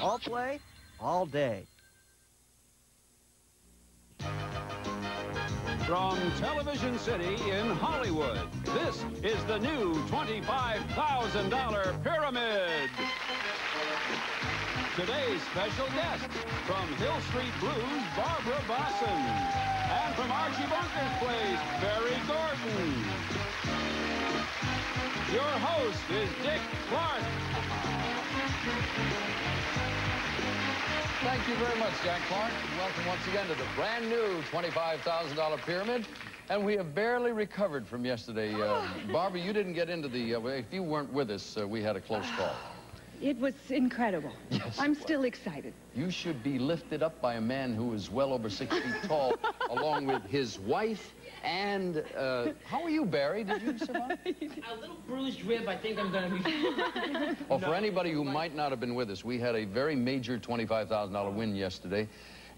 All play, all day. From Television City in Hollywood, this is the new $25,000 Pyramid. Today's special guest, from Hill Street Blues, Barbara Bosson. And from Archie Bunker's Place, Barry Gordon. Your host is Dick Clark. Thank you very much, Jack Clark. Welcome once again to the brand new $25,000 pyramid. And we have barely recovered from yesterday. Uh, Barbara, you didn't get into the, uh, if you weren't with us, uh, we had a close call. It was incredible. Yes, I'm still excited. You should be lifted up by a man who is well over six feet tall, along with his wife and, uh, how are you, Barry? Did you survive? A little bruised rib, I think I'm gonna be. Well, for anybody who might not have been with us, we had a very major $25,000 win yesterday.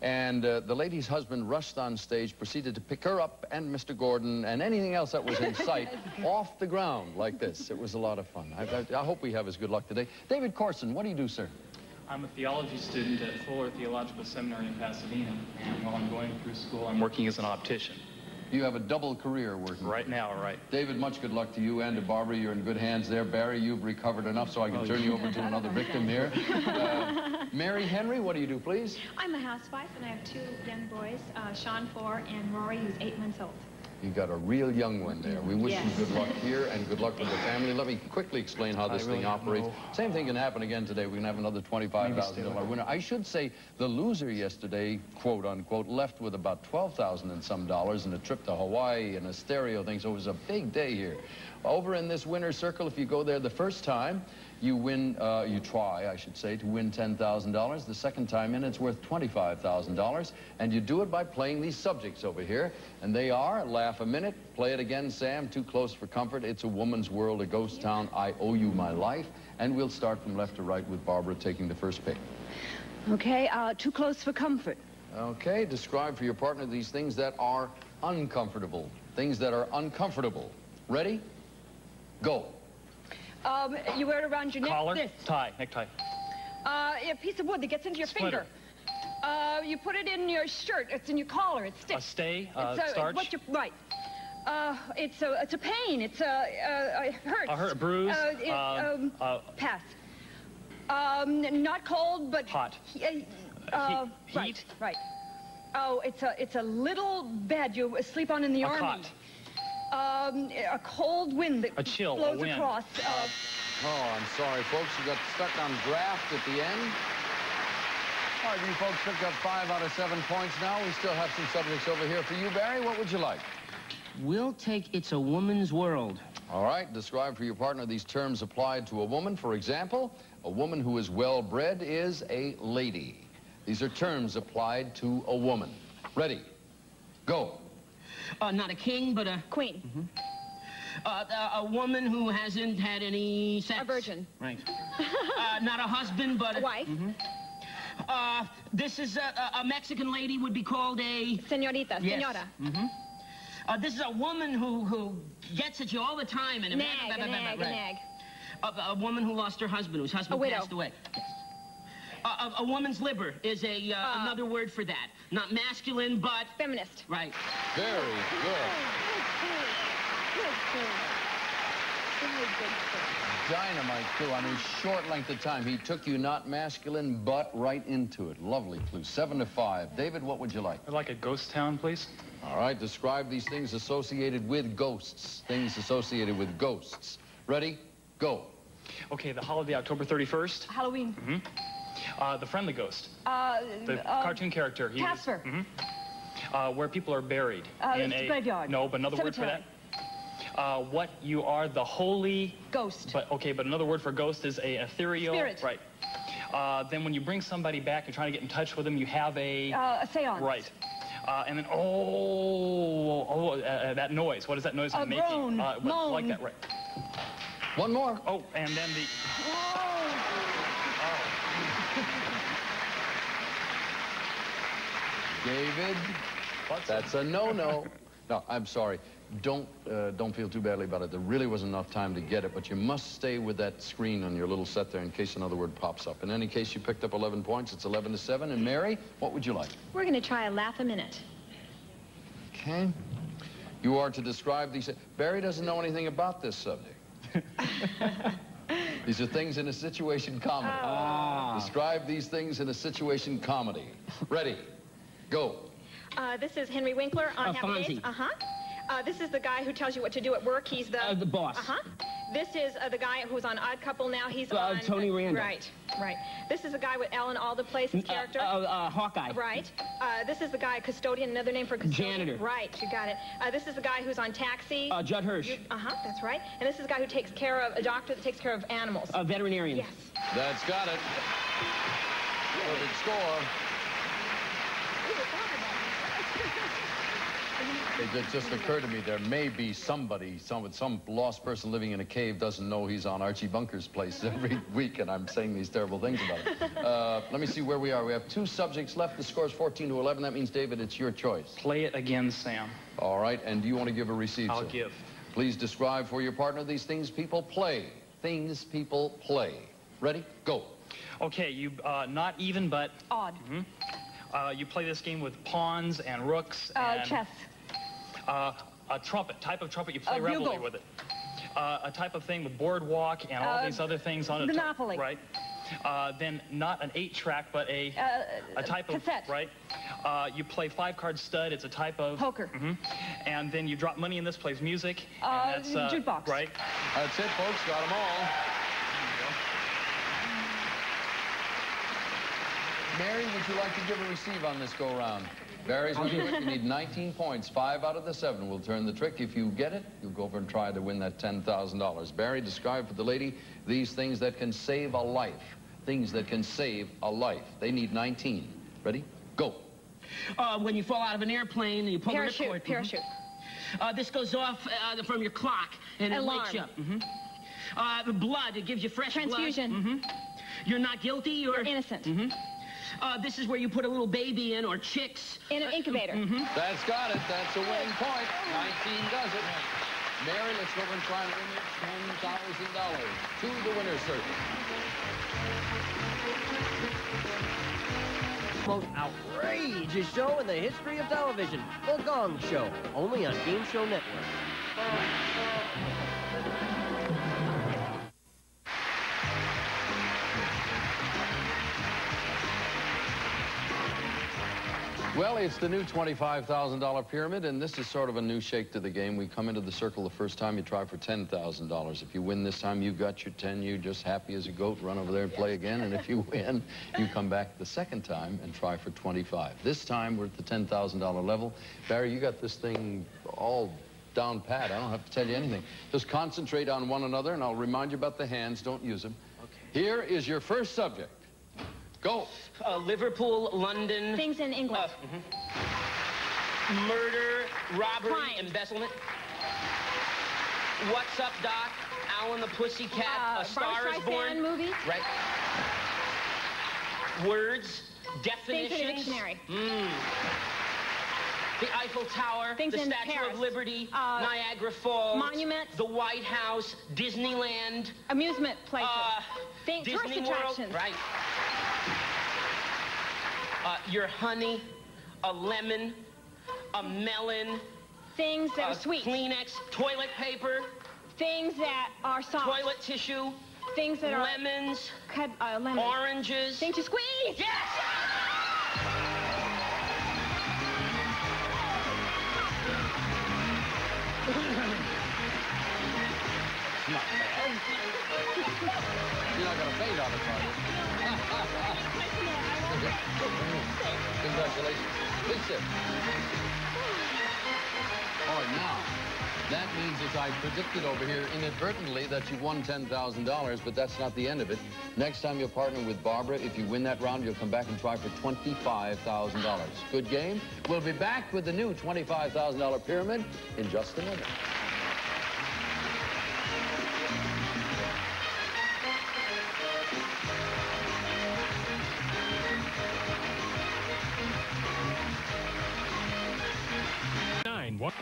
And uh, the lady's husband rushed on stage, proceeded to pick her up and Mr. Gordon and anything else that was in sight off the ground like this. It was a lot of fun. I, I, I hope we have as good luck today. David Corson, what do you do, sir? I'm a theology student at Fuller Theological Seminary in Pasadena, and while I'm going through school, I'm working as an optician. You have a double career working. Right now, right. David, much good luck to you and to Barbara. You're in good hands there. Barry, you've recovered enough so I can turn you over to another victim here. Uh, Mary Henry, what do you do, please? I'm a housewife, and I have two young boys, uh, Sean, four, and Rory, who's eight months old. You got a real young one there. We wish Yes. you good luck here and good luck with the family. Let me quickly explain how this really thing operates. know. Same thing can happen again today. We can have another $25,000 winner. I should say the loser yesterday, quote unquote, left with about 12,000 and some dollars and a trip to Hawaii and a stereo thing. So it was a big day here. Over in this winner's circle, if you go there the first time, you win, uh, you try, I should say, to win $10,000. The second time in, it's worth $25,000. And you do it by playing these subjects over here. And they are Laugh a Minute, Play It Again, Sam, Too Close for Comfort, It's a Woman's World, A Ghost Town, I Owe You My Life. And we'll start from left to right with Barbara taking the first pick. Okay, uh, too close for comfort. Okay, describe for your partner these things that are uncomfortable. Things that are uncomfortable. Ready? Go. Um, you wear it around your neck. Collar, This. tie, necktie. Uh, a piece of wood that gets into your Splitter. finger. Uh, you put it in your shirt. It's in your collar. It sticks. A stay, uh, it's a, starch. What you, right. Uh, it's a, it's a pain. It's a, uh, it hurts. A hurt, a bruise, Uh, it, uh, um, uh, pass. Um, not cold, but Hot. he- uh, He- right, heat? right. Oh, it's a, it's a little bed you sleep on in the A army. cot. Um, a cold wind that A chill, a blows wind. across. Uh, Oh, I'm sorry, folks. You got stuck on draft at the end. All right, you folks picked up five out of seven points now. We still have some subjects over here for you, Barry. What would you like? We'll take It's a Woman's World. All right, describe for your partner these terms applied to a woman. For example, a woman who is well bred is a lady. These are terms applied to a woman. Ready? Go. Uh, not a king, but a, Queen. uh, a, a woman who hasn't had any sex. A virgin. Right. uh, not a husband, but A wife. Uh, this is a, a, Mexican lady would be called a. Senorita. Yes. Senora. Uh, this is a woman who who gets at you all the time and Nag, a nag, a nag. A, a woman who lost her husband, whose husband passed away. Yes. A, a, a woman's liver is a uh, Uh, another word for that. Not masculine, but Feminist. right. Very good. Dynamite too. on his short length of time. He took you not masculine, but right into it. Lovely clue. Seven to five. David, what would you like? I'd like a ghost town, please. All right, describe these things associated with ghosts. Things associated with ghosts. Ready? Go. Okay, the holiday, October 31st. Halloween. Uh, the friendly ghost, Uh, the uh, cartoon character. He was- Casper. Mhm. Uh, where people are buried. Uh, in it's a graveyard. No, but another word for that. Uh, what you are, the holy. Ghost. But okay, but another word for ghost is a ethereal. Spirit. Right. Uh, then when you bring somebody back, you're trying to get in touch with them. You have a. Uh, a seance. Right. Uh, and then, oh, oh, uh, uh, that noise. What is that noise A I'm making? groan, Uh, moan. Like that, right. One more. Oh, and then the. David, What's that's a no-no. No, I'm sorry. don't, uh, don't feel too badly about it. There really wasn't enough time to get it, but you must stay with that screen on your little set there in case another word pops up. In any case, you picked up 11 points. It's 11 to 7. And Mary, what would you like? We're going to try a laugh a minute. Okay. You are to describe these. Barry doesn't know anything about this subject. these are things in a situation comedy. Oh. Describe these things in a situation comedy. Ready? Go. Uh, this is Henry Winkler on Uh, Happy Days. Uh-huh. Uh, this is the guy who tells you what to do at work. He's the... Uh, the boss. Uh-huh. This is uh, the guy who's on Odd Couple now. He's Uh, on... Tony Randall. Right, right. This is the guy with Alan Alda plays, his Uh, character. uh, uh, Hawkeye. Right. Uh, this is the guy, custodian, another name for custodian. Janitor. Right, you got it. Uh, this is the guy who's on Taxi. Uh, Judd Hirsch. You- Uh-huh, that's right. And this is the guy who takes care of, a doctor that takes care of animals. A veterinarian. yes. That's got it. Perfect score. It just occurred to me there may be somebody, some some lost person living in a cave doesn't know he's on Archie Bunker's place every week, and I'm saying these terrible things about it. Uh, let me see where we are. We have two subjects left. The score is 14 to 11. That means, David, it's your choice. Play it again, Sam. All right, and do you want to give a receipt? I'll sir? give. Please describe for your partner these things people play. Things people play. Ready? Go. Okay, you uh, not even, but Odd. Uh, you play this game with pawns and rooks Uh, chess. Uh, a trumpet, type of trumpet you play A revelry with it. Uh, a type of thing with boardwalk and all Uh, these other things on it. Monopoly. Right. Uh, then not an eight track, but a Uh, a type of cassette. right. Uh, you play five card stud. It's a type of Poker. Mm -hmm. And then you drop money in this plays music. Uh, and that's, uh, jukebox. Right. That's it, folks. Got them all. Mary, would you like to give a receive on this go-round? Barry's going to do it. You need 19 points. Five out of the seven will turn the trick. If you get it, you'll go over and try to win that $10,000. Barry, describe for the lady these things that can save a life. Things that can save a life. They need 19. Ready? Go. Uh, when you fall out of an airplane and you pull the Parachute, ripcord. parachute. Uh, this goes off uh, from your clock and it Alarm. wakes you up. Uh, the blood, it gives you fresh Transfusion. blood. Mhm. You're not guilty, you're... You're innocent. Uh, this is where you put a little baby in or chicks. In an incubator. Mm -hmm. That's got it. That's a winning point. 19 does it. Mary, let's go and try and win you $10,000 to the winner's circle. Most outrageous show in the history of television. The Gong Show. Only on Game Show Network. Well, it's the new $25,000 pyramid, and this is sort of a new shake to the game. We come into the circle the first time, you try for $10,000. If you win this time, you've got your 10, you just happy as a goat, run over there and play again. And if you win, you come back the second time and try for 25. This time, we're at the $10,000 level. Barry, you got this thing all down pat. I don't have to tell you anything. Just concentrate on one another, and I'll remind you about the hands. Don't use them. Okay. Here is your first subject. Go. Uh, Liverpool, London, Things in England. murder, robbery, Crime. embezzlement. What's up, Doc? Owl and the Pussycat, Uh, A Star Barbra is Born. Movie. Right. Words, Things definitions. in a dictionary. The Eiffel Tower, Things the Statue Paris. of Liberty, Uh, Niagara Falls, monuments. the White House, Disneyland, Amusement places. uh, tourist Disney World, attractions. right? Uh, your honey, a lemon, a melon, Things that are sweet. Kleenex, toilet paper, Things that are soft. toilet tissue, Things that are lemons, cud- uh, lemon. oranges. things to squeeze. Yes! All right, now, that means, as I predicted over here inadvertently, that you won $10,000, but that's not the end of it. Next time you'll partner with Barbara. If you win that round, you'll come back and try for $25,000. Good game. We'll be back with the new $25,000 pyramid in just a minute. what?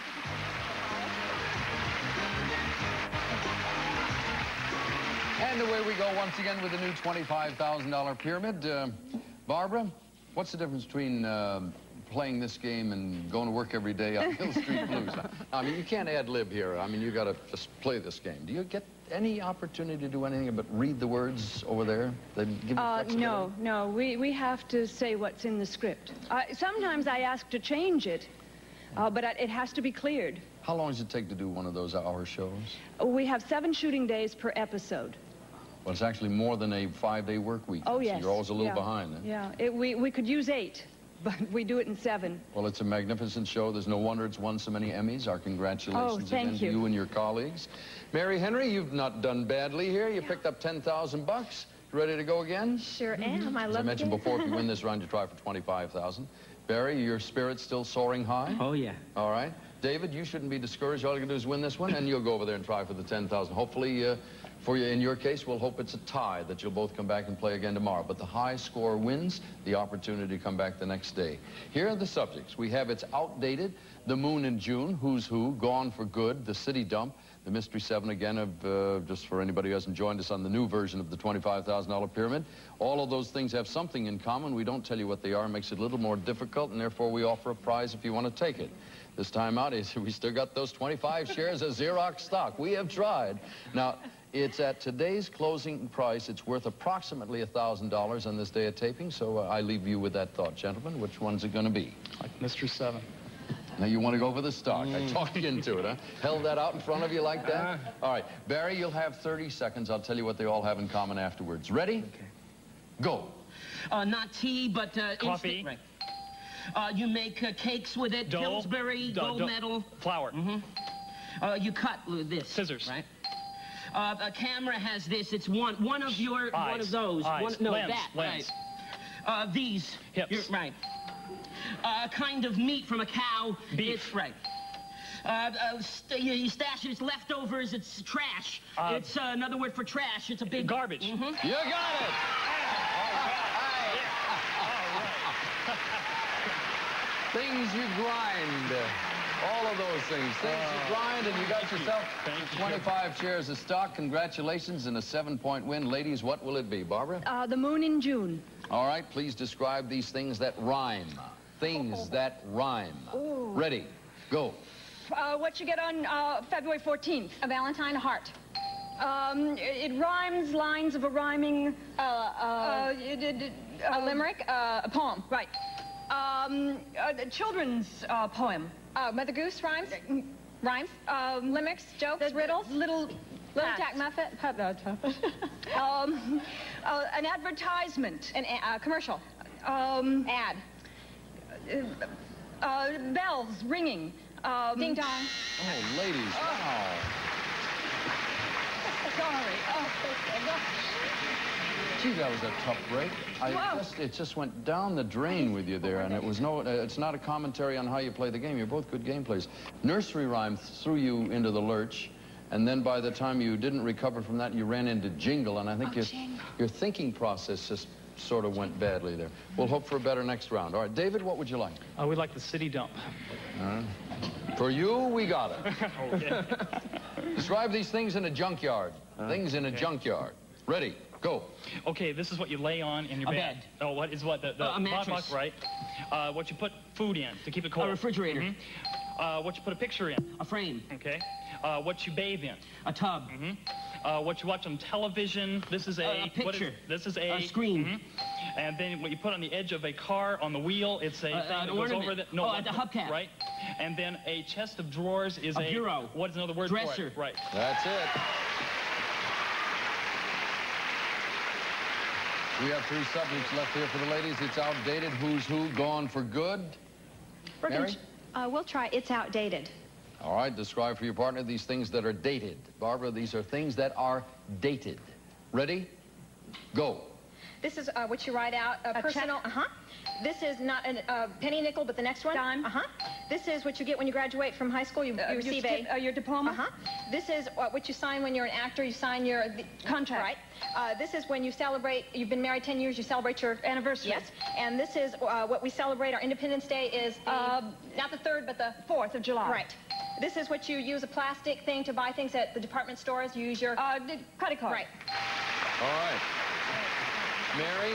And away we go once again with the new $25,000 pyramid. Uh, Barbara, what's the difference between uh, playing this game and going to work every day on Hill Street Blues? I mean, you can't ad lib here. I mean, you got to just play this game. Do you get any opportunity to do anything but read the words over there? They give you uh, no, no. We, we have to say what's in the script. Sometimes I ask to change it, uh, but I- it has to be cleared. How long does it take to do one of those hour shows? We have seven shooting days per episode. Well, it's actually more than a five-day work week. Oh, so yes. you're always a little yeah. behind. Then. Yeah, it, we, we could use eight, but we do it in seven. Well, it's a magnificent show. There's no wonder it's won so many Emmys. Our congratulations Oh, thank again to you. you and your colleagues. Mary Henry, you've not done badly here. You picked up 10,000 bucks. You ready to go again? Sure am. I love. As I mentioned before, if you win this round, you try for 25,000. Barry, your spirit's still soaring high? Oh, yeah. All right. David, you shouldn't be discouraged. All you can do is win this one, and you'll go over there and try for the 10,000. Hopefully, uh, for you, in your case, we'll hope it's a tie, that you'll both come back and play again tomorrow. But the high score wins the opportunity to come back the next day. Here are the subjects. We have It's Outdated, The Moon in June, Who's Who, Gone for Good, The City Dump, the Mystery Seven again of, uh, just for anybody who hasn't joined us on the new version of the $25,000 pyramid. All of those things have something in common. We don't tell you what they are. Makes it a little more difficult, and therefore we offer a prize if you want to take it. This time out, we still got those 25 shares of Xerox stock. We have tried. Now, it's at today's closing price. It's worth approximately $1,000 on this day of taping, so uh, I leave you with that thought, gentlemen. Which one's it going to be? Like Mystery 7. Now you want to go for the stock. I talked you into it, huh? Held that out in front of you like that? All right. Barry, you'll have 30 seconds. I'll tell you what they all have in common afterwards. Ready? Okay. Go. Uh, not tea, but uh, Coffee. instant- right. Uh, you make uh, cakes with it. Dough. Pillsbury, Dough- gold dough. medal. Flour. Uh, you cut with this. Scissors. Right. Uh, a camera has this. It's one one of your one of those. Eyes. One, no, Lens. that. Lens. Right. Uh, these. Hips. You're- right. Uh, a kind of meat from a cow. Beef. It's right. Uh, uh, st you, you stash it. It's leftovers. It's trash. Uh, it's uh, another word for trash. It's a big Garbage. You got it. Things you grind. All of those things. Things you grind, and you got yourself Thank you. 25 shares of stock. Congratulations and a seven-point win. Ladies, what will it be? Barbara? Uh, the moon in June. All right, please describe these things that rhyme. Things that rhyme. Ready? Go. Uh, what you get on uh, February 14th? A Valentine heart. Um, it, it rhymes lines of a rhyming... Uh, uh, Uh, it, it, it, a uh, limerick. Uh, a poem. Right. Um, uh, children's uh, poem. Uh, Mother Goose rhymes. Rhymes. Um, Limericks. Jokes. the- the riddles. Little... Little. Jack Muffet. Pup- uh, t- Um, uh, an advertisement. An a- uh, commercial. Um, Ad. Uh, bells ringing. Um, Ding dong. Oh, ladies, wow. Sorry. Oh, Gee, that was a tough break. I Wow. just, it just went down the drain with you there, and it was no, uh, it's not a commentary on how you play the game. You're both good game players. Nursery rhyme threw you into the lurch, and then by the time you didn't recover from that, you ran into jingle, and I think your, your thinking process just sort of went badly there. We'll hope for a better next round. All right, David, what would you like? Uh, we like the city dump. For you, we got it. Describe these things in a junkyard. things in a junkyard. Ready, go. okay, this is what you lay on in your A bed. bed. Oh, what is what? The, the Uh, a mattress. box, right? Uh, what you put food in to keep it cold. A refrigerator. Mhm. Uh, what you put a picture in. A frame. Okay. Uh, what you bathe in. A tub. Uh, what you watch on television. This is a, A- a what is- picture. this is a, A screen. Mhm. And then what you put on the edge of a car on the wheel. It's a Uh, thing an that goes over ornament. the no Oh, one- the hubcap. Right. And then a chest of drawers is A a, bureau. What is another word for Dresser. it? Right. That's it. We have three subjects left here for the ladies. It's outdated. Who's who? Gone for good. We're gonna Mary? uh, we'll try. It's outdated. All right. Describe for your partner these things that are dated. Barbara, these are things that are dated. Ready? Go. This is uh, what you write out. A, A personal. check? Uh huh. This is not a uh, penny nickel, but the next one. Dime. Uh huh. This is what you get when you graduate from high school. You, Uh, you your receive sti- a. uh, your diploma? Uh huh. This is uh, what you sign when you're an actor. You sign your the, Contract. Right. Uh, this is when you celebrate. You've been married 10 years. You celebrate your Anniversary. Yes. And this is uh, what we celebrate. Our Independence Day is the Uh, not the third, but the 4th of July. Right. This is what you use a plastic thing to buy things at the department stores. You use your Uh, credit card. right. All right. Mary,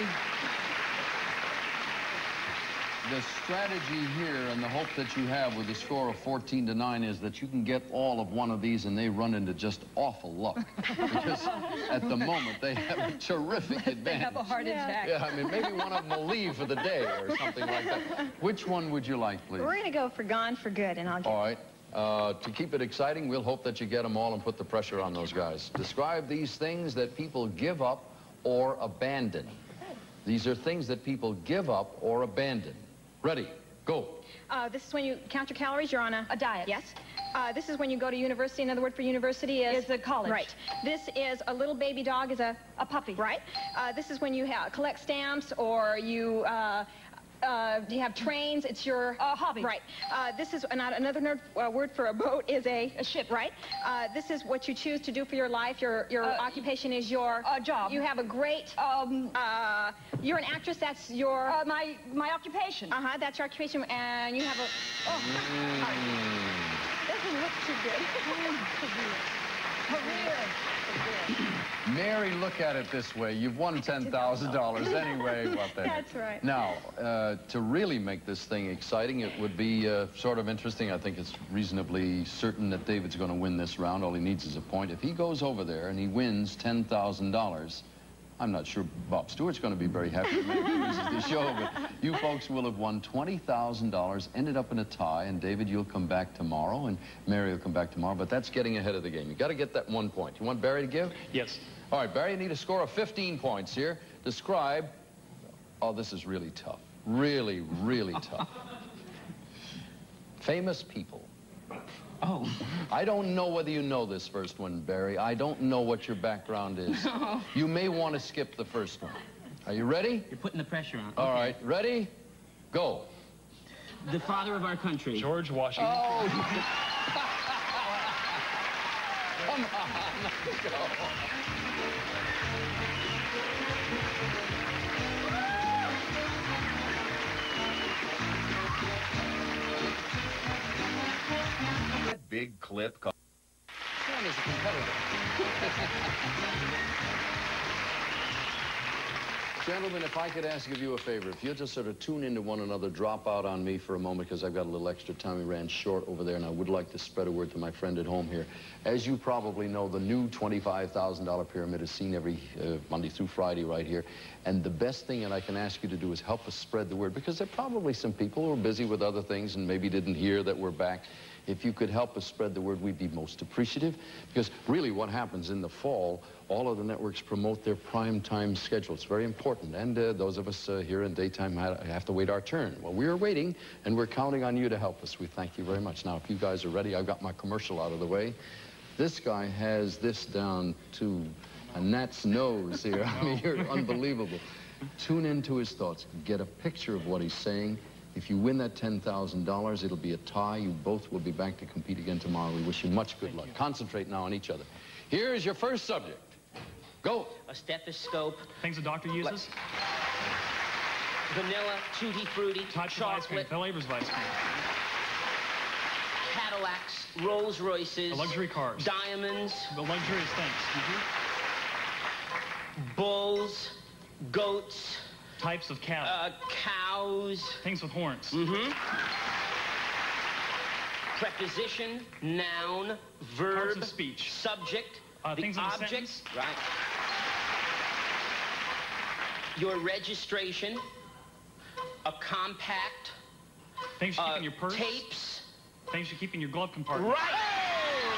the strategy here and the hope that you have with a score of 14 to 9 is that you can get all of one of these and they run into just awful luck. because at the moment they have a terrific advantage. They have a heart attack. Yeah, I mean, maybe one of them will leave for the day or something like that. Which one would you like, please? We're going to go for Gone for Good, and I'll get All right. Uh, to keep it exciting, we'll hope that you get them all and put the pressure on those guys. Describe these things that people give up or abandon. These are things that people give up or abandon. Ready, go. Uh, this is when you count your calories. You're on a, A diet. Yes. Uh, this is when you go to university. Another word for university is Is a college. Right. This is a little baby dog. Is a A puppy. right. Uh, this is when you ha collect stamps or you. Uh, uh, you have trains. It's your A hobby. Right. Uh, this is not another nerd, uh, word for a boat is a, a ship. Right. Uh, this is what you choose to do for your life. Your your Uh, occupation is your a job. You have a great. Um, Uh, you're an actress. That's your. uh, my my occupation. Uh huh. That's your occupation, and you have a. Oh, doesn't look too good. Career. Mary, look at it this way. You've won $10,000 anyway. What the? That's right. Now, uh, to really make this thing exciting, it would be uh, sort of interesting. I think it's reasonably certain that David's going to win this round. All he needs is a point. If he goes over there and he wins $10,000, I'm not sure Bob Stewart's going to be very happy when he loses the show, but you folks will have won $20,000, ended up in a tie, and David, you'll come back tomorrow, and Mary will come back tomorrow, but that's getting ahead of the game. You've got to get that one point. You want Barry to give? Yes. All right, Barry, you need a score of 15 points here. Describe, oh, this is really tough. Really, really tough. Famous people. Oh. I don't know whether you know this first one, Barry. I don't know what your background is. Oh. You may want to skip the first one. Are you ready? You're putting the pressure on. All Okay. right, ready? Go. The father of our country. George Washington. Oh, come on. Let's go. Big clip. called- Sam is a competitor. Gentlemen, if I could ask of you a favor, if you'll just sort of tune into one another, drop out on me for a moment because I've got a little extra time. We ran short over there, and I would like to spread a word to my friend at home here. As you probably know, the new $25,000 pyramid is seen every uh, Monday through Friday right here. And the best thing that I can ask you to do is help us spread the word because there are probably some people who are busy with other things and maybe didn't hear that we're back. If you could help us spread the word, we'd be most appreciative. Because really what happens in the fall, all of the networks promote their prime time schedule. It's very important. And uh, those of us uh, here in daytime have to wait our turn. Well, we're waiting, and we're counting on you to help us. We thank you very much. Now, if you guys are ready, I've got my commercial out of the way. This guy has this down to a gnat's nose here. I mean, you're unbelievable. Tune into his thoughts. Get a picture of what he's saying. If you win that $10,000, it'll be a tie. You both will be back to compete again tomorrow. We wish you much good luck. Concentrate now on each other. Here is your first subject. Go. A stethoscope. Things the doctor uses. Vanilla, tutti frutti, Types of ice cream. chocolate, Flavors of ice cream. Cadillacs, Rolls Royces. The luxury cars. Diamonds, The luxurious things. Mm-hmm. bulls, goats, Types of cattle. uh, cows. things with horns. Mm-hmm. Preposition, noun, verb, Parts of speech. subject, Uh, the things in a object. sentence. Right. Your registration, a compact, Things you keep uh, in your purse. tapes. Things you keep in your glove compartment. Right.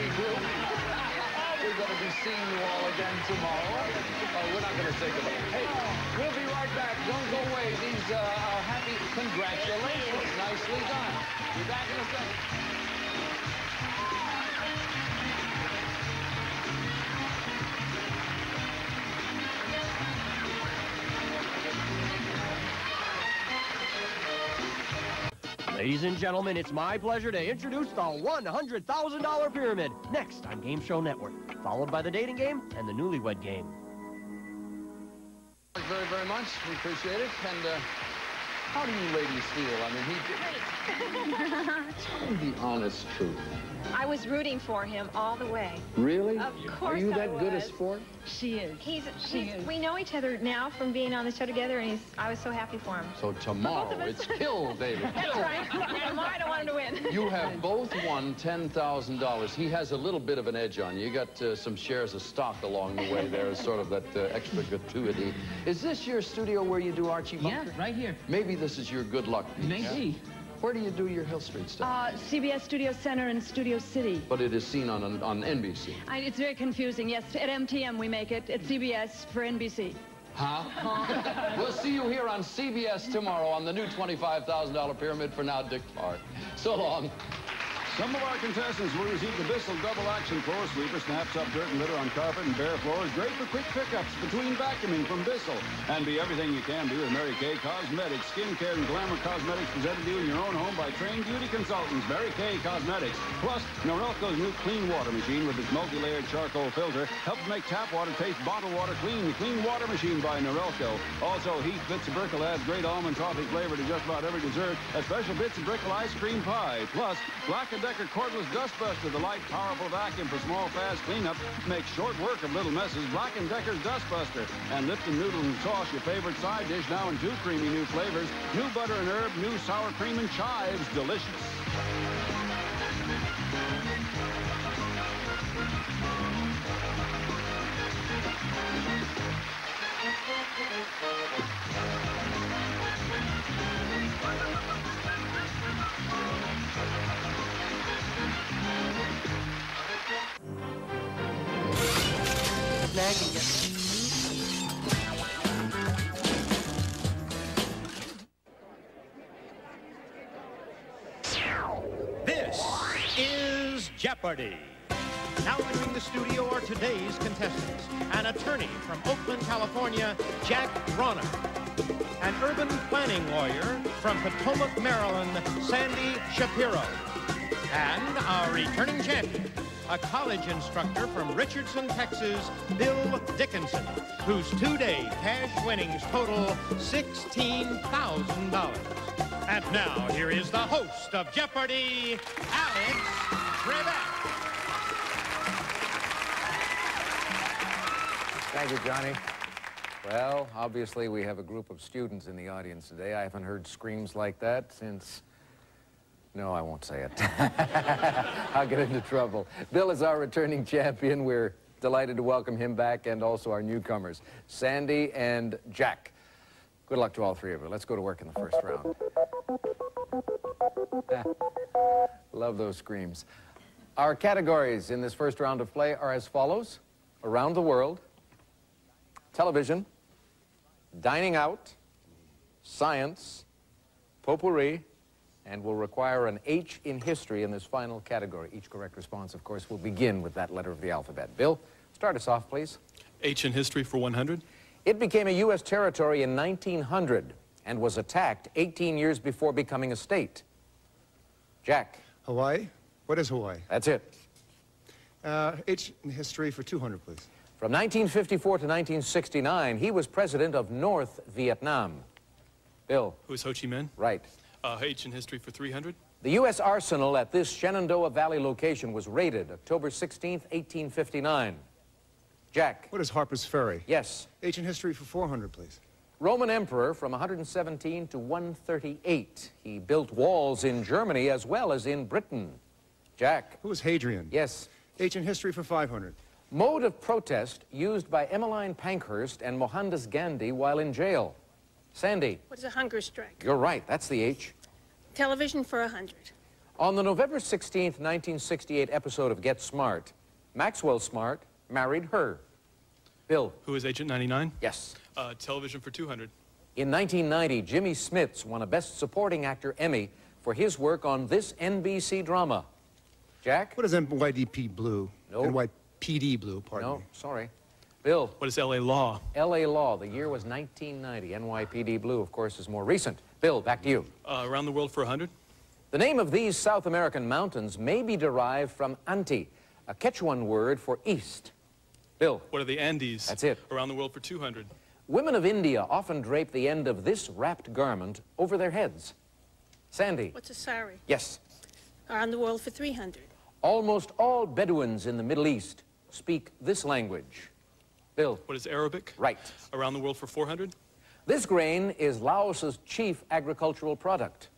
This happy group. We're going to be seeing you all again tomorrow. Oh, we're not going to say goodbye. Hey, we'll be right back. Don't go away. These uh, are happy. Congratulations. Nicely done. Be back in a second. Ladies and gentlemen, it's my pleasure to introduce the $100,000 pyramid. Next on Game Show Network, followed by the dating game and the newlywed game. Thank you very, very much. We appreciate it. And uh, how do you ladies feel? I mean, he... did... Tell me the honest truth. I was rooting for him all the way. Really? Of course Are course you I that good a sport? She is. He's, She he's is. we know each other now from being on the show together, and he's, I was so happy for him. So tomorrow, it's kill, David. That's Kill. right. Tomorrow I don't want him to win. You have both won $10,000. He has a little bit of an edge on you. You got uh, some shares of stock along the way there, sort of that uh, extra gratuity. Is this your studio where you do Archie Yeah, right here. Maybe this is your good luck piece. Maybe. Where do you do your Hill Street stuff? Uh, CBS Studio Center in Studio City. but it is seen on, on NBC. I, it's very confusing. Yes, at MTM we make it. At CBS for NBC. Huh? we'll see you here on CBS tomorrow on the new $25,000 pyramid. For now, Dick Clark. So long. Some of our contestants will receive the Bissell Double Action Floor Sweeper. Snaps up dirt and litter on carpet and bare floors. Great for quick pickups between vacuuming from Bissell. And be everything you can be with Mary Kay Cosmetics. Skincare and glamour cosmetics presented to you in your own home by trained beauty consultants. Mary Kay Cosmetics. Plus, Norelco's new clean water machine with its multi-layered charcoal filter helps make tap water taste bottled water clean. The clean water machine by Norelco. Also, Heath Bits of Brickle adds great almond toffee flavor to just about every dessert. A special Bits of Brickle ice cream pie. Plus, Black & Decker cordless dustbuster, the light, powerful vacuum for small, fast cleanup, makes short work of little messes. Black & Decker's dustbuster. And Lipton noodles and sauce, your favorite side dish, now in two creamy new flavors. New butter and herb, new sour cream and chives. Delicious. Snag and get This is Jeopardy! Now entering the studio are today's contestants. An attorney from Oakland, California, Jack Bronner. An urban planning lawyer from Potomac, Maryland, Sandy Shapiro. And our returning champion, a college instructor from Richardson, Texas, Bill Dickinson, whose two-day cash winnings total $16,000. And now, here is the host of Jeopardy, Alex Trebek. Thank you, Johnny. Well, obviously, we have a group of students in the audience today. I haven't heard screams like that since. No, I won't say it. I'll get into trouble. Bill is our returning champion. We're delighted to welcome him back and also our newcomers, Sandy and Jack. Good luck to all three of you. Let's go to work in the first round. Love those screams. Our categories in this first round of play are as follows around the world, television, dining out, science, potpourri, and will require an H in history in this final category. Each correct response, of course, will begin with that letter of the alphabet. Bill, start us off, please. H in history for 100. It became a U.S. territory in 1900 and was attacked 18 years before becoming a state. Jack. Hawaii? What is Hawaii? That's it. Uh, H in history for 200, please. From 1954 to 1969, he was president of North Vietnam. Bill. Who is Ho Chi Minh? Right. Uh, H in history for 300. The U.S. arsenal at this Shenandoah Valley location was raided October 16, 1859. Jack. What is Harper's Ferry? Yes. H in history for 400, please. Roman emperor from 117 to 138. He built walls in Germany as well as in Britain. Jack. Who is Hadrian? Yes. H in history for 500. Mode of protest used by Emmeline Pankhurst and Mohandas Gandhi while in jail. Sandy. What is a hunger strike? You're right. That's the H. Television for a hundred. On the November 16, 1968 episode of Get Smart, Maxwell Smart married her. Bill. Who is Agent 99? Yes. Uh, television for 200. In 1990, Jimmy Smits won a Best Supporting Actor Emmy for his work on this NBC drama. Jack? What is NYDP Blue? No. NYPD Blue, pardon No, me. sorry. Bill. What is LA Law? L.A. Law. The year was 1990. NYPD Blue, of course, is more recent. Bill, back to you. Uh, around the world for 100. The name of these South American mountains may be derived from Anti, a Quechuan word for east. Bill. What are the Andes? That's it. Around the world for 200. Women of India often drape the end of this wrapped garment over their heads. Sandy. What's a sari? Yes. Around the world for 300. Almost all Bedouins in the Middle East speak this language. Bill. What is Arabic? Right. Around the world for 400. This grain is Laos's chief agricultural product.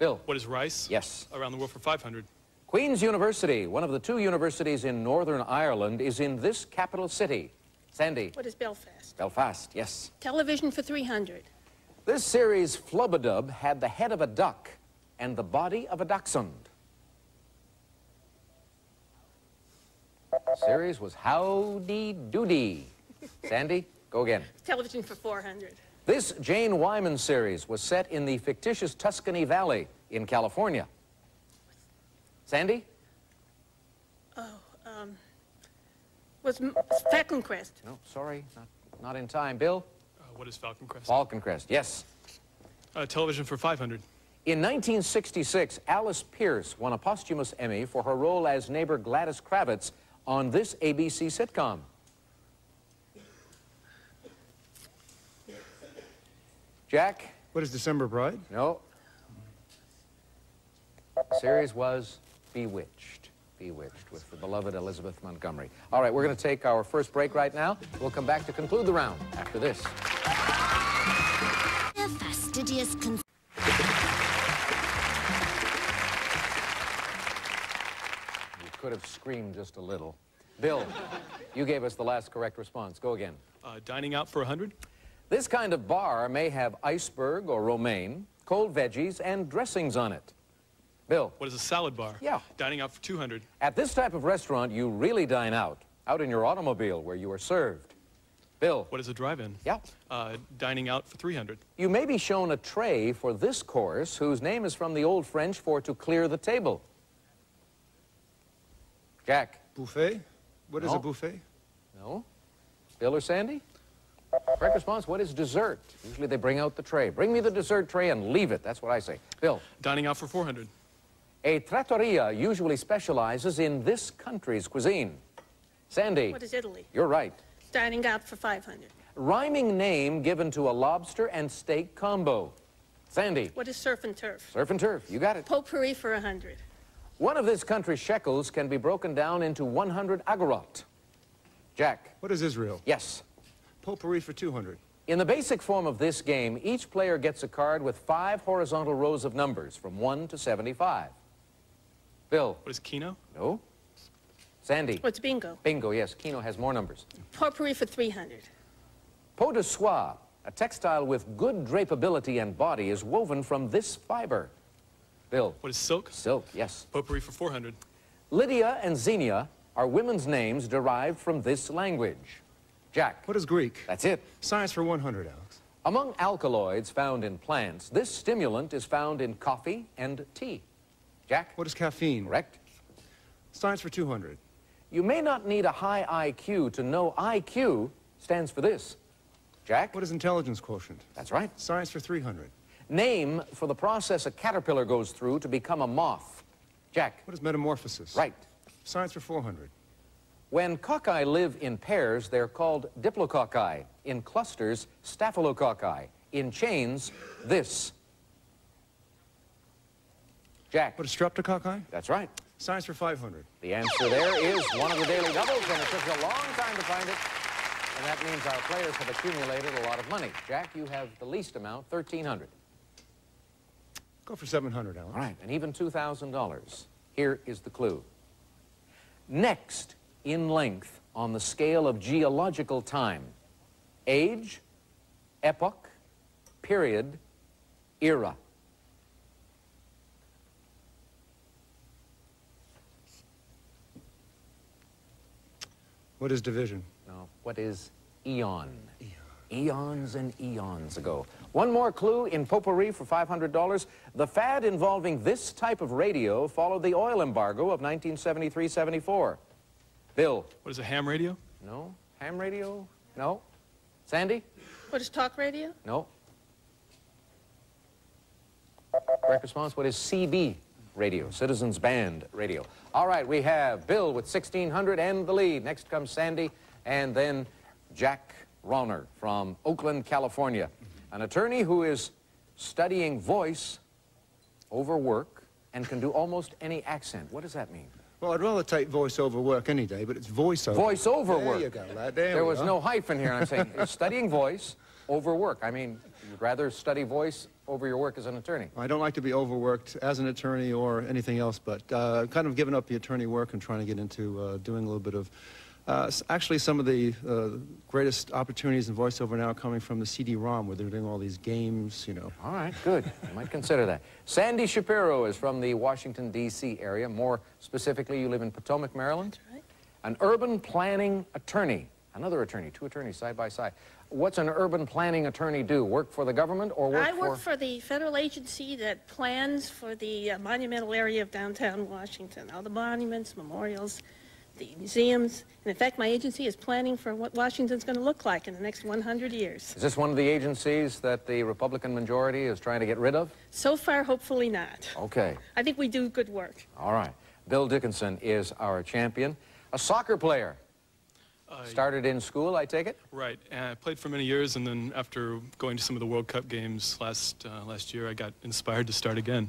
Bill. What is rice? Yes. Around the world for 500. Queen's University, one of the two universities in Northern Ireland, is in this capital city. Sandy. What is Belfast? Belfast, yes. Television for 300. This series, Flubadub, had the head of a duck and the body of a dachshund. The series was Howdy Doody. Sandy, go again. Television for 400. This Jane Wyman series was set in the fictitious Tuscany Valley in California. Sandy? Oh, um, was M- Falcon Crest. No, sorry, not, not in time. Bill? Uh, what is Falcon Crest? Falcon Crest, yes. Uh, television for 500. In 1966, Alice Pearce won a posthumous Emmy for her role as neighbor Gladys Kravitz on this ABC sitcom. Jack? What is December Bride? No. The series was Bewitched. Bewitched with the beloved Elizabeth Montgomery. All right, we're going to take our first break right now. We'll come back to conclude the round after this. fastidious con- You could have screamed just a little. Bill, you gave us the last correct response. Go again. Uh, dining out for 100. This kind of bar may have iceberg or romaine, cold veggies, and dressings on it. Bill. What is a salad bar? Yeah. Dining out for 200. At this type of restaurant, you really dine out, out in your automobile where you are served. Bill. What is a drive-in? Yeah. Uh, dining out for 300. You may be shown a tray for this course, whose name is from the Old French for to clear the table. Jack. Buffet? What is No. a buffet? No? Bill or Sandy? Correct response, what is dessert? Usually they bring out the tray. Bring me the dessert tray and leave it. That's what I say. Bill. Dining out for 400. A trattoria usually specializes in this country's cuisine. Sandy. What is Italy? You're right. Dining out for 500. Rhyming name given to a lobster and steak combo. Sandy. What is surf and turf? Surf and turf. You got it. Potpourri for 100. One of this country's shekels can be broken down into 100 agorot. Jack. What is Israel? Yes. Potpourri for 200. In the basic form of this game, each player gets a card with five horizontal rows of numbers from 1 to 75. Bill. What is Keno? No. Sandy. Oh, What's bingo? Bingo, yes. Keno has more numbers. Potpourri for 300. Peau de soie, a textile with good drapability and body, is woven from this fiber. Bill. What is silk? Silk, yes. Potpourri for 400. Lydia and Xenia are women's names derived from this language. Jack. What is Greek? That's it. Science for 100, Alex. Among alkaloids found in plants, this stimulant is found in coffee and tea. Jack? What is caffeine? Correct. Science for 200. You may not need a high IQ to know IQ stands for this. Jack? What is intelligence quotient? That's right. Science for 300. Name for the process a caterpillar goes through to become a moth. Jack? What is metamorphosis? Right. Science for 400. When cocci live in pairs, they're called diplococci. In clusters, staphylococci. In chains, this. Jack. What is streptococci? That's right. Science for 500. The answer there is one of the daily doubles, and it took a long time to find it. And that means our players have accumulated a lot of money. Jack, you have the least amount, 1300 Go for 700, Alex. All right, and even $2,000. Here is the clue. Next in length on the scale of geological time, age, epoch, period, era. What is division? No, what is eon? Eons and eons ago. One more clue in potpourri for $500. The fad involving this type of radio followed the oil embargo of 1973-74. Bill. What is a ham radio? No. Ham radio? No. Sandy? What is talk radio? No. Correct response, what is CB Radio, Citizens Band Radio. All right, we have Bill with 1,600 and the lead. Next comes Sandy, and then Jack Ronner from Oakland, California. An attorney who is studying voice over work and can do almost any accent. What does that mean? Well, I'd rather take voiceover work any day, but it's voiceover. Voice over there work. you go, lad. There, There was are. no hyphen here. I'm saying studying voice over work. I mean, you'd rather study voice over your work as an attorney. I don't like to be overworked as an attorney or anything else, but uh, kind of giving up the attorney work and trying to get into uh, doing a little bit of. Uh, actually, some of the uh, greatest opportunities in voiceover now are coming from the CD-ROM, where they're doing all these games, you know. All right, good. I might consider that. Sandy Shapiro is from the Washington, D.C. area. More specifically, you live in Potomac, Maryland? That's right. An urban planning attorney. Another attorney, two attorneys side by side. What's an urban planning attorney do? Work for the government or work I for... work for the federal agency that plans for the uh, monumental area of downtown Washington, all the monuments, memorials, the museums. And in fact, my agency is planning for what Washington's going to look like in the next 100 years. Is this one of the agencies that the Republican majority is trying to get rid of? So far, hopefully not. Okay. I think we do good work. All right. Bill Dickinson is our champion. A soccer player. Started in school, I take it? Right. And I played for many years, and then after going to some of the World Cup games last uh, last year, I got inspired to start again.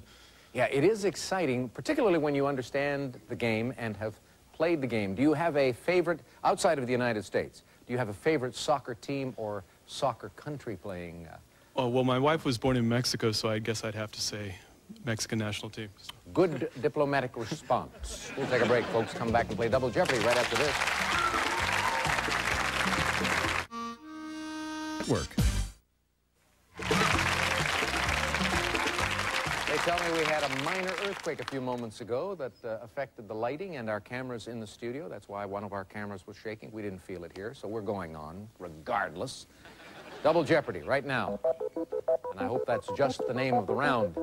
Yeah, it is exciting, particularly when you understand the game and have played the game. Do you have a favorite, outside of the United States, do you have a favorite soccer team or soccer country playing? Uh, Oh, well, my wife was born in Mexico, so I guess I'd have to say Mexican national team. good diplomatic response. We'll take a break, folks. Come back and play Double Jeopardy right after this. Work. Tell me we had a minor earthquake a few moments ago that uh, affected the lighting and our cameras in the studio. That's why one of our cameras was shaking. We didn't feel it here, so we're going on regardless. Double Jeopardy right now. And I hope that's just the name of the round.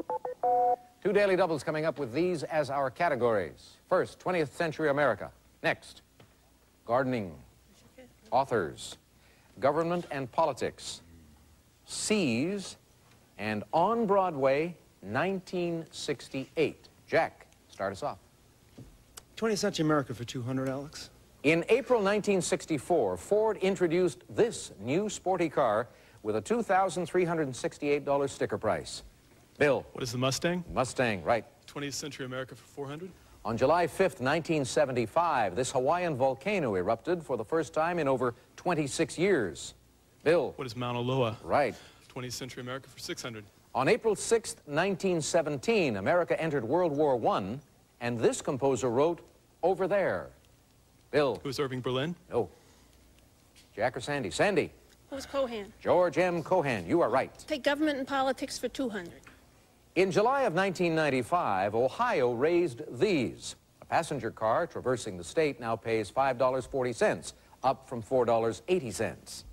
Two daily doubles coming up with these as our categories. First, 20th century America. Next, gardening, authors, government and politics, seas, and on Broadway, 1968. Jack, start us off. 20th Century America for 200, Alex. In April 1964, Ford introduced this new sporty car with a $2,368 sticker price. Bill. What is the Mustang? Mustang, right. 20th Century America for 400. On July 5th, 1975, this Hawaiian volcano erupted for the first time in over 26 years. Bill. What is Mauna Loa? Right. 20th Century America for 600. On April 6, 1917, America entered World War I, and this composer wrote, Over There. Bill. Who is Irving Berlin? No. Jack or Sandy? Sandy. Who's Cohan? George M. Cohan, you are right. Take government and politics for 200. In July of 1995, Ohio raised these. A passenger car traversing the state now pays $5.40, up from $4.80.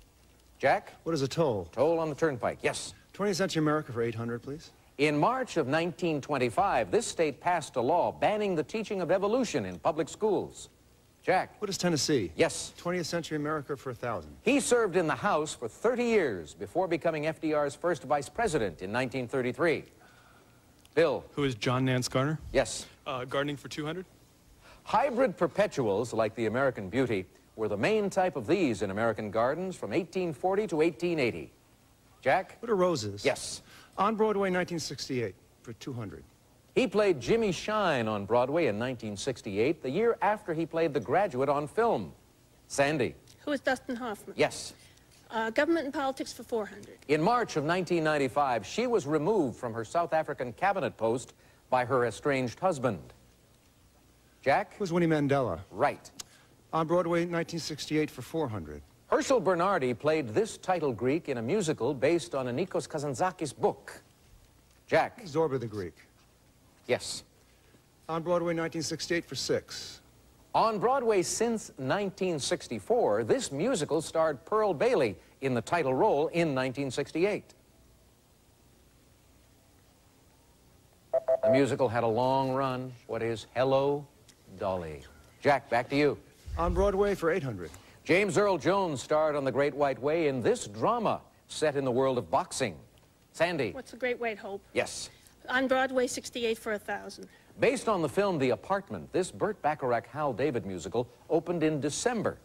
Jack? What is a toll? Toll on the turnpike, yes. 20th Century America for 800, please. In March of 1925, this state passed a law banning the teaching of evolution in public schools. Jack? What is Tennessee? Yes. 20th Century America for 1,000. He served in the House for 30 years before becoming FDR's first vice president in 1933. Bill? Who is John Nance Garner? Yes. Uh, gardening for 200. Hybrid perpetuals, like the American Beauty, were the main type of these in American gardens from 1840 to 1880. Jack? What are roses? Yes. On Broadway, 1968 for 200. He played Jimmy Shine on Broadway in 1968, the year after he played The Graduate on film. Sandy? Who is Dustin Hoffman? Yes. Uh, government and politics for 400. In March of 1995, she was removed from her South African cabinet post by her estranged husband. Jack? Who's Winnie Mandela? Right. On Broadway, 1968 for 400. Herschel Bernardi played this title Greek in a musical based on a Nikos Kazantzakis book. Jack? Zorba the Greek. Yes. On Broadway, 1968 for six. On Broadway since 1964, this musical starred Pearl Bailey in the title role in 1968. The musical had a long run. What is Hello, Dolly? Jack, back to you. On Broadway for 800. James Earl Jones starred on The Great White Way in this drama set in the world of boxing. Sandy? What's the Great White Hope? Yes. On Broadway, 68 for a 1,000. Based on the film The Apartment, this Burt Bacharach Hal David musical opened in December.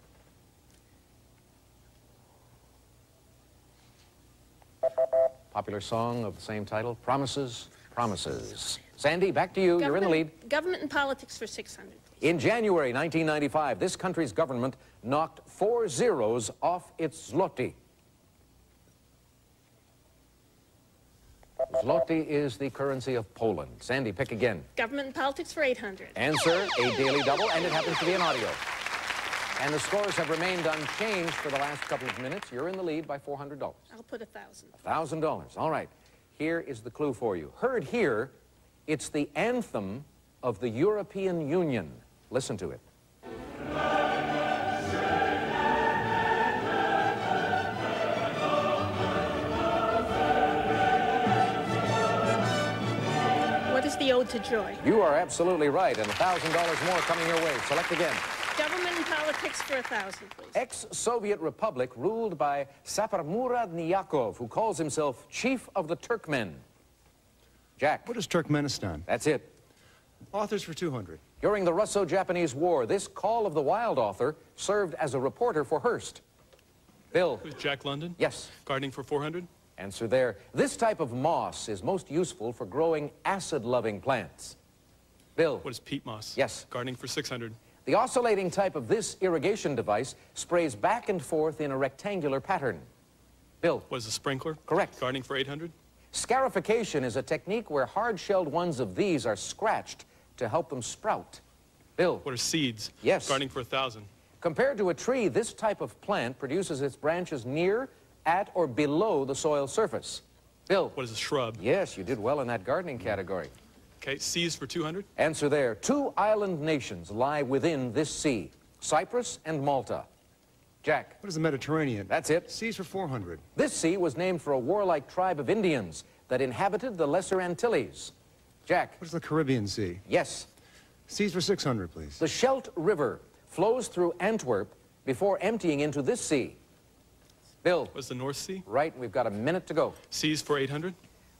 Popular song of the same title, Promises, Promises. Sandy, back to you. You're in the lead. Government and politics for 600. In January 1995, this country's government knocked four zeros off its zloty. Zloty is the currency of Poland. Sandy, pick again. Government and politics for 800. Answer, a daily double, and it happens to be an audio. And the scores have remained unchanged for the last couple of minutes. You're in the lead by $400. I'll put a 1000 $1,000. All right. Here is the clue for you. Heard here, it's the anthem of the European Union. Listen to it. What is the ode to joy? You are absolutely right, and $1,000 more coming your way. Select again. Government and politics for a 1000 please. Ex-Soviet republic ruled by Saparmurad Niyazov, who calls himself Chief of the Turkmen. Jack. What is Turkmenistan? That's it. Authors for 200. During the Russo-Japanese War, this Call of the Wild author served as a reporter for Hearst. Bill. Who's Jack London? Yes. Gardening for 400? Answer there. This type of moss is most useful for growing acid-loving plants. Bill. What is peat moss? Yes. Gardening for 600. The oscillating type of this irrigation device sprays back and forth in a rectangular pattern. Bill. What is a sprinkler? Correct. Gardening for 800? Scarification is a technique where hard-shelled ones of these are scratched to help them sprout. Bill. What are seeds? Yes. Gardening for a 1,000. Compared to a tree, this type of plant produces its branches near, at, or below the soil surface. Bill. What is a shrub? Yes, you did well in that gardening category. Okay, seas for 200? Answer there. Two island nations lie within this sea, Cyprus and Malta. Jack. What is the Mediterranean? That's it. Seas for 400. This sea was named for a warlike tribe of Indians that inhabited the Lesser Antilles. Jack. What is the Caribbean Sea? Yes. Seas for 600, please. The Scheldt River flows through Antwerp before emptying into this sea. Bill. What's the North Sea? Right, we've got a minute to go. Seas for 800?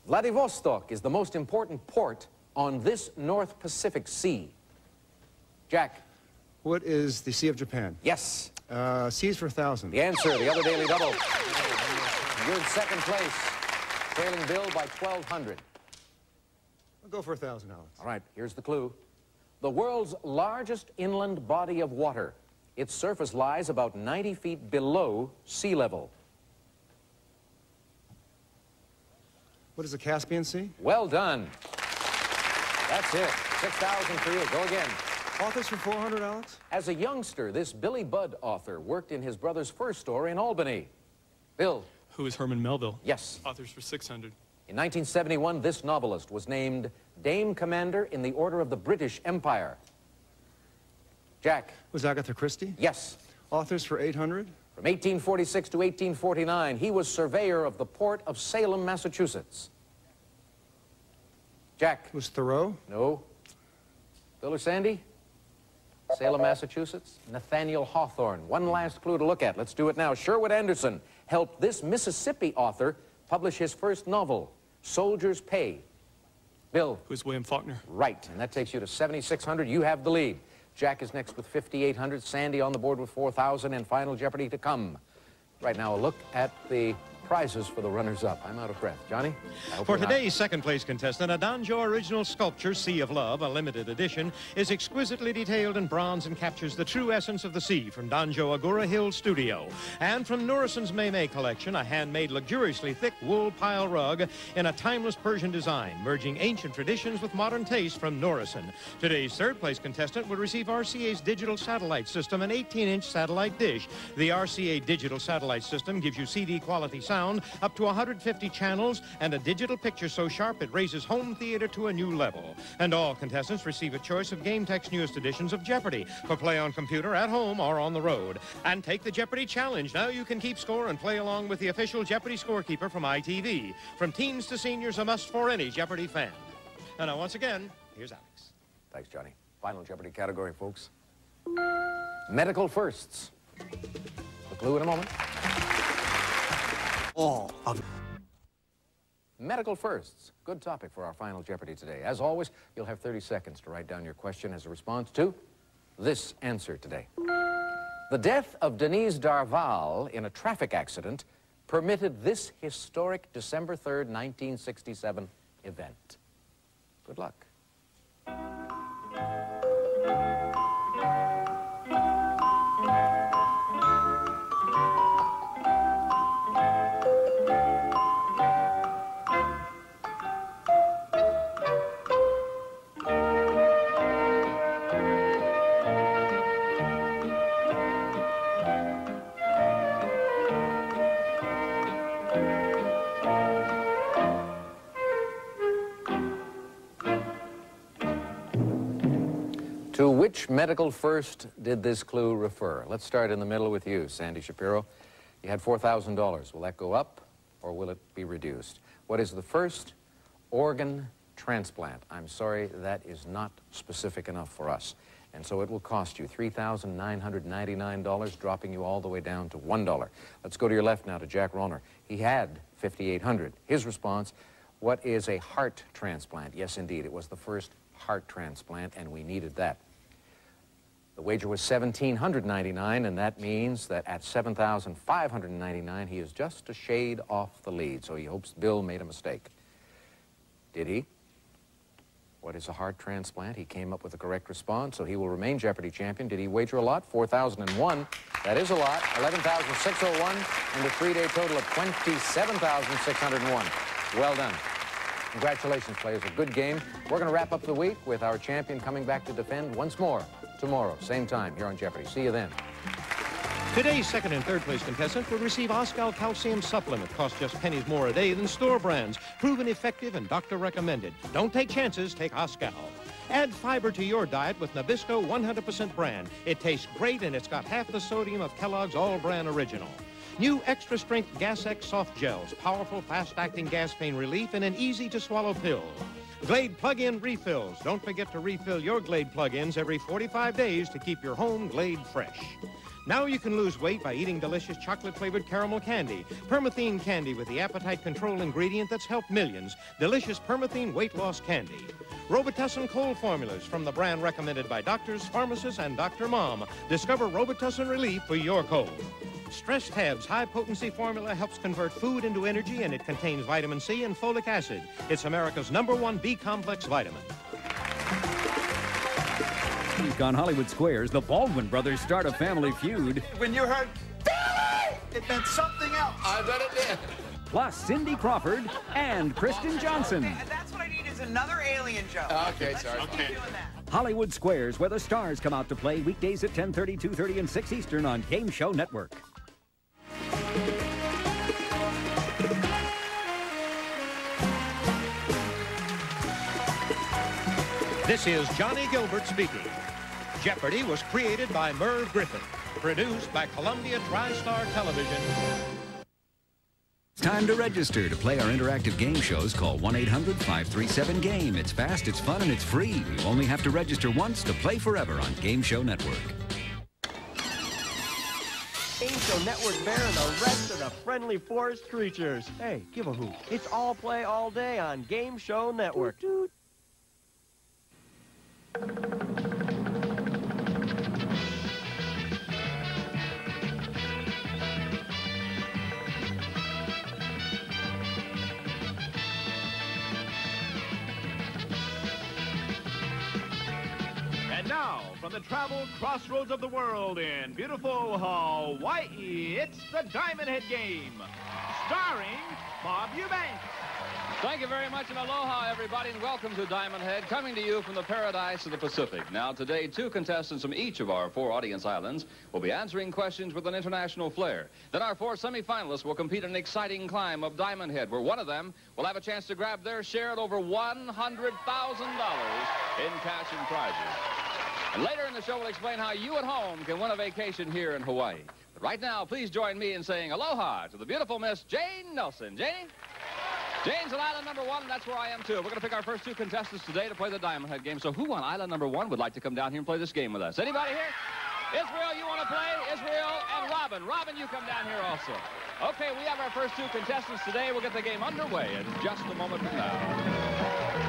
Vladivostok is the most important port on this North Pacific Sea. Jack. What is the Sea of Japan? Yes. Uh, seas for 1,000. The answer, the other daily double. In second place, trailing Bill by 1,200. I'll go for a 1,000, Alex. All right, here's the clue. The world's largest inland body of water. Its surface lies about 90 feet below sea level. What is the Caspian Sea? Well done. That's it. 6,000 for you. Go again. Authors for 400, Alex? As a youngster, this Billy Budd author worked in his brother's fur store in Albany. Bill. Who is Herman Melville? Yes. Authors for 600. In 1971, this novelist was named Dame Commander in the Order of the British Empire. Jack. Was Agatha Christie? Yes. Authors for 800? From 1846 to 1849, he was surveyor of the port of Salem, Massachusetts. Jack. Was Thoreau? No. Bill or Sandy? Salem, Massachusetts. Nathaniel Hawthorne. One last clue to look at. Let's do it now. Sherwood Anderson helped this Mississippi author publish his first novel, Soldier's Pay. Bill. Who's William Faulkner? Right, and that takes you to 7,600. You have the lead. Jack is next with 5,800. Sandy on the board with 4,000, and Final Jeopardy to come. Right now, a look at the prizes for the runners-up. I'm out of breath. Johnny? For today's second place contestant, a Danjo original sculpture, Sea of Love, a limited edition, is exquisitely detailed in bronze and captures the true essence of the sea from Danjo Agura Hill Studio. And from Nourison's May May collection, a handmade luxuriously thick wool pile rug in a timeless Persian design, merging ancient traditions with modern taste from Nourison. Today's third place contestant will receive RCA's digital satellite system, an 18-inch satellite dish. The RCA digital satellite system gives you CD quality sound up to 150 channels and a digital picture so sharp it raises home theater to a new level. And all contestants receive a choice of GameTek's newest editions of Jeopardy for play on computer, at home, or on the road. And take the Jeopardy challenge. Now you can keep score and play along with the official Jeopardy scorekeeper from ITV. From teens to seniors, a must for any Jeopardy fan. And now, once again, here's Alex. Thanks, Johnny. Final Jeopardy category, folks. Medical firsts. The clue in a moment. All of medical firsts. Good topic for our final Jeopardy today. As always, you'll have 30 seconds to write down your question as a response to this answer today. The death of Denise Darval in a traffic accident permitted this historic December 3rd, 1967 event. Good luck. Which medical first did this clue refer? Let's start in the middle with you, Sandy Shapiro. You had $4,000. Will that go up or will it be reduced? What is the first organ transplant? I'm sorry, that is not specific enough for us. And so it will cost you $3,999, dropping you all the way down to $1. Let's go to your left now to Jack Ronner. He had 5,800. His response, what is a heart transplant? Yes, indeed, it was the first heart transplant, and we needed that. The wager was 1,799, and that means that at 7,599, he is just a shade off the lead, so he hopes Bill made a mistake. Did he? What is a heart transplant? He came up with the correct response, so he will remain Jeopardy champion. Did he wager a lot? 4,001. That is a lot. 11,601 and a three-day total of 27,601. Well done. Congratulations, players. A good game. We're going to wrap up the week with our champion coming back to defend once more tomorrow, same time, here on Jeopardy. See you then. Today's second and third place contestants will receive Oscal Calcium Supplement. Cost just pennies more a day than store brands. Proven effective and doctor recommended. Don't take chances, take Oscal. Add fiber to your diet with Nabisco 100% bran. It tastes great and it's got half the sodium of Kellogg's All Bran Original. New extra strength Gas X soft gels, powerful fast acting gas pain relief in an easy to swallow pill. Glade plug-in refills. Don't forget to refill your Glade plug-ins every 45 days to keep your home Glade fresh. Now you can lose weight by eating delicious chocolate-flavored caramel candy. Permathene candy with the appetite control ingredient that's helped millions. Delicious Permathene weight loss candy. Robitussin cold formulas from the brand recommended by doctors, pharmacists, and Dr. Mom. Discover Robitussin relief for your cold. Stress Tabs high-potency formula helps convert food into energy, and it contains vitamin C and folic acid. It's America's number one B-complex vitamin. Week on Hollywood Squares, the Baldwin brothers start a family feud. When you heard Billy, it meant something else. I bet it did. Plus Cindy Crawford and Kristen oh, Johnston. Okay, that's what I need is another alien joke. Okay, sorry. Okay. Hollywood Squares, where the stars come out to play weekdays at 10:30, 2:30, and 6 Eastern on Game Show Network. This is Johnny Gilbert speaking. Jeopardy was created by Merv Griffin, produced by Columbia TriStar Television. It's time to register to play our interactive game shows. Call 1-800-537-GAME. It's fast, it's fun, and it's free. You only have to register once to play forever on Game Show Network. Show Network Bear and the rest of the friendly forest creatures. Hey, give a hoot. It's all play all day on Game Show Network. And from the traveled crossroads of the world in beautiful Hawaii, it's the Diamond Head Game, starring Bob Eubanks. Thank you very much and aloha, everybody, and welcome to Diamond Head, coming to you from the paradise of the Pacific. Now, today, two contestants from each of our four audience islands will be answering questions with an international flair. Then our four semifinalists will compete in an exciting climb of Diamond Head, where one of them will have a chance to grab their share at over $100,000 in cash and prizes. And later in the show, we'll explain how you at home can win a vacation here in Hawaii. But right now, please join me in saying aloha to the beautiful Miss Jane Nelson. Janie? Jane's on island number one, and that's where I am, too. We're going to pick our first two contestants today to play the Diamond Head game. So who on island number one would like to come down here and play this game with us? Anybody here? Israel, you want to play? Israel and Robin. Robin, you come down here also. Okay, we have our first two contestants today. We'll get the game underway in just a moment from now.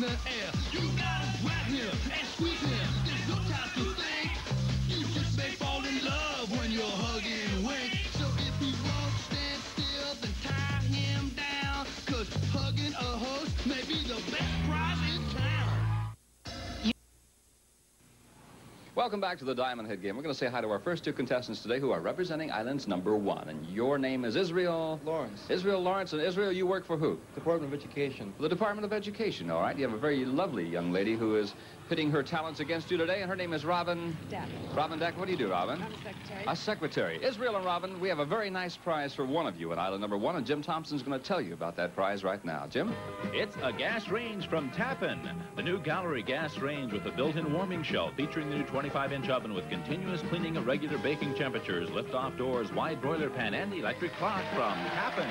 The air. Welcome back to the Diamond Head game. We're going to say hi to our first two contestants today who are representing Islands number one. And your name is Israel? Lawrence. Israel Lawrence. And Israel, you work for who? Department of Education. The Department of Education, all right. You have a very lovely young lady who is pitting her talents against you today, and her name is Robin. Deck. Robin Deck. What do you do, Robin? I'm a secretary. A secretary. Israel and Robin, we have a very nice prize for one of you at Island number one, and Jim Thompson's going to tell you about that prize right now. Jim? It's a gas range from Tappan. The new gallery gas range with a built-in warming shelf featuring the new 25-inch oven with continuous cleaning at regular baking temperatures, lift-off doors, wide broiler pan, and the electric clock from Tappan.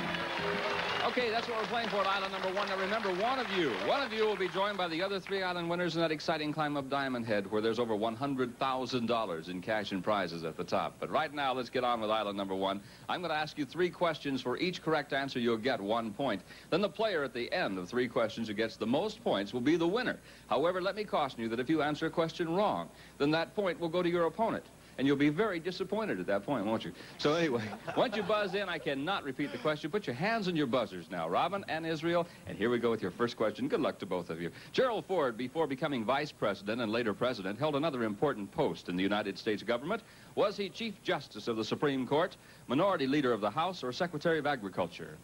Okay, that's what we're playing for at Island number one. Now remember, one of you, one of you will be joined by the other three island winners in that exciting climb up Diamond Head where there's over $100,000 in cash and prizes at the top. But right now, let's get on with Island number one. I'm going to ask you three questions. For each correct answer, you'll get one point. Then the player at the end of three questions who gets the most points will be the winner. However, let me caution you that if you answer a question wrong, then that point will go to your opponent. And you'll be very disappointed at that point, won't you? So anyway, once you buzz in, I cannot repeat the question. Put your hands on your buzzers now, Robin and Israel. And here we go with your first question. Good luck to both of you. Gerald Ford, before becoming vice president and later president, held another important post in the United States government. Was he Chief Justice of the Supreme Court, Minority Leader of the House, or Secretary of Agriculture?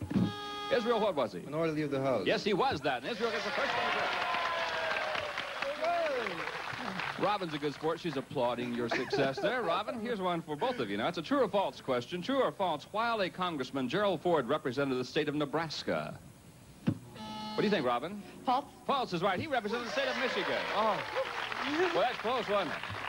Israel, what was he? Minority Leader of the House. Yes, he was that. And Israel gets the first one. Correct. Robin's a good sport. She's applauding your success there. Robin, here's one for both of you. Now, it's a true or false question. True or false, while a congressman, Gerald Ford represented the state of Nebraska. What do you think, Robin? False. False is right. He represented the state of Michigan. Oh. Well, that's close, wasn't it?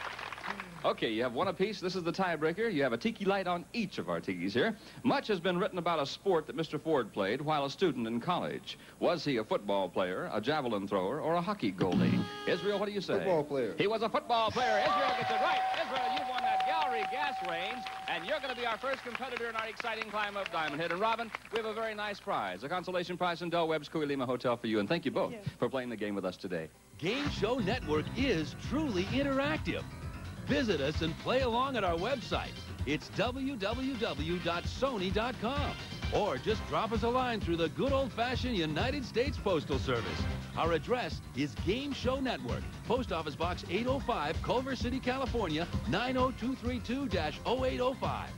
Okay, you have one apiece. This is the tiebreaker. You have a tiki light on each of our tikis here. Much has been written about a sport that Mr. Ford played while a student in college. Was he a football player, a javelin thrower, or a hockey goalie? Israel, what do you say? Football player. He was a football player. Israel gets it right. Israel, you've won that gallery gas range, and you're going to be our first competitor in our exciting climb up Diamond Head. And Robin, we have a very nice prize, a consolation prize in Del Webb's Kuilima Hotel for you. And thank you both for playing the game with us today. Game Show Network is truly interactive. Visit us and play along at our website. It's www.sony.com. Or just drop us a line through the good old-fashioned United States Postal Service. Our address is Game Show Network, Post Office Box 805, Culver City, California, 90232-0805.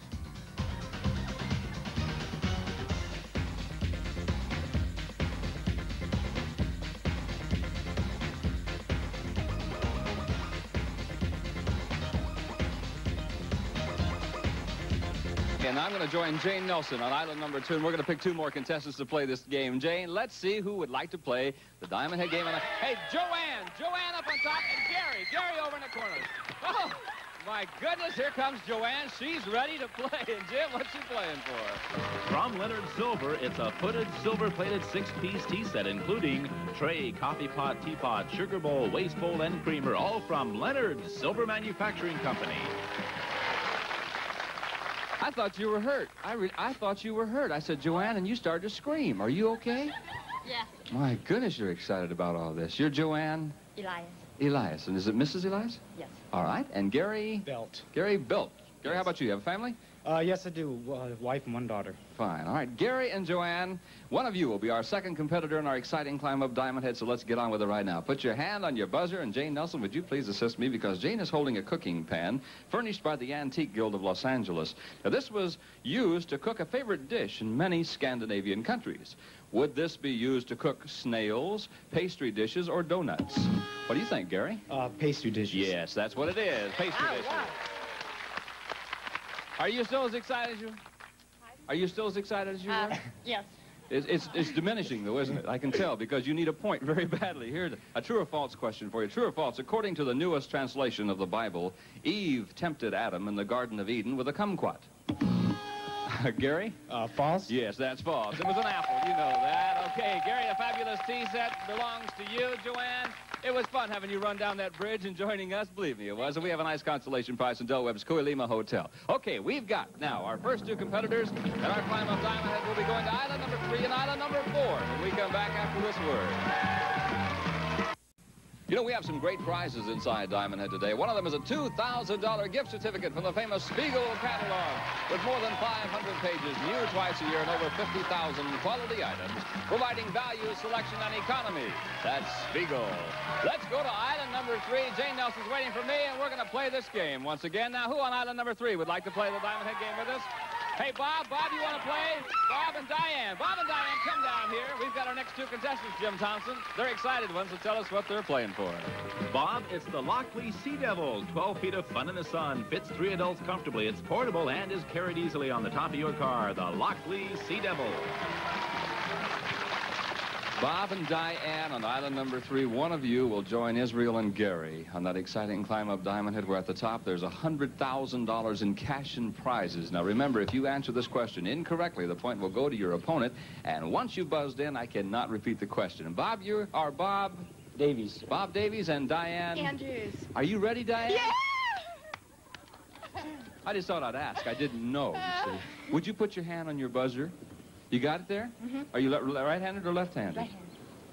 And I'm going to join Jane Nelson on island number two, and we're going to pick two more contestants to play this game. Jane, let's see who would like to play the Diamond Head game. Hey, Joanne, Joanne up on top, and Gary, Gary over in the corner. Oh, my goodness, here comes Joanne. She's ready to play. And Jim, what's she playing for? From Leonard Silver, it's a footed, silver-plated six-piece tea set, including tray, coffee pot, teapot, sugar bowl, waste bowl, and creamer, all from Leonard Silver Manufacturing Company. I thought you were hurt. I, re- I thought you were hurt. I said, Joanne, and you started to scream. Are you okay? Yeah. My goodness, you're excited about all this. You're Joanne Elias. Elias. And is it Mrs. Elias? Yes. All right. And Gary? Belt. Gary Belt. Gary, how about you? You have a family? Uh, yes, I do. Uh, wife and one daughter. Fine. All right. Gary and Joanne, one of you will be our second competitor in our exciting climb up Diamond Head, so let's get on with it right now. Put your hand on your buzzer, and Jane Nelson, would you please assist me? Because Jane is holding a cooking pan furnished by the Antique Guild of Los Angeles. Now, this was used to cook a favorite dish in many Scandinavian countries. Would this be used to cook snails, pastry dishes, or donuts? What do you think, Gary? Uh, pastry dishes. Yes, that's what it is. Pastry dishes. Are you still as excited as you? Are you still as excited as you Uh, were? yes. It's, it's, it's diminishing, though, isn't it? I can tell, because you need a point very badly. Here's a true or false question for you. True or false? According to the newest translation of the Bible, Eve tempted Adam in the Garden of Eden with a kumquat. Gary? Uh, false? Yes, that's false. It was an apple. You know that. Okay, Gary, the fabulous tea set belongs to you, Joanne. It was fun having you run down that bridge and joining us. Believe me, it was. And we have a nice consolation prize in Del Webb's Kuilima Hotel. Okay, we've got now our first two competitors, and our climb up Diamond Head will be going to island number three and island number four when we come back after this word. You know, we have some great prizes inside Diamond Head today. One of them is a $2,000 gift certificate from the famous Spiegel catalog with more than 500 pages, new twice a year, and over 50,000 quality items, providing value, selection, and economy. That's Spiegel. Let's go to island number three. Jane Nelson's waiting for me, and we're going to play this game once again. Now, who on island number three would like to play the Diamond Head game with us? Hey, Bob, Bob, you want to play? Bob and Diane. Bob and Diane, come down here. We've got our next two contestants, Jim Thompson. They're excited ones so tell us what they're playing for. Bob, it's the Lockley Sea Devil. 12 feet of fun in the sun. Fits three adults comfortably. It's portable and is carried easily on the top of your car. The Lockley Sea Devil. Bob and Diane on island number three. One of you will join Israel and Gary on that exciting climb up Diamond Head. We're at the top. There's $100,000 in cash and prizes. Now, remember, if you answer this question incorrectly, the point will go to your opponent. And once you buzzed in, I cannot repeat the question. Bob, you are Bob... Davies. Bob Davies and Diane... Andrews. Are you ready, Diane? Yeah! I just thought I'd ask. I didn't know, you see. Would you put your hand on your buzzer? You got it there? Mhm. Are you le- le- right-handed or left-handed? Right-handed.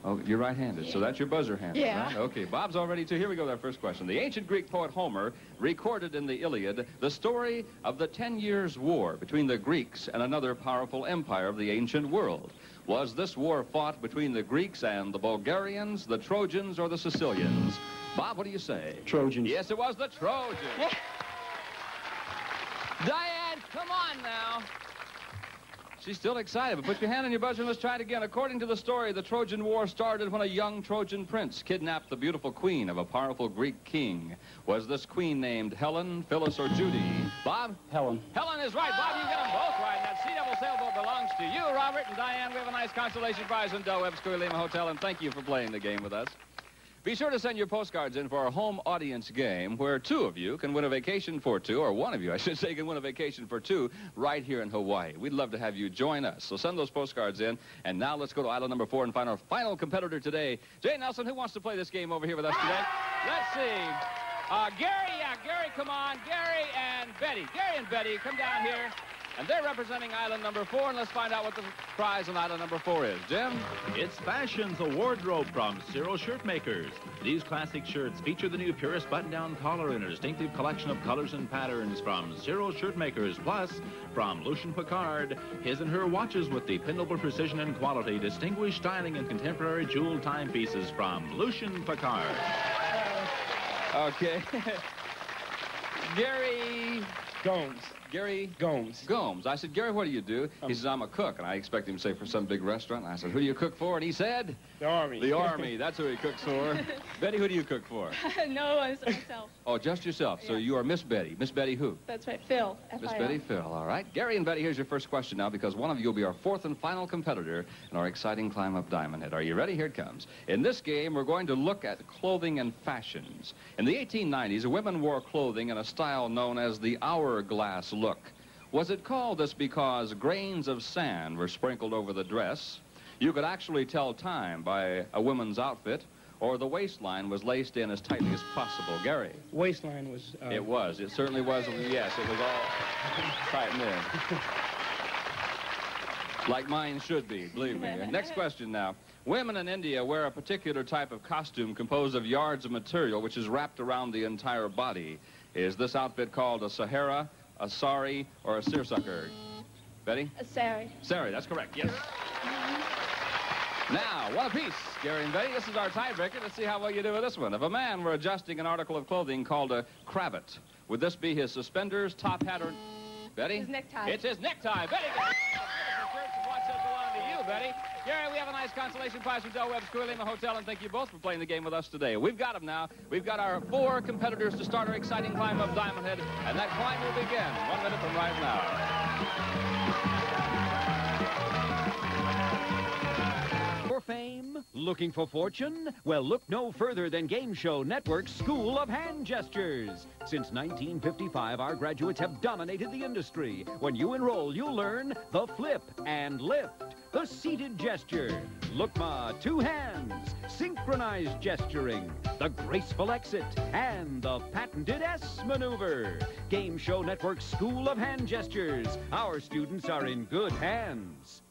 Oh, you're right-handed, so that's your buzzer hand, Yeah. right? Okay, Bob's all ready, too. Here we go with our first question. The ancient Greek poet Homer recorded in the Iliad the story of the Ten Years' War between the Greeks and another powerful empire of the ancient world. Was this war fought between the Greeks and the Bulgarians, the Trojans, or the Sicilians? Bob, what do you say? Trojans. Yes, it was the Trojans. Diane, come on now. She's still excited, but put your hand on your buzzer and let's try it again. According to the story, the Trojan War started when a young Trojan prince kidnapped the beautiful queen of a powerful Greek king. Was this queen named Helen, Phyllis, or Judy? Bob? Helen. Helen is right. Bob, you get them both right. And that Sea Devil sailboat belongs to you, Robert. And Diane, we have a nice consolation prize in Del Webb's Kuilima Hotel, and thank you for playing the game with us. Be sure to send your postcards in for our home audience game where two of you can win a vacation for two, or one of you, I should say, can win a vacation for two right here in Hawaii. We'd love to have you join us. So send those postcards in. And now let's go to island number four and find our final competitor today. Jay Nelson, who wants to play this game over here with us today? Let's see. Uh, Gary, yeah, Gary, come on. Gary and Betty. Gary and Betty, come down here. And they're representing island number four, and let's find out what the prize on island number four is. Jim? It's Fashions, a wardrobe from Sero Shirtmakers. These classic shirts feature the new purist button-down collar in a distinctive collection of colors and patterns from Sero Shirtmakers. Plus, from Lucien Piccard, his and her watches with dependable precision and quality, distinguished styling and contemporary jewel timepieces from Lucien Piccard. Okay. Gary Gomes. Gary Gomes. Gomes. I said, Gary, what do you do? He um, says, I'm a cook. And I expect him to say for some big restaurant. And I said, who do you cook for? And he said, The Army. the Army. That's who he cooks for. Betty, who do you cook for? no, it's myself. Oh, just yourself. So you are Miss Betty. Miss Betty who? That's right, Phil. Miss Betty Phil, all right. Gary and Betty, here's your first question now because one of you will be our fourth and final competitor in our exciting climb up Diamond Head. Are you ready? Here it comes. In this game, we're going to look at clothing and fashions. In the 1890s, women wore clothing in a style known as the hourglass look. Was it called this because grains of sand were sprinkled over the dress? You could actually tell time by a woman's outfit, or the waistline was laced in as tightly as possible. Gary? Waistline was. Uh, It was. It certainly was. Yes, it was all tightened in. Like mine should be, believe me. Next question now. Women in India wear a particular type of costume composed of yards of material which is wrapped around the entire body. Is this outfit called a Sahara, a sari, or a seersucker? Betty? A Sari. Sari, that's correct, yes. Now, one apiece, Gary and Betty. This is our tiebreaker. Let's see how well you do with this one. If a man were adjusting an article of clothing called a cravat, would this be his suspenders, top hat, or... Betty? His necktie. It's his necktie. Betty, gets the shirts and watch that belong to you, Betty. Gary, we have a nice consolation prize from Del Webb's Kuilima Hotel, and thank you both for playing the game with us today. We've got them now. We've got our four competitors to start our exciting climb up Diamond Head, and that climb will begin one minute from right now. Looking for fortune? Well, look no further than Game Show Network's School of Hand Gestures. Since 1955, our graduates have dominated the industry. When you enroll, you'll learn the flip and lift, the seated gesture, lookma, two hands, synchronized gesturing, the graceful exit, and the patented S maneuver. Game Show Network's School of Hand Gestures. Our students are in good hands.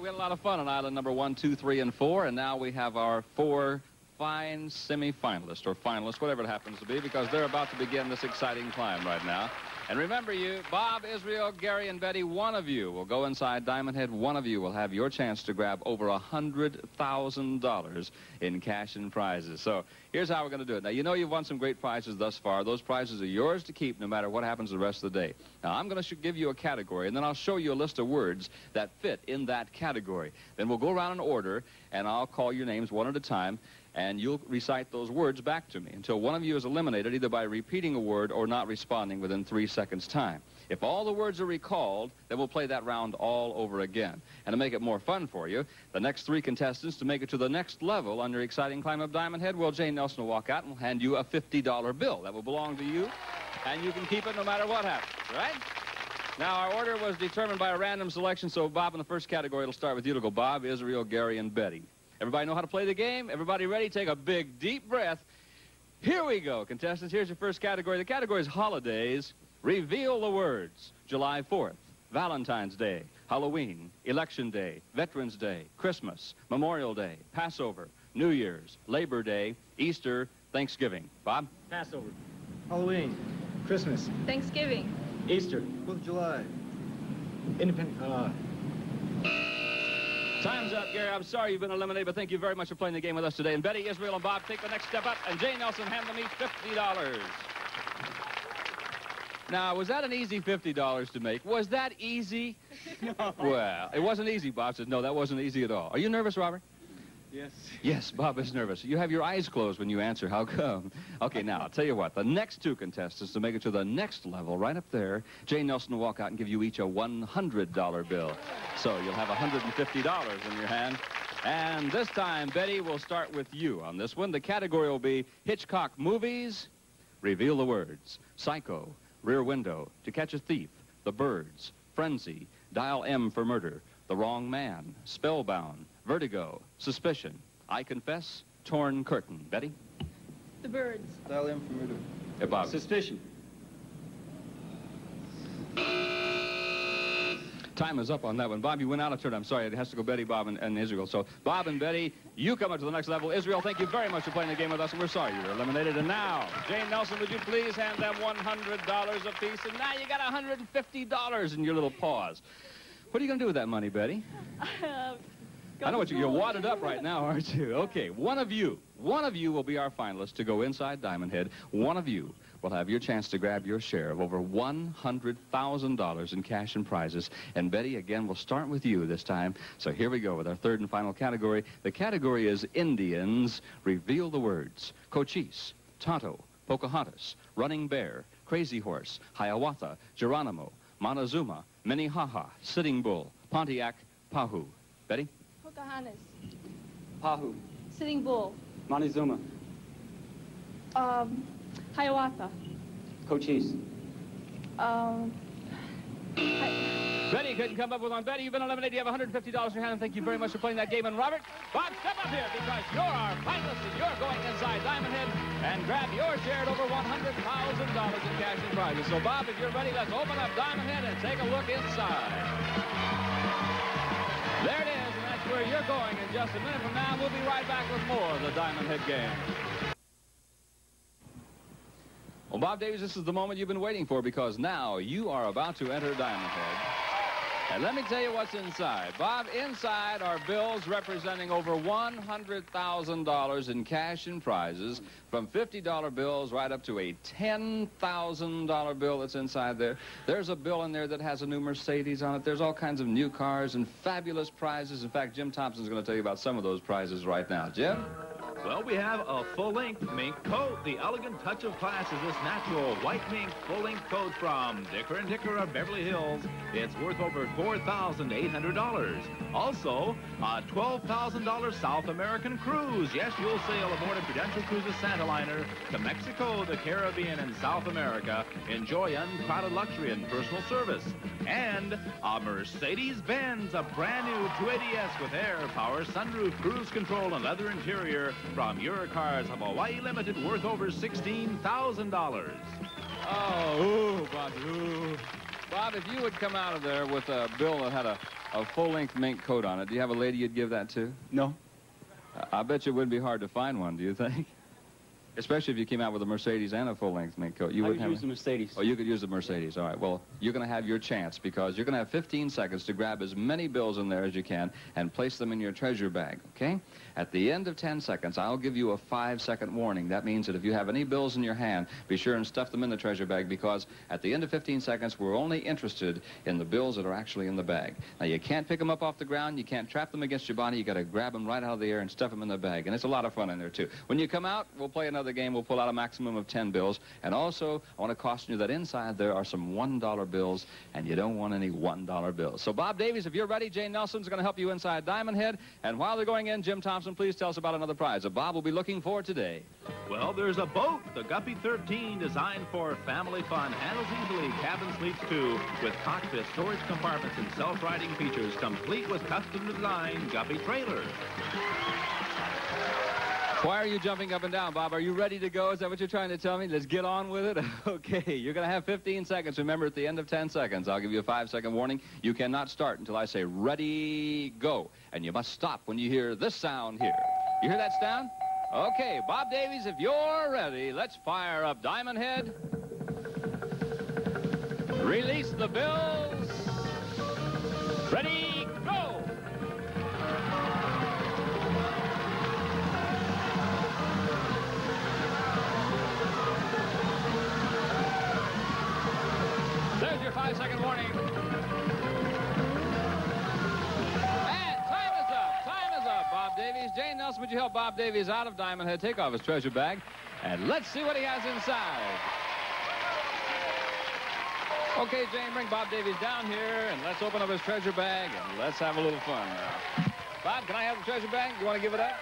We had a lot of fun on island number one, two, three, and four, and now we have our four fine semi-finalists, or finalists, whatever it happens to be, because they're about to begin this exciting climb right now. And remember you, Bob, Israel, Gary, and Betty, one of you will go inside Diamond Head. One of you will have your chance to grab over a $100,000 in cash and prizes. So here's how we're going to do it. Now, you know you've won some great prizes thus far. Those prizes are yours to keep no matter what happens the rest of the day. Now, I'm going to give you a category, and then I'll show you a list of words that fit in that category. Then we'll go around in order, and I'll call your names one at a time and you'll recite those words back to me until one of you is eliminated either by repeating a word or not responding within three seconds' time. If all the words are recalled, then we'll play that round all over again. And to make it more fun for you, the next three contestants to make it to the next level on your exciting climb up Diamond Head, well, Jane Nelson will walk out and hand you a $50 bill. That will belong to you, and you can keep it no matter what happens, right? Now, our order was determined by a random selection, so Bob, in the first category, it'll start with you. It'll go Bob, Israel, Gary, and Betty. Everybody know how to play the game? Everybody ready? Take a big, deep breath. Here we go, contestants. Here's your first category. The category is holidays. Reveal the words. July 4th, Valentine's Day, Halloween, Election Day, Veterans Day, Christmas, Memorial Day, Passover, New Year's, Labor Day, Easter, Thanksgiving. Bob? Passover. Halloween. Christmas. Thanksgiving. Easter. Fourth of July. Independent. Uh, Time's up, Gary. I'm sorry you've been eliminated, but thank you very much for playing the game with us today. And Betty, Israel, and Bob take the next step up, and Jane Nelson hand them each $50. Now, was that an easy $50 to make? Was that easy? No. Well, it wasn't easy, Bob says. No, that wasn't easy at all. Are you nervous, Robert? Yes. Yes, Bob is nervous. You have your eyes closed when you answer. How come? Okay, now, I'll tell you what. The next two contestants to make it to the next level, right up there, Jane Nelson will walk out and give you each a $100 bill. So you'll have $150 in your hand. And this time, Betty we'll start with you on this one. The category will be Hitchcock movies. Reveal the words. Psycho, Rear Window, To Catch a Thief, The Birds, Frenzy, Dial M for Murder, The Wrong Man, Spellbound, Vertigo, Suspicion, I Confess, Torn Curtain. Betty? The birds. Dial M for murder. Hey, Bob. Suspicion. Time is up on that one. Bob, you went out of turn. I'm sorry. It has to go Betty, Bob, and, and Israel. So, Bob and Betty, you come up to the next level. Israel, thank you very much for playing the game with us, and we're sorry you were eliminated. And now, Jane Nelson, would you please hand them $100 apiece? And now you got $150 in your little paws. What are you going to do with that money, Betty? Uh, I know what you, you're wadded up right now, aren't you? Okay, one of you, one of you will be our finalist to go inside Diamond Head. One of you will have your chance to grab your share of over $100,000 in cash and prizes. And Betty, again, we'll start with you this time. So here we go with our third and final category. The category is Indians. Reveal the words. Cochise, Tonto, Pocahontas, Running Bear, Crazy Horse, Hiawatha, Geronimo, Montezuma, Minnehaha, Sitting Bull, Pontiac, Pahu. Betty? Pocahontas. Pahu. Sitting Bull. Montezuma. Um, Hiawatha. Cochise. Um, Betty couldn't come up with one. Betty, you've been eliminated. You have $150 in your hand. Thank you very much for playing that game. And Robert, Bob, step up here because you're our finalist and you're going inside Diamond Head and grab your share at over $100,000 in cash and prizes. So, Bob, if you're ready, let's open up Diamond Head and take a look inside. There it is, and that's where you're going in just a minute from now. We'll be right back with more of the Diamond Head game. Well, Bob Davies, this is the moment you've been waiting for because now you are about to enter Diamond Head. And let me tell you what's inside. Bob, inside are bills representing over $100,000 in cash and prizes, from $50 bills right up to a $10,000 bill that's inside there. There's a bill in there that has a new Mercedes on it. There's all kinds of new cars and fabulous prizes. In fact, Jim Thompson's going to tell you about some of those prizes right now. Jim? Well, we have a full-length mink coat. The elegant touch of class is this natural white mink full-length coat from Dicker and Dicker of Beverly Hills. It's worth over $4,800. Also, a $12,000 South American cruise. Yes, you'll sail aboard a Prudential Cruises Santa Liner to Mexico, the Caribbean, and South America. Enjoy uncrowded luxury and personal service. And a Mercedes-Benz, a brand new 280S with air, power, sunroof, cruise control, and leather interior from your cars of Hawaii Limited worth over $16,000. Oh, ooh, Bob, ooh. Bob, if you would come out of there with a bill that had a, a full-length mink coat on it, do you have a lady you'd give that to? No. I bet you it wouldn't be hard to find one, do you think? Especially if you came out with a Mercedes and a full-length mink coat. You I wouldn't could have use the Mercedes. Oh, you could use the Mercedes. All right. Well, you're going to have your chance because you're going to have 15 seconds to grab as many bills in there as you can and place them in your treasure bag, okay? At the end of 10 seconds, I'll give you a five-second warning. That means that if you have any bills in your hand, be sure and stuff them in the treasure bag because at the end of 15 seconds, we're only interested in the bills that are actually in the bag. Now, you can't pick them up off the ground. You can't trap them against your body. You got to grab them right out of the air and stuff them in the bag. And it's a lot of fun in there, too. When you come out, we'll play another game. We'll pull out a maximum of 10 bills. And also, I want to caution you that inside there are some $1 bills, and you don't want any $1 bills. So, Bob Davies, if you're ready, Jane Nelson's going to help you inside Diamond Head. And while they're going in, Jim Thompson, please tell us about another prize that Bob will be looking for today. Well, there's a boat, the Guppy 13, designed for family fun. Handles easily, cabin sleeps too, with cockpit, storage compartments, and self-riding features, complete with custom designed Guppy trailers. Why are you jumping up and down, Bob? Are you ready to go? Is that what you're trying to tell me? Let's get on with it. Okay, you're going to have 15 seconds. Remember, at the end of 10 seconds, I'll give you a five-second warning. You cannot start until I say, ready, go. And you must stop when you hear this sound here. You hear that sound? Okay, Bob Davies, if you're ready, let's fire up Diamond Head. Release the bills. Ready, go! Jane Nelson, would you help Bob Davies out of Diamond Head, take off his treasure bag, and let's see what he has inside. Okay, Jane, bring Bob Davies down here, and let's open up his treasure bag, and let's have a little fun now. Bob, can I have the treasure bag? You want to give it up?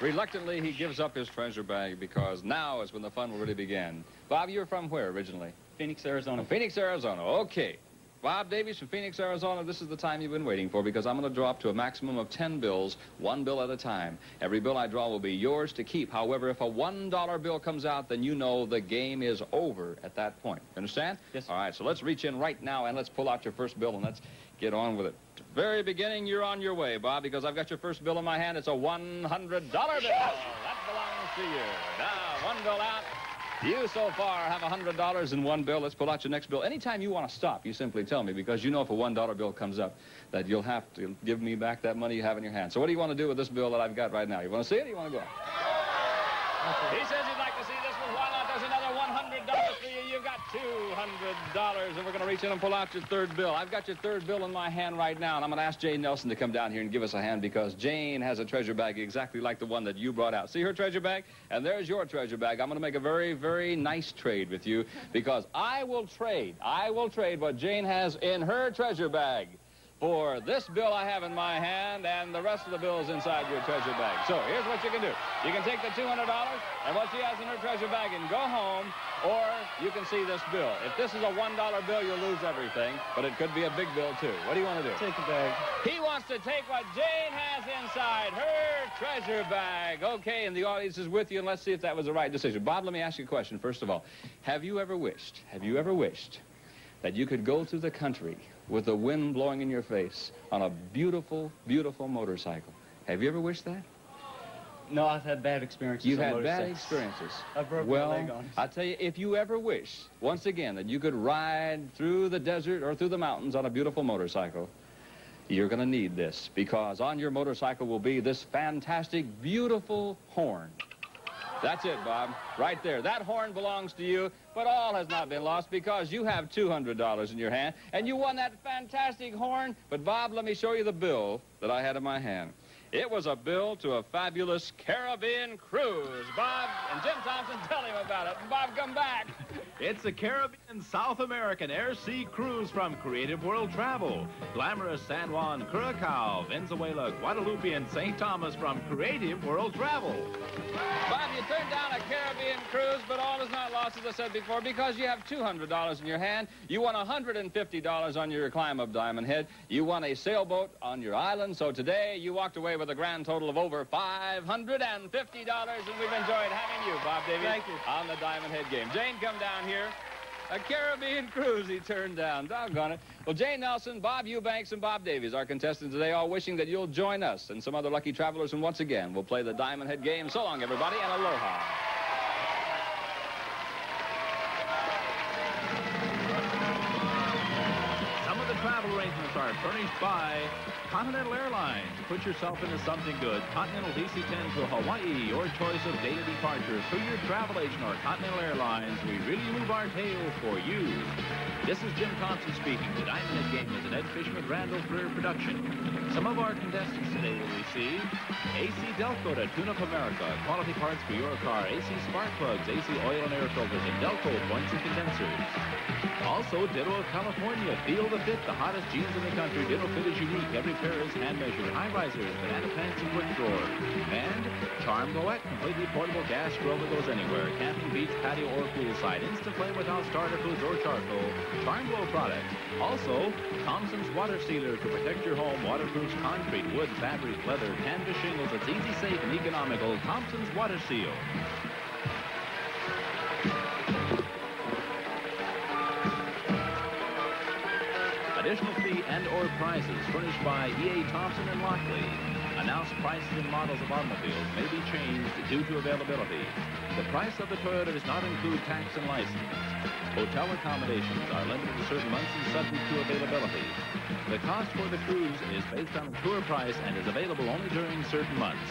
Reluctantly, he gives up his treasure bag because now is when the fun will really begin. Bob, you're from where originally? Phoenix, Arizona. Phoenix, Arizona. Okay. Bob Davies from Phoenix, Arizona, this is the time you've been waiting for because I'm going to draw up to a maximum of 10 bills, one bill at a time. Every bill I draw will be yours to keep. However, if a $1 bill comes out, then you know the game is over at that point. Understand? Yes. All right, so let's reach in right now and let's pull out your first bill and let's get on with it. Very beginning, you're on your way, Bob, because I've got your first bill in my hand. It's a $100 bill. That belongs to you. Now, one bill out. You so far have $100 in one bill. Let's pull out your next bill. Anytime you want to stop, you simply tell me, because you know if a $1 bill comes up, that you'll have to give me back that money you have in your hand. So what do you want to do with this bill that I've got right now? You want to see it or you want to go? He says he'd like to see this one. Why not? There's another $100 for you. You've got $200, and we're going to reach in and pull out your third bill. I've got your third bill in my hand right now, and I'm going to ask Jane Nelson to come down here and give us a hand because Jane has a treasure bag exactly like the one that you brought out. See her treasure bag? And there's your treasure bag. I'm going to make a very, very nice trade with you because I will trade, I will trade what Jane has in her treasure bag for this bill I have in my hand and the rest of the bills inside your treasure bag. So here's what you can do. You can take the $200 and what she has in her treasure bag and go home, or you can see this bill. If this is a $1 bill, you'll lose everything, but it could be a big bill, too. What do you want to do? Take the bag. He wants to take what Jane has inside her treasure bag. Okay, and the audience is with you, and let's see if that was the right decision. Bob, let me ask you a question, first of all. Have you ever wished, have you ever wished that you could go through the country with the wind blowing in your face on a beautiful, beautiful motorcycle? Have you ever wished that? No, I've had bad experiences. You've had bad experiences. I broke well, my leg on. I'll tell you, if you ever wish, once again, that you could ride through the desert or through the mountains on a beautiful motorcycle, you're going to need this because on your motorcycle will be this fantastic, beautiful horn. That's it, Bob. Right there. That horn belongs to you, but all has not been lost because you have $200 in your hand, and you won that fantastic horn. But, Bob, let me show you the bill that I had in my hand. It was a bill to a fabulous Caribbean cruise. Bob and Jim Thompson, tell him about it. Bob, come back. It's a Caribbean South American air sea cruise from Creative World Travel. Glamorous San Juan, Curacao, Venezuela, Guadeloupe, and St. Thomas from Creative World Travel. Bob, you turned down a Caribbean cruise, but all is not lost, as I said before, because you have $200 in your hand. You won $150 on your climb up Diamond Head. You won a sailboat on your island, so today you walked away with a grand total of over $550, and we've enjoyed having you, Bob Davies, Thank you. on the Diamond Head game. Jane, come down here. A Caribbean cruise he turned down. Doggone it. Well, Jane Nelson, Bob Eubanks, and Bob Davies, our contestants today, all wishing that you'll join us and some other lucky travelers. And once again, we'll play the Diamond Head game. So long, everybody, and aloha. Some of the travel arrangements are furnished by Continental Airlines. Put yourself into something good. Continental DC-10 to Hawaii, your choice of data departure. Through your travel agent or Continental Airlines, we really move our tail for you. This is Jim Thompson speaking. The Diamond Head Game is an Ed Fishman Randall Freer production. Some of our contestants today will receive AC Delco to Tune Up America, quality parts for your car, AC spark plugs, AC oil and air filters, and Delco points and condensers. Also, Ditto of California. Feel the fit. The hottest jeans in the country. Ditto fit is unique. Every pair is hand measured. High risers, banana pants, and quick drawer. And Charm Glow, completely portable gas grill that goes anywhere. Camping, beach, patio, or poolside. Instant flame without starter foods or charcoal. Charm Glow product. Also, Thompson's water sealer to protect your home. Waterproofs concrete, wood, fabric, leather, canvas shingles. It's easy, safe, and economical. Thompson's Water Seal. Additional and or prizes furnished by E.A. Thompson and Lockley. Announced prices and models of automobiles may be changed due to availability. The price of the Toyota does not include tax and license. Hotel accommodations are limited to certain months and subject to availability. The cost for the cruise is based on tour price and is available only during certain months.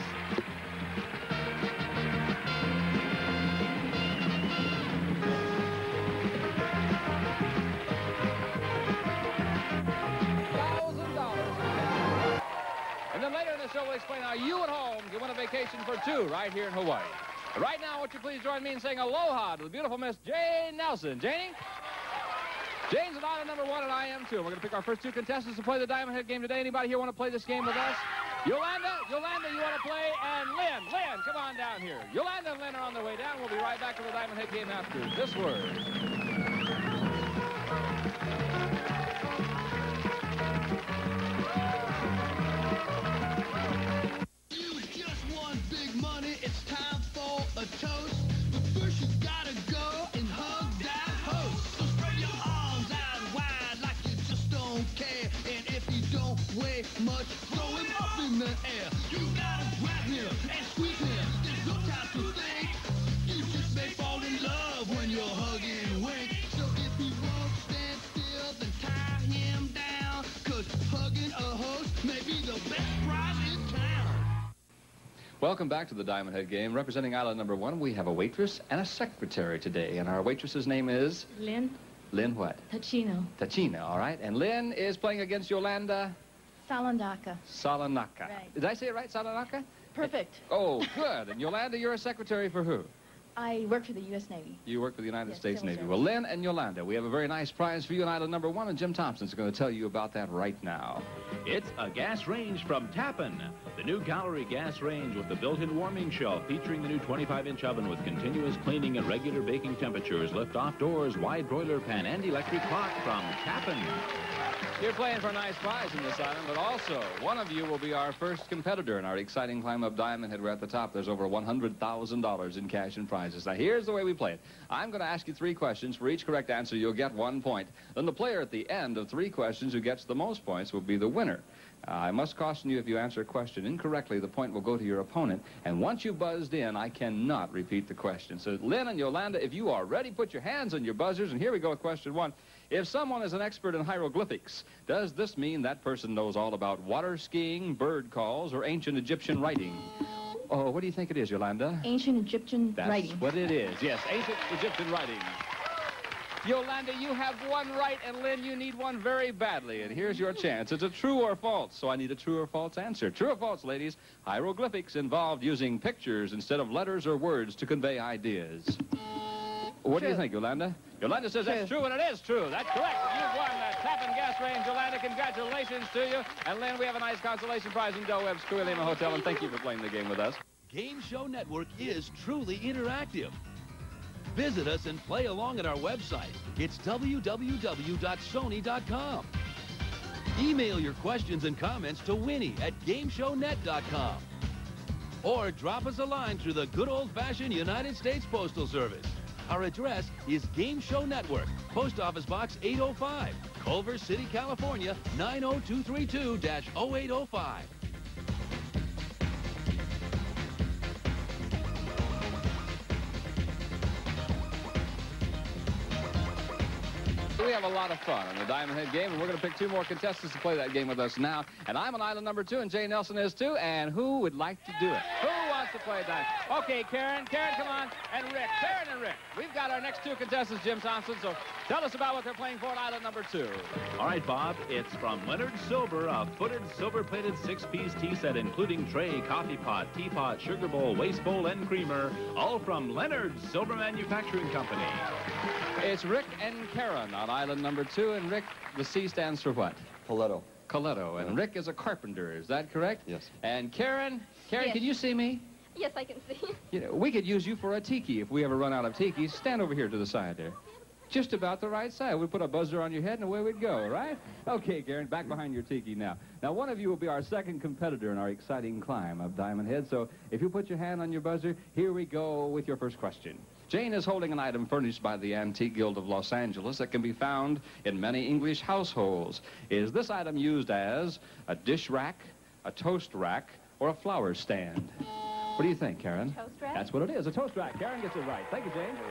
Show, we'll explain how you at home can win a vacation for two right here in Hawaii. Right now, won't you please join me in saying aloha to the beautiful Miss Jane Nelson. Janie? Jane's at island number one, and I am too. We're going to pick our first two contestants to play the Diamond Head game today. Anybody here want to play this game with us? Yolanda, Yolanda, you want to play? And Lynn, Lynn, come on down here. Yolanda and Lynn are on their way down. We'll be right back to the Diamond Head game after this word. Up air. You gotta grab him and squeeze him. There's no time to think. You just may fall in love when you're hugging wink. So if he won't stand still, then tie him down. Cause hugging a host may be the best prize in town. Welcome back to the Diamond Head game. Representing island number one, we have a waitress and a secretary today. And our waitress's name is Lynn Lynn what? Tachino, Tachina, all right. And Lynn is playing against Yolanda Salandaka. Salanaka. Right. Did I say it right, Salanaka? Perfect. Oh, good. And Yolanda, you're a secretary for who? I work for the U.S. Navy. You work for the United Yes, States civil Navy. service. Well, Lynn and Yolanda, we have a very nice prize for you in island number one, and Jim Thompson's going to tell you about that right now. It's a gas range from Tappan. The new gallery gas range with the built-in warming shelf featuring the new 25-inch oven with continuous cleaning and regular baking temperatures, lift-off doors, wide broiler pan, and electric clock from Tappan. You're playing for nice prize in this island, but also one of you will be our first competitor in our exciting climb up Diamond Head. We're at the top. There's over $100,000 in cash and prizes. Now, here's the way we play it. I'm going to ask you three questions. For each correct answer, you'll get one point. Then the player at the end of three questions who gets the most points will be the winner. Uh, I must caution you if you answer a question incorrectly, the point will go to your opponent. And once you buzzed in, I cannot repeat the question. So, Lynn and Yolanda, if you are ready, put your hands on your buzzers. And here we go with question one. If someone is an expert in hieroglyphics, does this mean that person knows all about water skiing, bird calls, or ancient Egyptian writing? Oh, what do you think it is, Yolanda? Ancient Egyptian That's writing. That's what it is. Yes, ancient Egyptian writing. Yolanda, you have one right, and Lynn, you need one very badly. And here's your chance. It's a true or false, so I need a true or false answer. True or false, ladies? Hieroglyphics involved using pictures instead of letters or words to convey ideas. What do you think, Yolanda? Yolanda says that's true, and it is true. That's correct. You've won that Tappan gas range, Yolanda. Congratulations to you. And Lynn, we have a nice consolation prize in Del Webb's Kuilima Hotel, and thank you for playing the game with us. Game Show Network is truly interactive. Visit us and play along at our website. It's www.sony.com. Email your questions and comments to Winnie at GameShowNet.com. Or drop us a line through the good old-fashioned United States Postal Service. Our address is Game Show Network, Post Office Box 805, Culver City, California, 90232-0805. We have a lot of fun on the Diamond Head game, and we're going to pick two more contestants to play that game with us now. And I'm on island number two, and Jane Nelson is too. And who would like to do it? Who to play Diamond? Okay, Karen. Karen, come on. And Rick. Karen and Rick. We've got our next two contestants, Jim Thompson. So tell us about what they're playing for on island number two. All right, Bob, it's from Leonard Silver, a footed silver-plated six-piece tea set including tray, coffee pot, teapot, sugar bowl, waste bowl, and creamer, all from Leonard Silver Manufacturing Company. It's Rick and Karen on island number two. And Rick, the C stands for what? Coletto. Coletto. And Rick is a carpenter. Is that correct? Yes. And Karen, Karen, Yes. can you see me? Yes, I can see. You know, we could use you for a tiki if we ever run out of tiki. Stand over here to the side there. Just about the right side. We'd put a buzzer on your head and away we'd go, right? Okay, Karen, back behind your tiki now. Now, one of you will be our second competitor in our exciting climb of Diamond Head. So if you put your hand on your buzzer, here we go with your first question. Jane is holding an item furnished by the Antique Guild of Los Angeles that can be found in many English households. Is this item used as a dish rack, a toast rack, or a flower stand? What do you think, Karen? Toast rack? That's what it is, a toast rack. Karen gets it right. Thank you, Jane.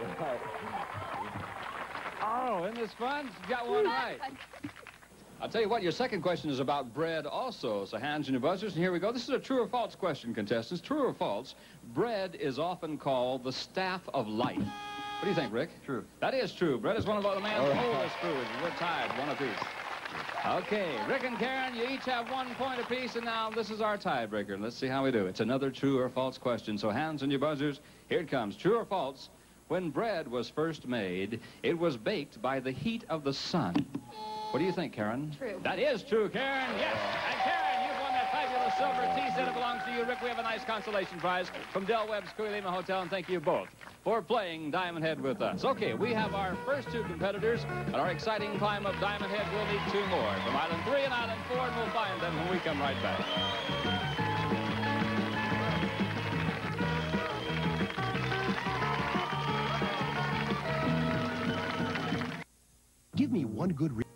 Oh, isn't this fun? You got one right. I'll tell you what, your second question is about bread also. So hands in your buzzers, and here we go. This is a true or false question, contestants. True or false, bread is often called the staff of life. What do you think, Rick? True. That is true. Bread is one of the man's All right. oldest foods. We're tied, one apiece. Okay, Rick and Karen, you each have one point apiece, and now this is our tiebreaker. Let's see how we do. It's another true or false question, so hands on your buzzers. Here it comes. True or false? When bread was first made, it was baked by the heat of the sun. What do you think, Karen? True. That is true, Karen. Yes. And Karen, you've won that fabulous silver tea set. It belongs to you. Rick, we have a nice consolation prize from Del Webb's Kuilima Hotel, and thank you both for playing Diamond Head with us. Okay, we have our first two competitors, and our exciting climb of Diamond Head will need two more from Island 3 and Island 4, and we'll find them when we come right back. Give me one good reason.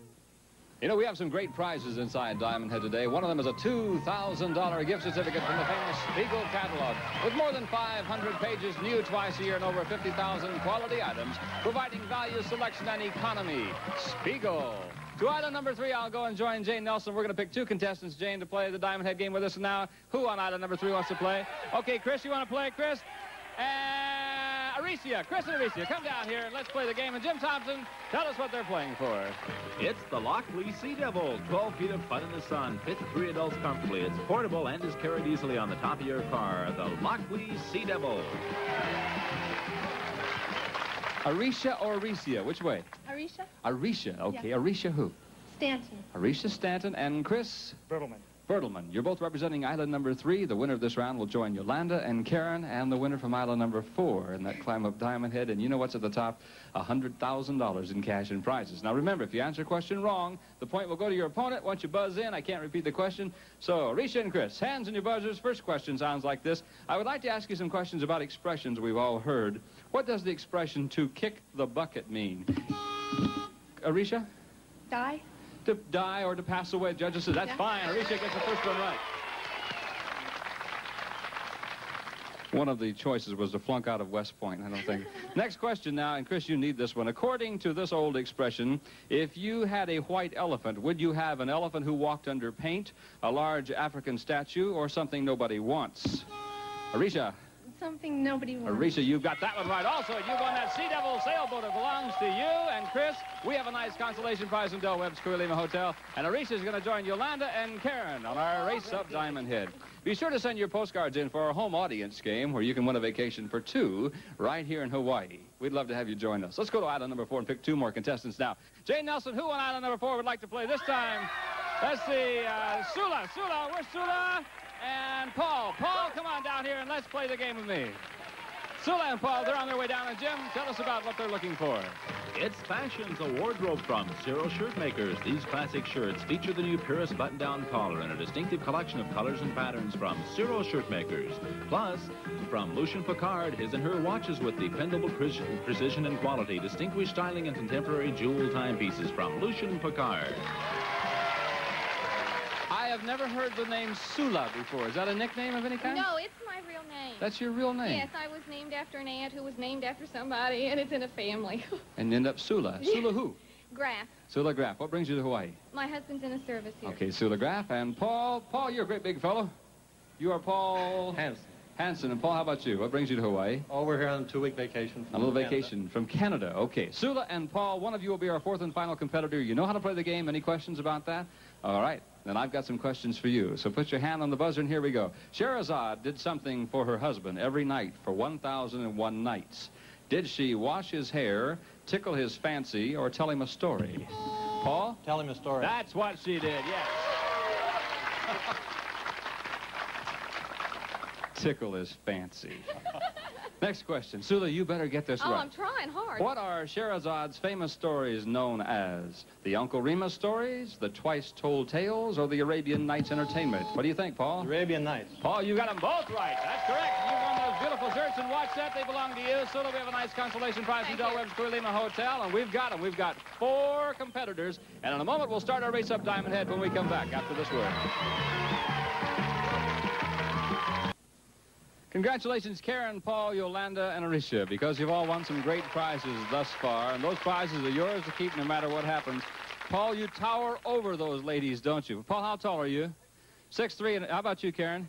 You know, we have some great prizes inside Diamond Head today. One of them is a $2,000 gift certificate from the famous Spiegel catalog. With more than 500 pages new twice a year and over 50,000 quality items, providing value, selection, and economy. Spiegel. To item number three, I'll go and join Jane Nelson. We're going to pick two contestants, Jane, to play the Diamond Head game with us. Now, who on item number three wants to play? Okay, Chris, you want to play, Chris? And Aricia, Chris and Aricia, come down here and let's play the game. And Jim Thompson, tell us what they're playing for. It's the Lockley Sea Devil. 12 feet of fun in the sun. Fits three adults comfortably. It's portable and is carried easily on the top of your car. The Lockley Sea Devil. Aricia or Aricia? Which way? Arisha? Aricia. Okay, Yeah. Aricia who? Stanton. Aricia Stanton and Chris Bertelman. Bertelman. You're both representing island number three. The winner of this round will join Yolanda and Karen, and the winner from island number four in that climb up Diamond Head. And you know what's at the top? $100,000 in cash and prizes. Now remember, if you answer a question wrong, the point will go to your opponent. Once you buzz in, I can't repeat the question. So, Risha and Chris, hands in your buzzers. First question sounds like this. I would like to ask you some questions about expressions we've all heard. What does the expression to kick the bucket mean? Arisha? Die? To die or to pass away. The Judges says that's Yeah. fine. Arisha gets the first one right. One of the choices was to flunk out of West Point, I don't think. Next question now, and Chris, you need this one. According to this old expression, if you had a white elephant, would you have an elephant who walked under paint, a large African statue, or something nobody wants? Arisha, something nobody wants. Arisha, you've got that one right. Also, you've won that Sea Devil sailboat. It belongs to you. And Chris, we have a nice consolation prize in Del Webb's Kuilima Hotel. And Arisha is going to join Yolanda and Karen on our race up Diamond Head. Be sure to send your postcards in for our home audience game where you can win a vacation for two right here in Hawaii. We'd love to have you join us. Let's go to island number four and pick two more contestants now. Jane Nelson, who on island number four would like to play this time? Let's see, uh, Sula. Sula, where's Sula? And Paul. Paul, come on down here and let's play the game with me. Sula and Paul, they're on their way down. And Jim, tell us about what they're looking for. It's Fashion's a wardrobe from Sero Shirt Makers. These classic shirts feature the new Purist button-down collar and a distinctive collection of colors and patterns from Sero Shirt Makers. Plus, from Lucien Piccard, his and her watches with dependable precision and quality, distinguished styling and contemporary jewel timepieces from Lucien Piccard. I have never heard the name Sula before. Is that a nickname of any kind? No, it's my real name. That's your real name? Yes, I was named after an aunt who was named after somebody, and it's in a family. And you end up Sula. Sula who? Graf. Sula Graff. What brings you to Hawaii? My husband's in a service here. Okay, Sula Graff. And Paul. Paul, you're a great big fellow. You are Paul... Hanson. Hanson. And Paul, how about you? What brings you to Hawaii? Oh, we're here on a two-week vacation. A little Canada. vacation from Canada. Okay. Sula and Paul, one of you will be our fourth and final competitor. You know how to play the game. Any questions about that? All right. Then I've got some questions for you. So put your hand on the buzzer and here we go. Scheherazade did something for her husband every night for 1,001 nights. Did she wash his hair, tickle his fancy, or tell him a story? Paul? Tell him a story. That's what she did, yes. tickle his fancy. Next question. Sula, you better get this oh, right. I'm trying hard. What are Scheherazade's famous stories known as? The Uncle Remus stories, the Twice Told Tales, or the Arabian Nights Entertainment? What do you think, Paul? Arabian Nights. Paul, you got them both right. That's correct. You won those beautiful shirts and watch that. They belong to you. Sula, we have a nice consolation prize from Del Webb's Kuilima Hotel, and we've got them. We've got four competitors, and in a moment we'll start our race up Diamond Head when we come back after this word. Congratulations, Karen, Paul, Yolanda, and Arisha, because you've all won some great prizes thus far, and those prizes are yours to keep no matter what happens. Paul, you tower over those ladies, don't you? Paul, how tall are you? Six three. and how about you, Karen?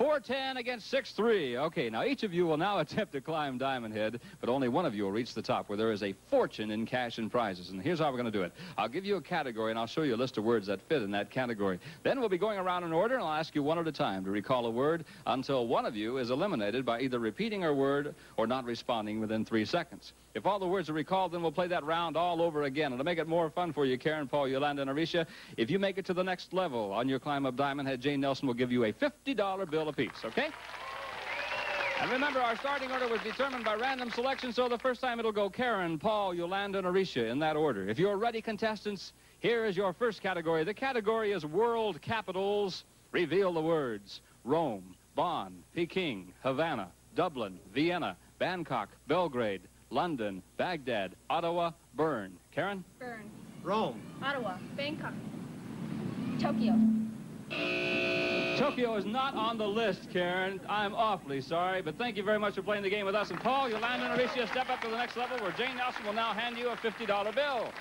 410 against 6'3". Okay, now each of you will now attempt to climb Diamond Head, but only one of you will reach the top where there is a fortune in cash and prizes. And here's how we're going to do it. I'll give you a category, and I'll show you a list of words that fit in that category. Then we'll be going around in order, and I'll ask you one at a time to recall a word until one of you is eliminated by either repeating our word or not responding within three seconds. If all the words are recalled, then we'll play that round all over again. And to make it more fun for you, Karen, Paul, Yolanda, and Arisha, if you make it to the next level on your climb up Diamond Head, Jane Nelson will give you a $50 bill apiece, okay? And remember, our starting order was determined by random selection, so the first time it'll go Karen, Paul, Yolanda, and Arisha in that order. If you're ready, contestants, here is your first category. The category is world capitals. Reveal the words. Rome, Bonn, Peking, Havana, Dublin, Vienna, Bangkok, Belgrade, London, Baghdad, Ottawa, Bern. Karen? Bern. Rome. Ottawa. Bangkok. Tokyo. Tokyo is not on the list, Karen. I'm awfully sorry, but thank you very much for playing the game with us. And Paul, Yolanda, and Alicia, step up to the next level where Jane Nelson will now hand you a $50 bill.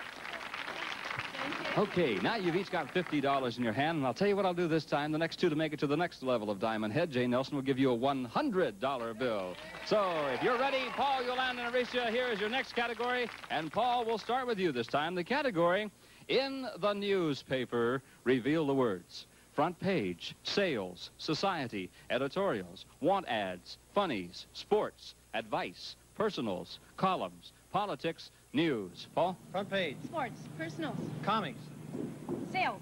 Okay, now you've each got $50 in your hand, and I'll tell you what I'll do this time. The next two to make it to the next level of Diamond Head, Jane Nelson will give you a $100 bill. So, if you're ready, Paul, Yolanda, and Arisha, here is your next category. And Paul, we'll start with you this time. The category, in the newspaper, reveal the words. Front page, sales, society, editorials, want ads, funnies, sports, advice, personals, columns, politics, news. Paul? Front page. Sports. Personals. Comics. Sales.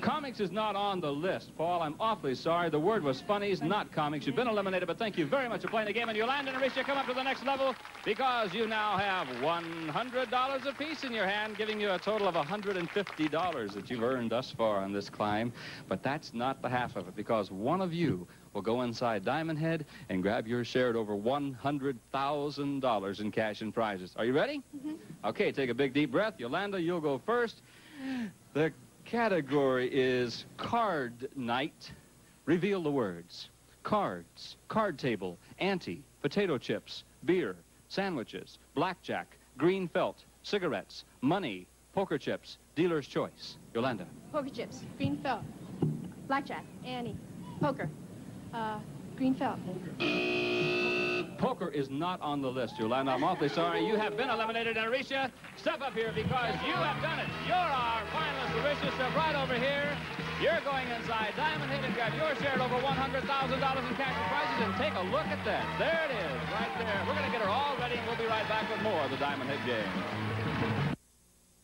Comics is not on the list, Paul. I'm awfully sorry. The word was funnies, not comics. You've been eliminated, but thank you very much for playing the game. And Yolanda and Arisha come up to the next level because you now have $100 apiece in your hand, giving you a total of $150 that you've earned thus far on this climb. But that's not the half of it because one of you will go inside Diamond Head and grab your share at over $100,000 in cash and prizes. Are you ready? Mm-hmm. Okay, take a big deep breath. Yolanda, you'll go first. The category is card night. Reveal the words. Cards, card table, ante, potato chips, beer, sandwiches, blackjack, green felt, cigarettes, money, poker chips, dealer's choice. Yolanda. Poker chips. Green felt. Blackjack. ante, Poker. Uh, Greenfeld. Poker is not on the list, Yolanda. I'm awfully sorry. You have been eliminated, Arisha, step up here because you have done it. You're our finalist, Arisha. Step right over here. You're going inside Diamond Head and grab your share at over $100,000 in cash and prizes, and take a look at that. There it is, right there. We're going to get her all ready, and we'll be right back with more of the Diamond Head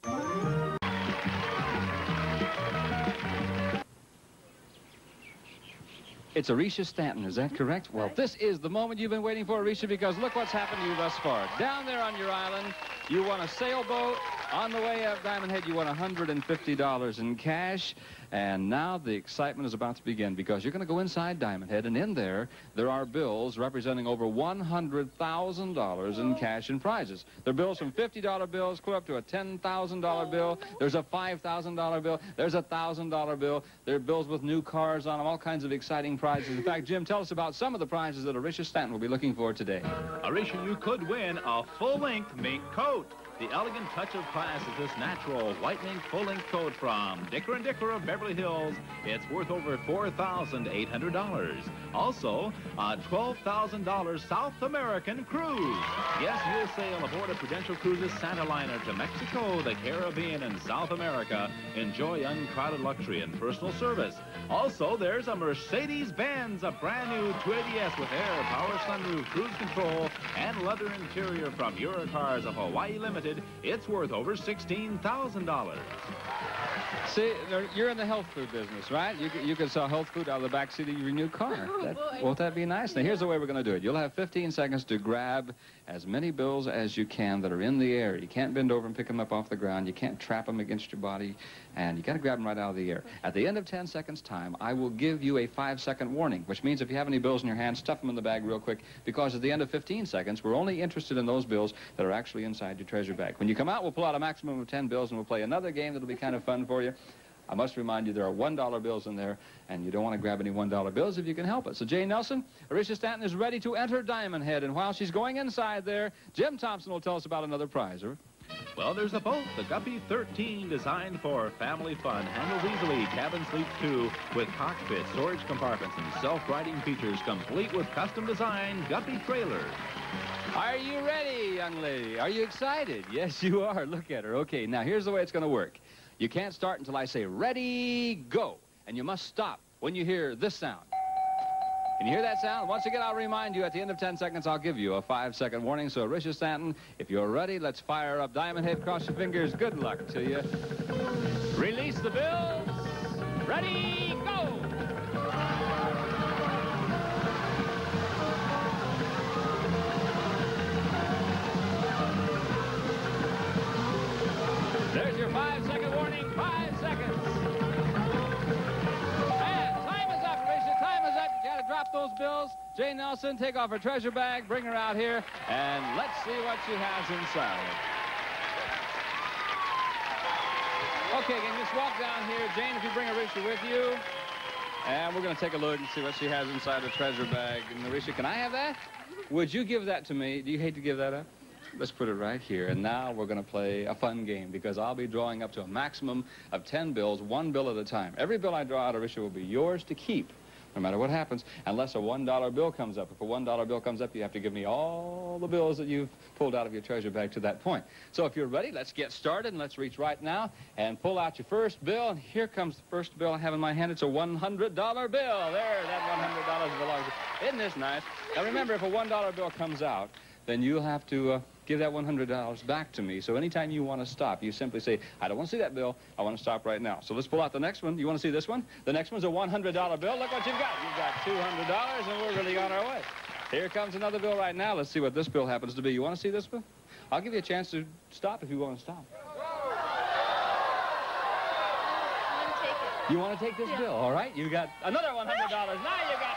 game. It's Arisha Stanton, is that correct? Well, this is the moment you've been waiting for, Arisha, because look what's happened to you thus far. Down there on your island, you won a sailboat. On the way up Diamond Head, you won $150 in cash. And now the excitement is about to begin because you're going to go inside Diamond Head, and in there, there are bills representing over $100,000 in cash and prizes. There are bills from $50 bills clear up to a $10,000 bill. There's a $5,000 bill. There's a $1,000 bill. There are bills with new cars on them, all kinds of exciting prizes. In fact, Jim, tell us about some of the prizes that Arisha Stanton will be looking for today. Arisha, you could win a full-length mink coat. The elegant touch of class is this natural whitening full-length coat from Dicker & Dicker of Beverly Hills. It's worth over $4,800. Also, a $12,000 South American cruise. Yes, you'll sail aboard a Prudential Cruises Santa Liner to Mexico, the Caribbean, and South America. Enjoy uncrowded luxury and personal service. Also, there's a Mercedes-Benz, a brand new 280S with air, power sunroof, cruise control, and leather interior from Eurocars of Hawaii Limited. It's worth over $16,000. See, you're in the health food business, right? You, can- you can sell health food out of the back seat of your new car. Oh, That- boy. won't that be nice? Now, here's the way we're going to do it. You'll have 15 seconds to grab as many bills as you can that are in the air. You can't bend over and pick them up off the ground. You can't trap them against your body, and you got to grab them right out of the air. At the end of 10 seconds' time, I will give you a five-second warning, which means if you have any bills in your hand, stuff them in the bag real quick, because at the end of 15 seconds, we're only interested in those bills that are actually inside your treasure bag. When you come out, we'll pull out a maximum of 10 bills, and we'll play another game that'll be kind of fun for you. I must remind you there are $1 bills in there, and you don't want to grab any $1 bills if you can help it. So Jane Nelson, Arisha Stanton is ready to enter Diamond Head, and while she's going inside there, Jim Thompson will tell us about another prize. Well, there's a boat, the Guppy 13, designed for family fun, handles easily, cabin sleep too, with cockpit, storage compartments, and self-riding features, complete with custom design Guppy trailers. Are you ready, young lady? Are you excited? Yes, you are. Look at her. Okay, now here's the way it's going to work. You can't start until I say, ready, go. And you must stop when you hear this sound. Can you hear that sound? Once again, I'll remind you, at the end of 10 seconds, I'll give you a five-second warning. So, Arisha Stanton, if you're ready, let's fire up Diamond Head. Cross your fingers. Good luck to you. Release the bills. Ready, go! There's your five-second warning. Drop those bills. Jane Nelson, take off her treasure bag, bring her out here, and let's see what she has inside. Okay, can you just walk down here, Jane, if you bring Arisha with you. And we're going to take a look and see what she has inside her treasure bag. And Arisha, can I have that? Would you give that to me? Do you hate to give that up? Let's put it right here. And now we're going to play a fun game because I'll be drawing up to a maximum of 10 bills, one bill at a time. Every bill I draw out, Arisha, will be yours to keep, no matter what happens, unless a $1 bill comes up. If a $1 bill comes up, you have to give me all the bills that you've pulled out of your treasure bag to that point. So if you're ready, let's get started and let's reach right now and pull out your first bill. And here comes the first bill I have in my hand. It's a $100 bill. There, that $100 belongs. Isn't this nice? Now remember, if a $1 bill comes out, then you'll have to uh, give that $100 back to me. So anytime you want to stop, you simply say, I don't want to see that bill. I want to stop right now. So let's pull out the next one. You want to see this one? The next one's a $100 bill. Look what you've got. You've got $200, and we're really on our way. Here comes another bill right now. Let's see what this bill happens to be. You want to see this bill? I'll give you a chance to stop if you want to stop. You want to take this bill, all right? You got another $100. Now you got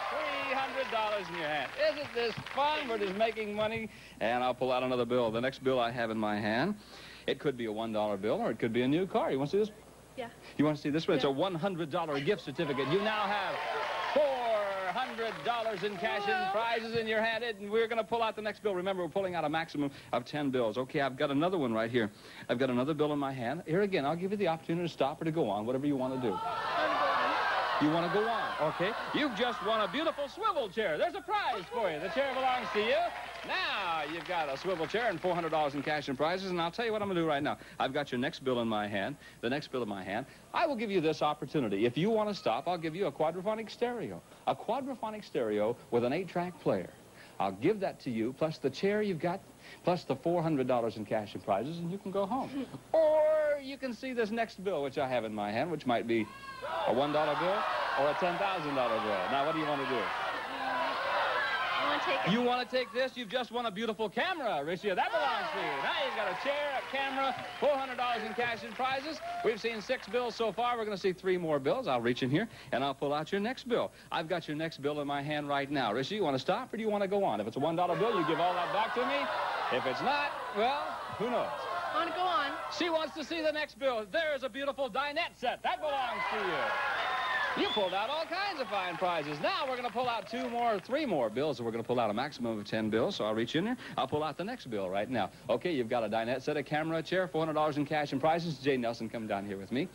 $300 in your hand. Isn't this fun? We're just making money. And I'll pull out another bill. The next bill I have in my hand, it could be a $1 bill or it could be a new car. You want to see this? Yeah. You want to see this one? It's a $100 gift certificate. You now have $400 in cash and prizes in your hand. And we're going to pull out the next bill. Remember, we're pulling out a maximum of 10 bills. Okay, I've got another one right here. I've got another bill in my hand. Here again, I'll give you the opportunity to stop or to go on, whatever you want to do. You want to go on, okay? You've just won a beautiful swivel chair. There's a prize for you. The chair belongs to you. Now you've got a swivel chair and $400 in cash and prizes, and I'll tell you what I'm going to do right now. I've got your next bill in my hand, the next bill in my hand. I will give you this opportunity. If you want to stop, I'll give you a quadraphonic stereo. A quadraphonic stereo with an eight-track player. I'll give that to you, plus the chair you've got, plus the $400 in cash and prizes, and you can go home. or you can see this next bill, which I have in my hand, which might be a $1 bill or a $10,000 bill. Now, what do you want to do? I want to take it. You want to take this? You've just won a beautiful camera, Ricia. That belongs to you. Now you've got a chair, a camera, $400 in cash and prizes. We've seen six bills so far. We're going to see three more bills. I'll reach in here, and I'll pull out your next bill. I've got your next bill in my hand right now. Ricia, you want to stop, or do you want to go on? If it's a $1 bill, you give all that back to me. If it's not, well, who knows? I want to go on. She wants to see the next bill. There's a beautiful dinette set. That belongs to you. You pulled out all kinds of fine prizes. Now we're going to pull out two more, three more bills, we're going to pull out a maximum of 10 bills. So I'll reach in there. I'll pull out the next bill right now. Okay, you've got a dinette set, a camera, a chair, $400 in cash and prizes. Jane Nelson, come down here with me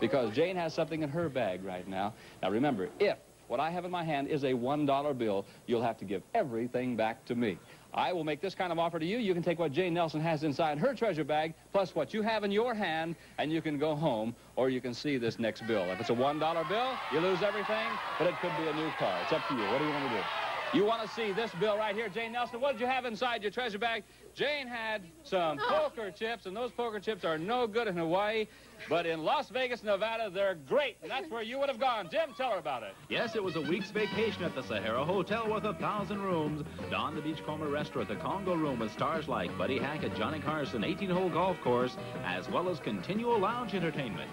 because Jane has something in her bag right now. Now remember, if what I have in my hand is a $1 bill, you'll have to give everything back to me. I will make this kind of offer to you. You can take what Jane Nelson has inside her treasure bag, plus what you have in your hand, and you can go home, or you can see this next bill. If it's a $1 bill, you lose everything, but it could be a new car. It's up to you. What do you want to do? You want to see this bill right here, Jane Nelson? What did you have inside your treasure bag? Jane had some oh. poker chips, and those poker chips are no good in Hawaii, but in Las Vegas, Nevada, they're great, and that's where you would have gone. Jim, tell her about it. Yes, it was a week's vacation at the Sahara Hotel with a thousand rooms. Don the Beachcomber Restaurant, the Congo Room with stars like Buddy Hackett, Johnny Carson, 18-hole golf course, as well as continual lounge entertainment.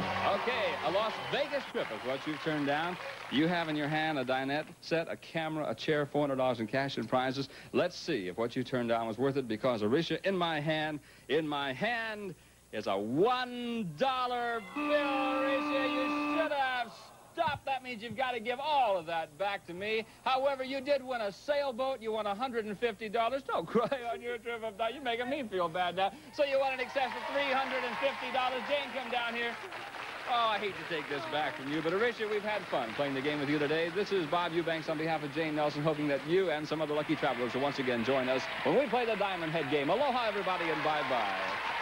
Okay, a Las Vegas trip is what you've turned down. You have in your hand a dinette set, a camera, a chair, $400 in cash and prizes. Let's see if what you turned down was worth it because Arisha, in my hand, in my hand is a $1 bill. Arisha, you should have stopped. That means you've got to give all of that back to me. However, you did win a sailboat. You won $150. Don't cry on your trip up. You're making me feel bad now. So you won an excess of $350. Jane, come down here. Oh, I hate to take this back from you, but Arisha, we've had fun playing the game with you today. This is Bob Eubanks on behalf of Jane Nelson, hoping that you and some other lucky travelers will once again join us when we play the Diamond Head game. Aloha, everybody, and bye-bye.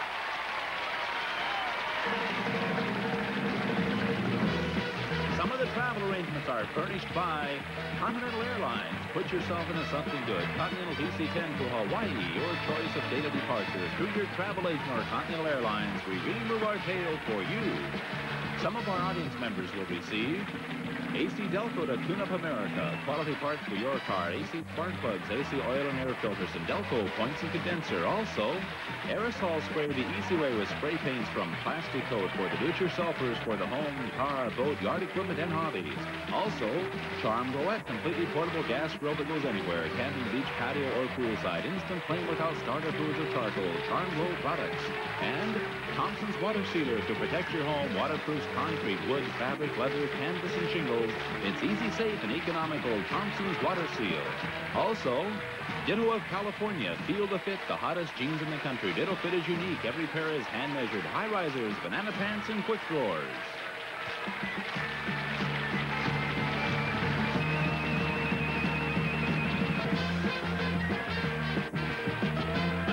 Some of the travel arrangements are furnished by Continental Airlines. Put yourself into something good. Continental DC-10 to Hawaii, your choice of date of departure. Through your travel agent or Continental Airlines, we really move our tail for you. Some of our audience members will receive AC Delco to tune up America. Quality parts for your car. AC spark plugs, AC oil and air filters, and Delco points and condenser. Also, aerosol spray the easy way with spray paints from Plasti-Kote for the do-it-yourselfers for the home, car, boat, yard equipment, and hobbies. Also, Charm Glow, completely portable gas grill that goes anywhere. Cabin, beach, patio, or poolside. Instant flame without starter fluids or charcoal. Charm Glow products. And Thompson's Water Sealers to protect your home. Waterproofs concrete, wood, fabric, leather, canvas, and It's easy, safe, and economical Thompson's Water Seal. Also, Ditto of California. Feel the fit, the hottest jeans in the country. Ditto fit is unique. Every pair is hand-measured. High risers, banana pants, and quick drawers.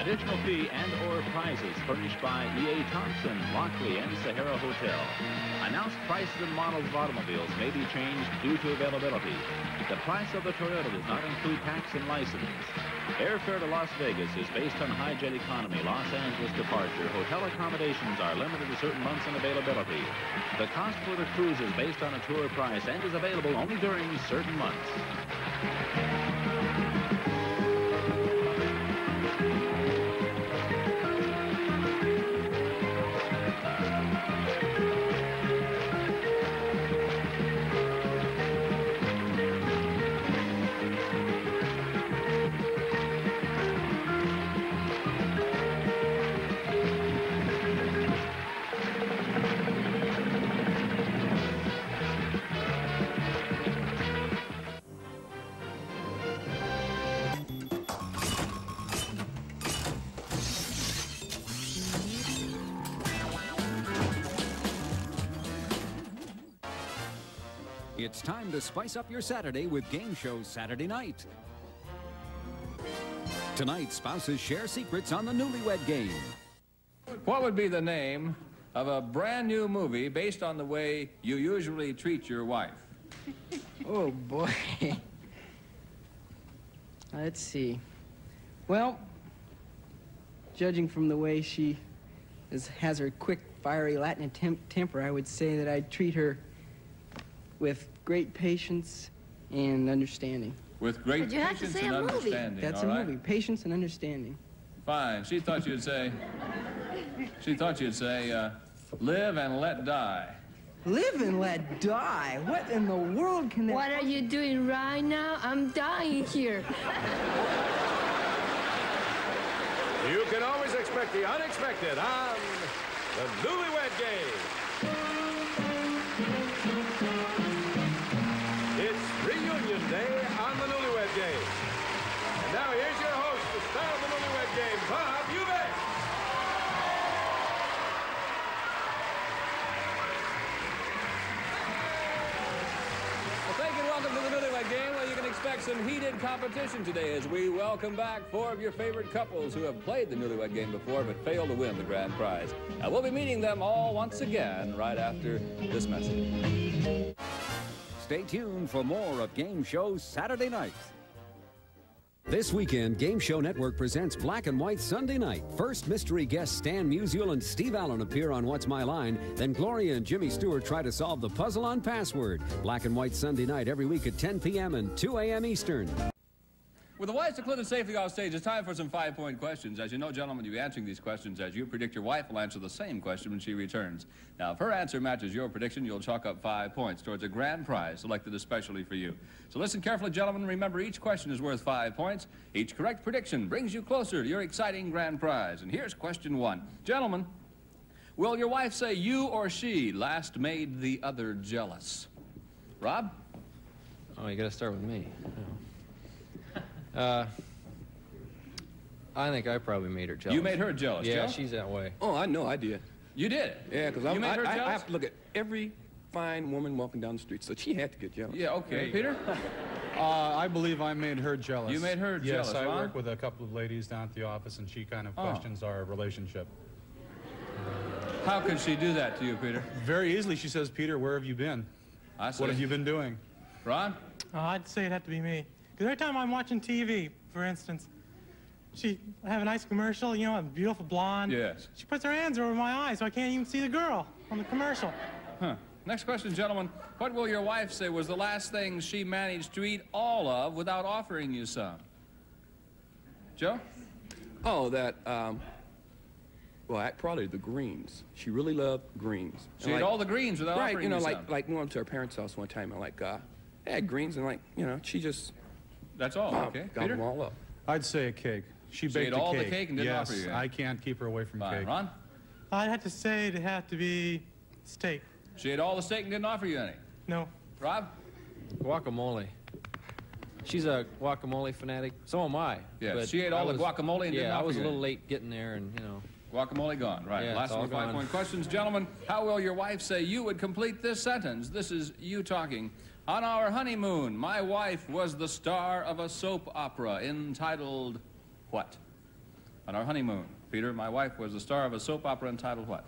Additional fee and prizes furnished by E.A. Thompson, Lockley, and Sahara Hotel. Announced prices and models of automobiles may be changed due to availability. The price of the Toyota does not include tax and license. Airfare to Las Vegas is based on high jet economy, Los Angeles departure. Hotel accommodations are limited to certain months and availability. The cost for the cruise is based on a tour price and is available only during certain months. To spice up your Saturday with Game Show Saturday Night. Tonight, spouses share secrets on the newlywed game. What would be the name of a brand new movie based on the way you usually treat your wife? Oh, boy. Let's see. Well, judging from the way she is, has her quick, fiery Latin tem temper, I would say that I'd treat her with great patience and understanding. With great But you have to patience say and a movie. understanding. That's all a right? movie. Patience and understanding. Fine. She thought you'd say. She thought you'd say, uh, "Live and let die." Live and let die. What in the world can that? What are you doing right now? I'm dying here. You can always expect the unexpected on the Newlywed Game. Heated competition today as we welcome back four of your favorite couples who have played the Newlywed Game before but failed to win the grand prize. Now, we'll be meeting them all once again right after this message. Stay tuned for more of Game Show Saturday Night. This weekend, Game Show Network presents Black and White Sunday Night. First, mystery guests Stan Musial and Steve Allen appear on What's My Line. Then Gloria and Jimmy Stewart try to solve the puzzle on Password. Black and White Sunday Night every week at 10 p.m. and 2 a.m. Eastern. With the wives secluded safely off stage, it's time for some five-point questions. As you know, gentlemen, you'll be answering these questions as you predict your wife will answer the same question when she returns. Now, if her answer matches your prediction, you'll chalk up five points towards a grand prize selected especially for you. So listen carefully, gentlemen. Remember, each question is worth five points. Each correct prediction brings you closer to your exciting grand prize. And here's question one. Gentlemen, will your wife say you or she last made the other jealous? Rob? Oh, you gotta start with me. Uh, I think I probably made her jealous. You made her jealous, Yeah, Joe? she's that way. Oh, I know I did. You did? Yeah, because You I, made her I, I have to look at every fine woman walking down the street, so she had to get jealous. Yeah, okay. Peter? Uh, I believe I made her jealous. You made her yes, jealous, I Ron? work with a couple of ladies down at the office, and she kind of Oh. questions our relationship. How could she do that to you, Peter? Very easily, she says, Peter, where have you been? I see. What have you been doing? Ron? Oh, I'd say it'd have to be me. Because every time I'm watching TV, for instance, she I have a nice commercial, you know, a beautiful blonde. Yes. She puts her hands over my eyes so I can't even see the girl on the commercial. Huh. Next question, gentlemen. What will your wife say was the last thing she managed to eat all of without offering you some? Joe? Oh, that, um, well, I- probably the greens. She really loved greens. She ate all the greens without right, offering you know, you like, some. like we went to her parents' house one time, and like, uh, they had greens, and like, you know, she just... That's all, okay. Got Peter? them all up. I'd say a cake. She She baked ate a all the cake. cake and didn't yes, offer you any? I can't keep her away from Fine. cake. Ron? I'd have to say it'd have to be steak. She ate all the steak and didn't offer you any? No. Rob? Guacamole. She's a guacamole fanatic. So am I. Yeah, but she ate I all the guacamole and yeah, didn't I was a little any. late getting there, and you know. Guacamole gone, right. Yeah, Last it's of all five-point questions. Gentlemen, how will your wife say you would complete this sentence? This is you talking. On our honeymoon, my wife was the star of a soap opera entitled what? On our honeymoon, Peter, my wife was the star of a soap opera entitled what?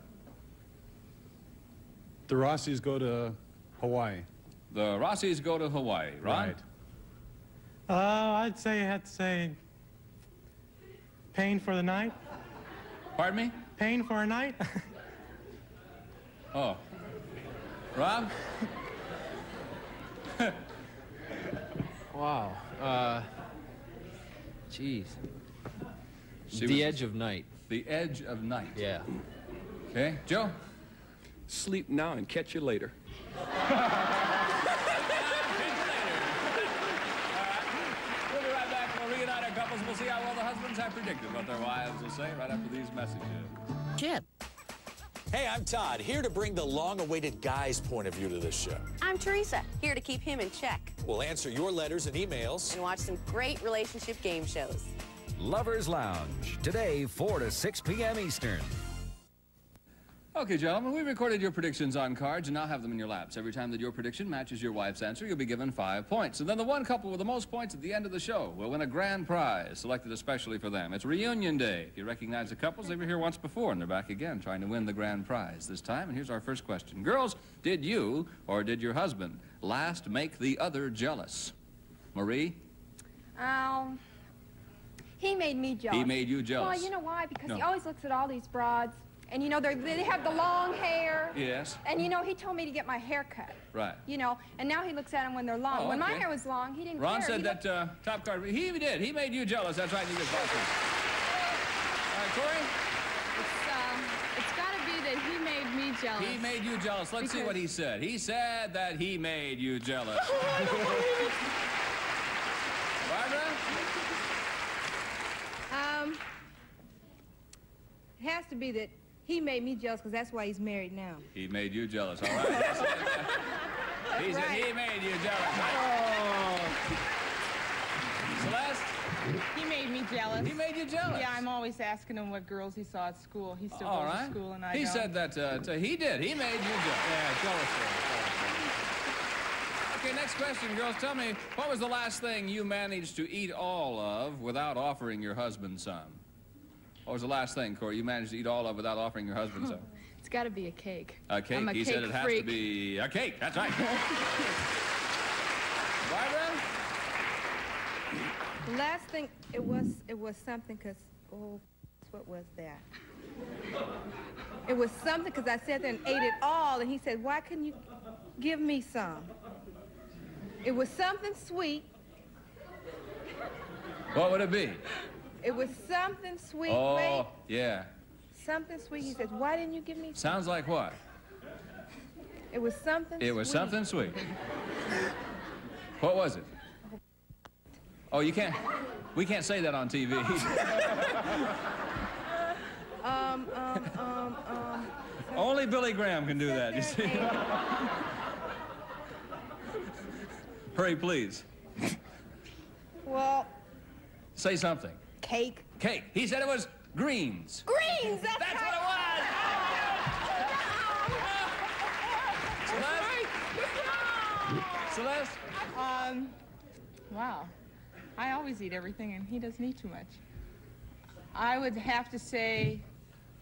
The Rossies go to Hawaii. The Rossies go to Hawaii. Ron? Right. Uh, I'd say I had to say pain for the night. Pardon me? Pain for a night. Oh. Rob? Wow. Uh, jeez. She the was- edge of night. The edge of night. Yeah. Okay. Joe? Sleep now and catch you later. Alright. We'll be right back. We'll couples. We'll see how well the husbands have predicted what their wives will say right after these messages. Chip. Hey, I'm Todd, here to bring the long-awaited guy's point of view to this show. I'm Teresa, here to keep him in check We'll answer your letters and emails. and watch some great relationship game shows. Lovers Lounge, today 4 to 6 p.m. Eastern. Okay, gentlemen, we recorded your predictions on cards and now have them in your laps. Every time that your prediction matches your wife's answer, you'll be given five points. And then the one couple with the most points at the end of the show will win a grand prize selected especially for them. It's reunion day. If you recognize the couples, they were here once before and they're back again trying to win the grand prize this time. And here's our first question. Girls, did you or did your husband last make the other jealous? Marie? Um, he made me jealous. He made you jealous. Well, you know why? Because he always looks at all these broads, and you know they're, have the long hair. Yes. And you know he told me to get my hair cut. Right. You know, and now he looks at them when they're long. Oh, When my hair was long, he didn't Ron care. said He that uh, top card. He did. He made you jealous. That's right. You get five points. All right, Corey? It's, um, it's got to be that he made me jealous. He made you jealous. Let's see what he said. He said that he made you jealous. Barbara? Um, it has to be that he made me jealous because that's why he's married now. He made you jealous. All right. he said he made you jealous. Celeste? He made me jealous. He made you jealous? Yeah, I'm always asking him what girls he saw at school. He still All goes right. to school and I he don't. said that uh, to- he did. He made you jealous. Yeah, jealous. Okay, next question, girls. Tell me, what was the last thing you managed to eat all of without offering your husband some? What was the last thing, Corey, you managed to eat all of without offering your husband some? It's got to be a cake. A cake. I'm a he cake said it has freak. to be a cake. That's right. Barbara? The last thing, it was, it was something because, oh, what was that? It was something because I sat there and ate it all, and he said, why couldn't you give me some? It was something sweet. What would it be? It was something sweet. Oh, yeah. something sweet. He says, why didn't you give me? Sounds like what? It was something It was sweet. something sweet. What was it? Oh, you can't. We can't say that on TV. Um, um, um, um. Only Billy Graham can do that. You see? Hurry, please. Well, Say something. Cake. Cake. He said it was greens. Greens, that's, That's what it was. Celeste? Um, wow. I always eat everything, and he doesn't eat too much. I would have to say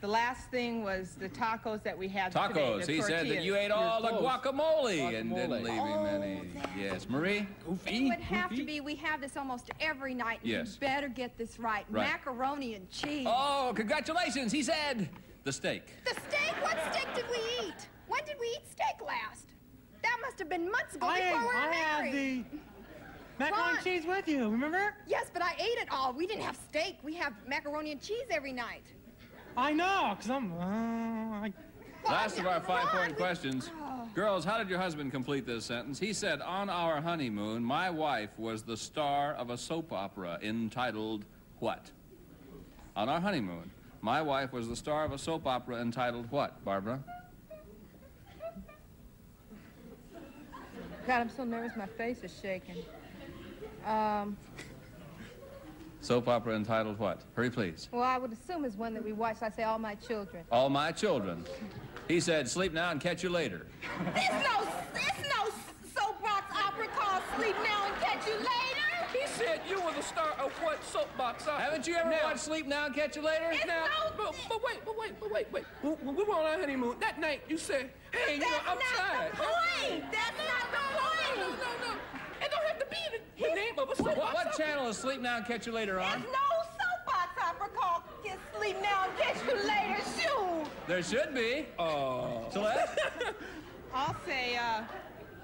the last thing was the tacos that we had today. Tacos. the He said that you ate all the guacamole, and didn't Guacamole. leave him any. Yes, Marie? It would have to be, we have this almost every night. and Yes. You better get this right. Right. Macaroni and cheese. Oh, congratulations. He said the steak. The steak? What steak did we eat? When did we eat steak last? That must have been months ago I, before we were I had married. the macaroni and cheese with you, remember? Yes, but I ate it all. We didn't have steak. We have macaroni and cheese every night. I know, because I'm. Uh, I, Last of our five-point questions. Girls, how did your husband complete this sentence? He said, on our honeymoon, my wife was the star of a soap opera entitled what? On our honeymoon, my wife was the star of a soap opera entitled what, Barbara? God, I'm so nervous. My face is shaking. Um, Soap opera entitled what? Hurry, please. well, I would assume it's one that we watched. I say all my children. All my children. He said, sleep now and catch you later. There's no, there's no soapbox opera called Sleep Now and Catch You Later. He said you were the star of what soapbox opera? Haven't you ever Now- watched Sleep Now and Catch You Later? It's now, but, but wait, but wait, but wait, wait. When when we were on our honeymoon, that night you said, hey, you know, I'm tired. That's not the point. That's not the point. No, no, no. It don't have to be the, the name of a What, soapbox what opera. channel is Sleep Now and Catch You Later on? There's no soapbox opera called Get Sleep Now and Catch You Later. Shoot. There should be. Oh. Celeste? I'll say uh,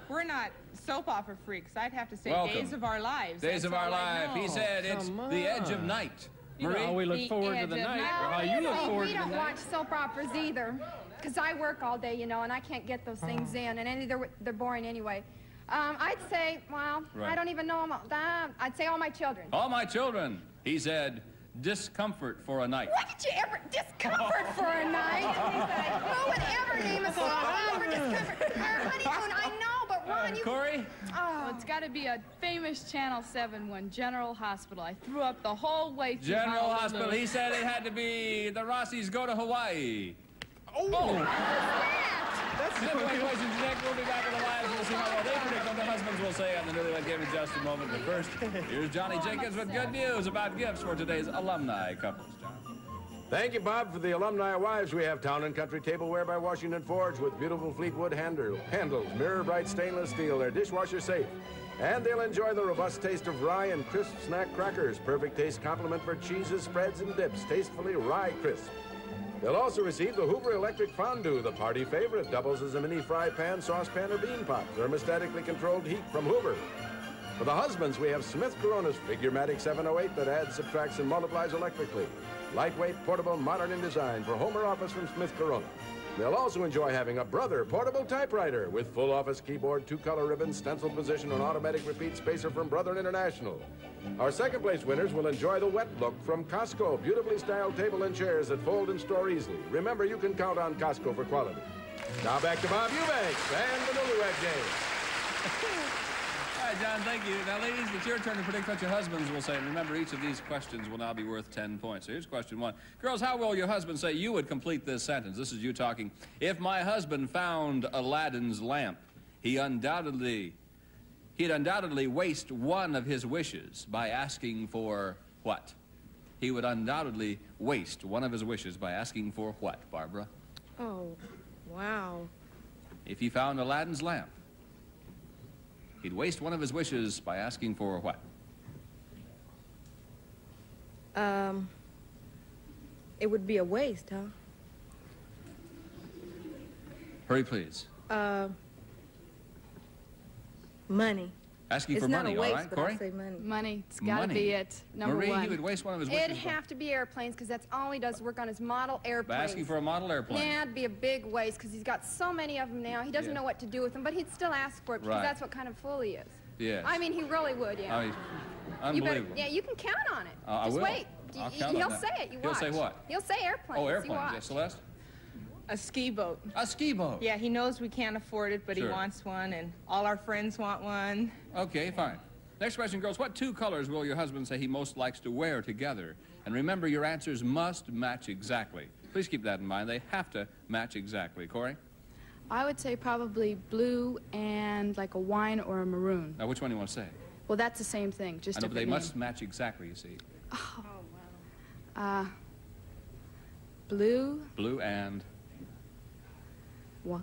we're not soap opera freaks. I'd have to say Welcome. Days of Our Lives. Days That's of Our all Life. He know. said it's Come the edge of on. night. You know Marie? how we look The forward to the night, night. or how you look forward we to the don't night. watch soap operas either, because I work all day, you know, and I can't get those things Oh. in, and any, they're, they're boring anyway. Um, I'd say, well, I don't even know them. all. Uh, I'd say all my children. All my children. He said discomfort for a night. What did you ever discomfort for a night? He said, Who would ever name a soap opera discomfort? Our honeymoon, I know, but Ron, you. Corey? Oh, it's got to be a famous Channel 7 one, General Hospital. I threw up the whole way through General Hospital. He said it had to be the Rossies go to Hawaii. Oh! oh. That's the questions next. We'll be back with the lives. We'll see how well they predict what the husbands will say on the Newlywed Game in just a moment. But first, here's Johnny Jacobs with good news about gifts for today's alumni couples. John. Thank you, Bob. For the alumni wives, we have Town and Country Tableware by Washington Forge with beautiful Fleetwood handle, handles, mirror bright stainless steel. They're dishwasher safe. And they'll enjoy the robust taste of rye and crisp snack crackers. Perfect taste complement for cheeses, spreads, and dips. Tastefully rye crisp. They'll also receive the Hoover Electric Fondue, the party favorite. Doubles as a mini fry pan, saucepan, or bean pot. Thermostatically controlled heat from Hoover. For the husbands, we have Smith Corona's Figurematic 708 that adds, subtracts, and multiplies electrically. Lightweight, portable, modern in design for home or office from Smith Corona. They'll also enjoy having a Brother portable typewriter with full office keyboard, two-color ribbons, stencil position, and automatic repeat spacer from Brother International. Our second place winners will enjoy the wet look from Cosco. Beautifully styled table and chairs that fold and store easily. Remember, you can count on Cosco for quality. Now back to Bob Eubanks and the Newlywed Game. Right, John, thank you. Now, ladies, it's your turn to predict what your husbands will say. And remember, each of these questions will now be worth 10 points. So here's question one. Girls, how will your husband say you would complete this sentence? This is you talking. If my husband found Aladdin's lamp, he undoubtedly, he'd undoubtedly waste one of his wishes by asking for what? He would undoubtedly waste one of his wishes by asking for what, Barbara? Oh, wow. If he found Aladdin's lamp, he'd waste one of his wishes by asking for what? Um, it would be a waste, huh? Hurry, please. Uh, money. Asking it's for not money, a waste, all right, but Corey? I say money. Money. It's got to be it. Number Marie, one. he would waste one of his. It'd have to be airplanes because that's all he does work on is model by airplanes. asking for a model airplane. Yeah, it'd be a big waste because he's got so many of them now. He doesn't Yeah. know what to do with them, but he'd still ask for it because Right. that's what kind of fool he is. Yes. I mean, he really would, yeah. I mean, You better, unbelievable. yeah, you can count on it. Uh, I Just will. wait. I'll Y- count he'll that. say it. You watch. He'll say what? He'll say airplanes. Oh, You airplanes. watch. Yes, Celeste? A ski boat. A ski boat. Yeah, he knows we can't afford it, but Sure. he wants one, and all our friends want one. Okay, fine. Next question, girls. What two colors will your husband say he most likes to wear together? And remember, your answers must match exactly. Please keep that in mind. They have to match exactly. Corey? I would say probably blue and like a wine or a maroon. Now, which one do you want to say? Well, that's the same thing, just I know, but they different must match exactly, you see. name. Uh, blue, Blue and... wa-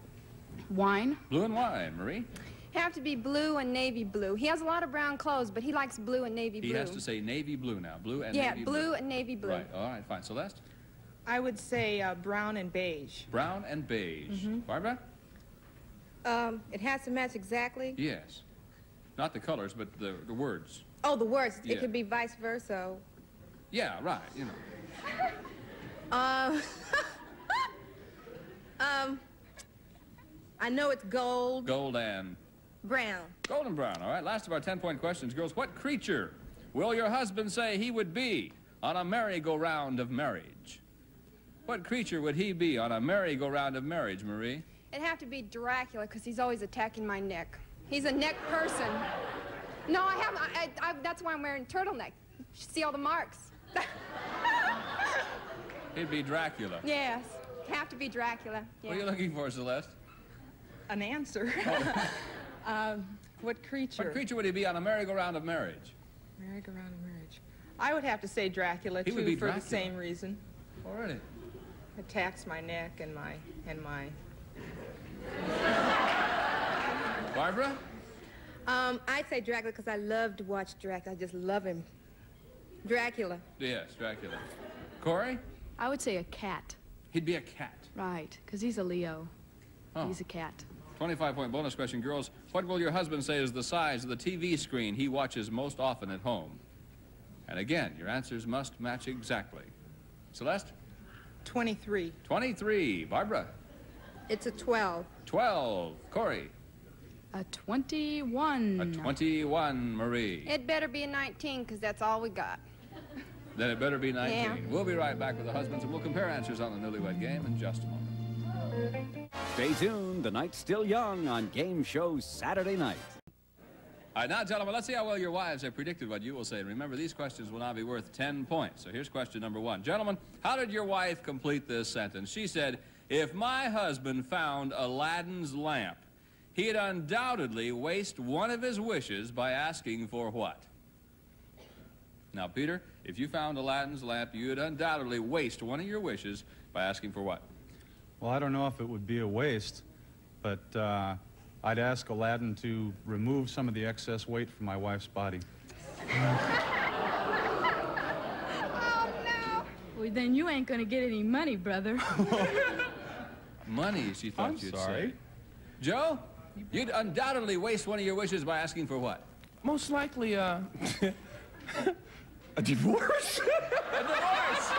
wine. Blue and wine. Marie? Have to be blue and navy blue. He has a lot of brown clothes, but he likes blue and navy blue. He has to say navy blue now. Blue and yeah, navy blue and navy blue. Right. All right, fine. Celeste? I would say uh, brown and beige. Brown and beige. Mm-hmm. Barbara? Um, it has to match exactly. Yes. Not the colors, but the, the words. Oh, the words. Yeah. It could be vice versa. Yeah, right, you know. Um, um, I know it's gold, Gold and brown. golden brown. All right, last of our 10-point questions. Girls, what creature will your husband say he would be on a merry-go-round of marriage? What creature would he be on a merry-go-round of marriage, Marie? It'd have to be Dracula because he's always attacking my neck. He's a neck person. No, I have. I, I, I, that's why I'm wearing turtleneck. You see all the marks. He'd be Dracula. yes, have to be Dracula. Yeah. What are you looking for, Celeste? An answer. um, what creature? What creature would he be on a merry-go-round of marriage? Merry-go-round of marriage. I would have to say Dracula He too would be for Dracula. the same reason. Already. Attacks my neck and my and my. Barbara? Um, I'd say Dracula because I love to watch Dracula. I just love him. Dracula. Yes, Dracula. Corey? I would say a cat. He'd be a cat. Right, because he's a Leo. Oh. He's a cat. 25-point bonus question, girls. What will your husband say is the size of the TV screen he watches most often at home? And again, your answers must match exactly. Celeste? 23. 23. Barbara? It's a 12. 12. Corey? A 21. A 21. Marie? It better be a 19 because that's all we got. Then it better be 19. Yeah. We'll be right back with the husbands, and we'll compare answers on the Newlywed Game in just a moment. Stay tuned. The night's still young on Game Show Saturday night. All right, now, gentlemen, let's see how well your wives have predicted what you will say. And remember, these questions will now be worth 10 points. So here's question number one. Gentlemen, how did your wife complete this sentence? She said, If my husband found Aladdin's lamp, he'd undoubtedly waste one of his wishes by asking for what? Now, Peter, if you found Aladdin's lamp, you'd undoubtedly waste one of your wishes by asking for what? Well, I don't know if it would be a waste, but uh, I'd ask Aladdin to remove some of the excess weight from my wife's body. Oh, no. Well, then you ain't gonna get any money, brother. Money, she thought I'm you'd sorry. say. Joe, you'd undoubtedly waste one of your wishes by asking for what? Most likely, uh, a divorce. A divorce!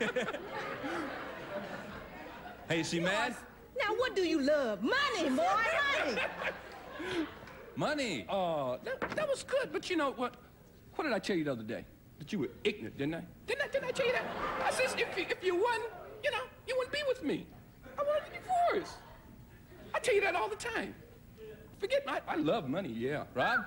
hey, is she mad? Now, what do you love? Money, boy, money. Money. Uh, that, that was good, but you know what? What did I tell you the other day? That you were ignorant, didn't I? Didn't I, didn't I tell you that? I says, if you, if you won, you know, you wouldn't be with me. I wanted a divorce. I tell you that all the time. Forget my, I love money, yeah. Right?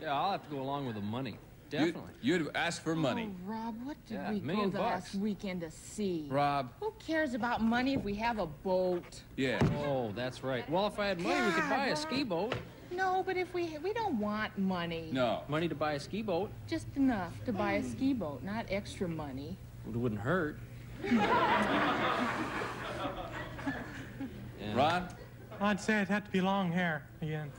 Yeah, I'll have to go along with the money. You'd, Definitely. you'd ask for money. Oh, Rob, what did Yeah, we go million the bucks. last weekend to see? Rob. Who cares about money if we have a boat? Yeah. Oh, that's right. Well, if I had money, we could buy a ski boat. No, but if we we don't want money. No. Money to buy a ski boat. Just enough to buy a ski boat, not extra money. It wouldn't hurt. Ron? I'd say it had to be long hair again.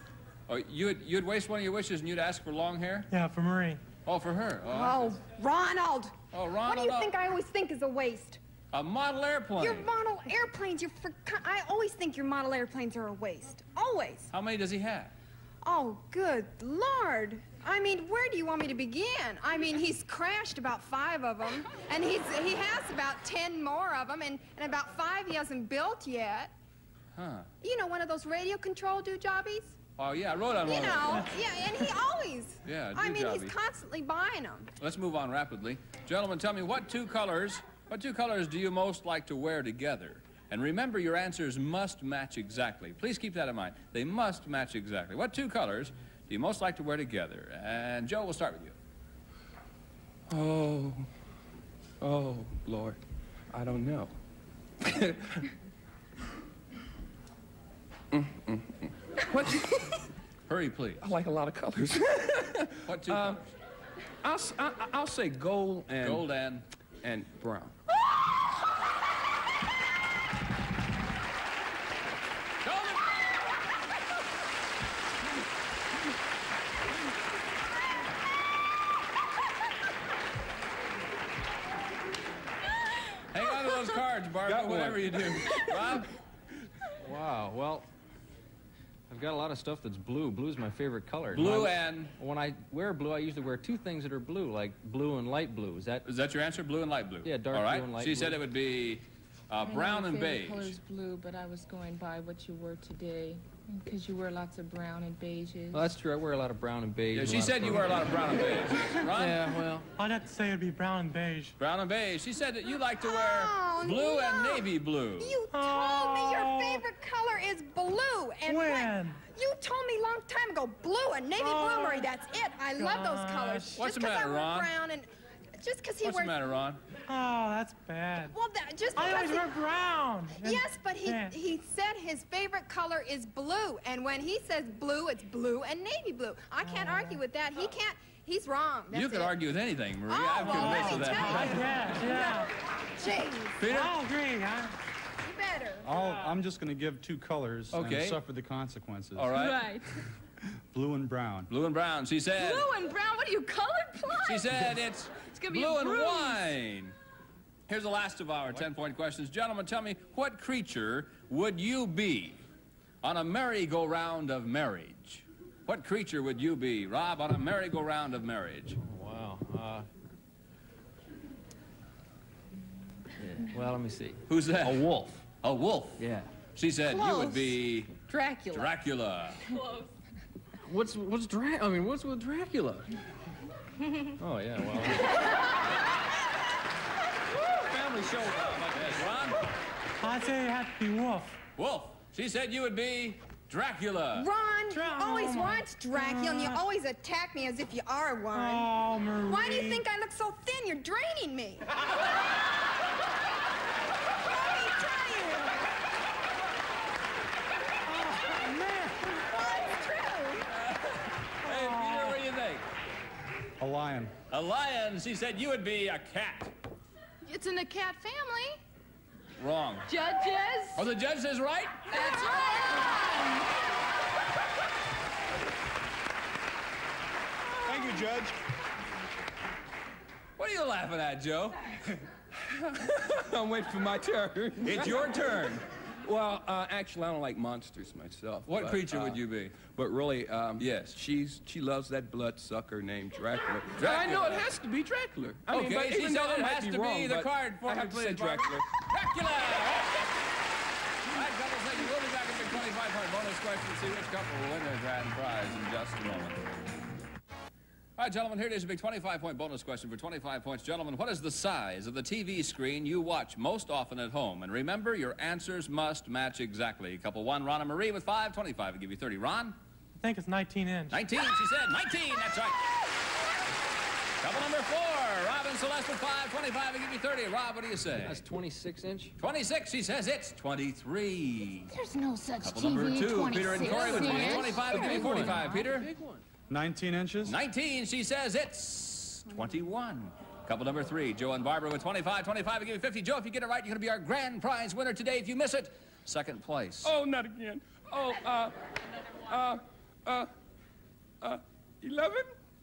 Oh, you'd, you'd waste one of your wishes and you'd ask for long hair? Yeah, for Marie. Oh, for her. Oh, Oh, Ronald. Oh, Ronald. What do you think I always think is a waste? A model airplane. Your model airplanes, you're for, I always think your model airplanes are a waste. Always. How many does he have? Oh, good Lord. I mean, where do you want me to begin? I mean, he's crashed about five of them, and he's, he has about ten more of them, and, and about five he hasn't built yet. Huh. You know, one of those radio control do jobbies? Oh, yeah, I wrote on You one know, yeah, and he always. Yeah, I mean, do-jobby. he's constantly buying them. Let's move on rapidly. Gentlemen, tell me what two colors, what two colors do you most like to wear together? And remember, your answers must match exactly. Please keep that in mind. They must match exactly. What two colors do you most like to wear together? And Joe, we'll start with you. Oh, oh, Lord, I don't know. Mm, mm, mm. What? Hurry, please. I like a lot of colors. What two Um, colors? I'll, s- I, will say gold and Gold and and brown. Hang on to those cards, Barbara, whatever you do. Rob? Wow. Well, I've got a lot of stuff that's blue. Blue's my favorite color. Blue When I- and- When I wear blue, I usually wear two things that are blue, like blue and light blue. Is that? Is that your answer? Blue and light blue? Yeah, dark All right. blue and light she blue. said it would be uh, I know brown your and favorite beige. color's blue, but I was going by what you wore today, because you wear lots of brown and beiges. Well, that's true. I wear a lot of brown and beige. Yeah, she said you wear a lot of brown and beige. Ron? Yeah, well. I'd have to say it'd be brown and beige. Brown and beige. She said that you like to wear Oh, blue and navy blue. You told me your oh. favorite color is blue. And When? You told me a long time ago, blue and navy blue, Marie. Oh, that's it. I love those colors. What's just the 'cause matter, I wear Ron? brown and just because he What's wears. the matter, Ron? Oh, that's bad. Well, that, just I always because wear brown. yes, but he Yeah. he said his favorite color is blue, and when he says blue, it's blue and navy blue. I can't uh, argue with that. He uh. can't. He's wrong. That's you could it. argue with anything, Maria. Oh, I'm well, convinced let of me that. tell you. Yeah, yeah. Jeez, Peter? I'll agree. I, you better. I'll, I'm just going to give two colors Okay. and suffer the consequences. All right. Right. Blue and brown. Blue and brown. She said. Blue and brown. What are you colorblind? She said it's, It's gonna be blue a and wine. Here's the last of our 10-point questions. Gentlemen, tell me, what creature would you be on a merry-go-round of marriage? What creature would you be, Rob, on a merry-go-round of marriage? Wow. Uh, yeah. Well, let me see. Who's that? A wolf. A wolf. Yeah. She said you would be Dracula. Dracula. What's what's Dra- I mean, what's with Dracula? oh yeah. Well. Family show, I guess. Ron? I'd say it had to be wolf. Wolf. She said you would be Dracula. Ron, Dracula. always oh watch Dracula, and you always attack me as if you are one. Oh, Marie. Why do you think I look so thin? You're draining me. Ronnie, tell you. Oh, hey, Peter, what do you think? A lion. A lion. She said you would be a cat. It's in the cat family. Wrong. Judges? Oh, the judge says right? That's right. Thank you, Judge. What are you laughing at, Joe? I'm waiting for my turn. It's your turn. Well, uh, actually, I don't like monsters myself. What but, creature uh, would you be? But really, um, Yes. she's she loves that bloodsucker named Dracula. Dracula. I know it has to be Dracula. I mean, okay, but she even though it has be to wrong, be the card for I me, to say Dracula. Dracula! All right, couple, so you will be back at the 25-point bonus question to see which couple will win their grand prize in just a moment. All right, gentlemen, here it is, a big 25-point bonus question for 25 points. Gentlemen, what is the size of the TV screen you watch most often at home? And remember, your answers must match exactly. Couple one, Ron and Marie with 5, 25 will give you 30. Ron? I think it's 19 inch. 19, she said. 19, that's right. Couple number four, Robin Celeste with 5, 25 will give you 30. Rob, what do you say? That's 26 inch. 26, she says it's 23. There's no such Couple TV number two, 26 Peter and Corey with 20, 25 will give you 45. Peter? 19 inches. 19, she says it's 21. Couple number three, Joe and Barbara with 25, 25 will give you 50. Joe, if you get it right, you're going to be our grand prize winner today. If you miss it, second place. Oh, not again. Oh, uh, uh, uh, uh, 11?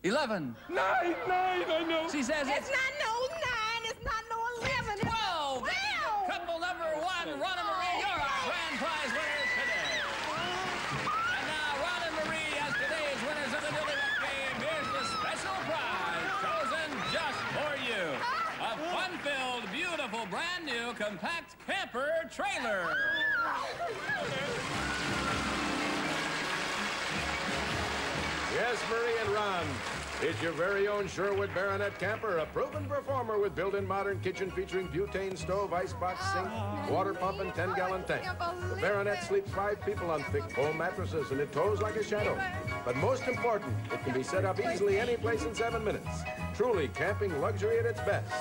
11. Nine, nine, I know. She says It's not no nine. It's not no eleven. It's 12. Wow. Couple number one, Ron and Marie, you're our grand prize winners beautiful, brand new compact camper trailer. Yes, Marie and Ron. It's your very own Sherwood Baronet camper, a proven performer with built-in modern kitchen featuring butane stove, icebox sink, water pump, and 10-gallon tank. The Baronet sleeps five people on thick foam mattresses, and it tows like a shadow. But most important, it can be set up easily any place in seven minutes. Truly camping luxury at its best.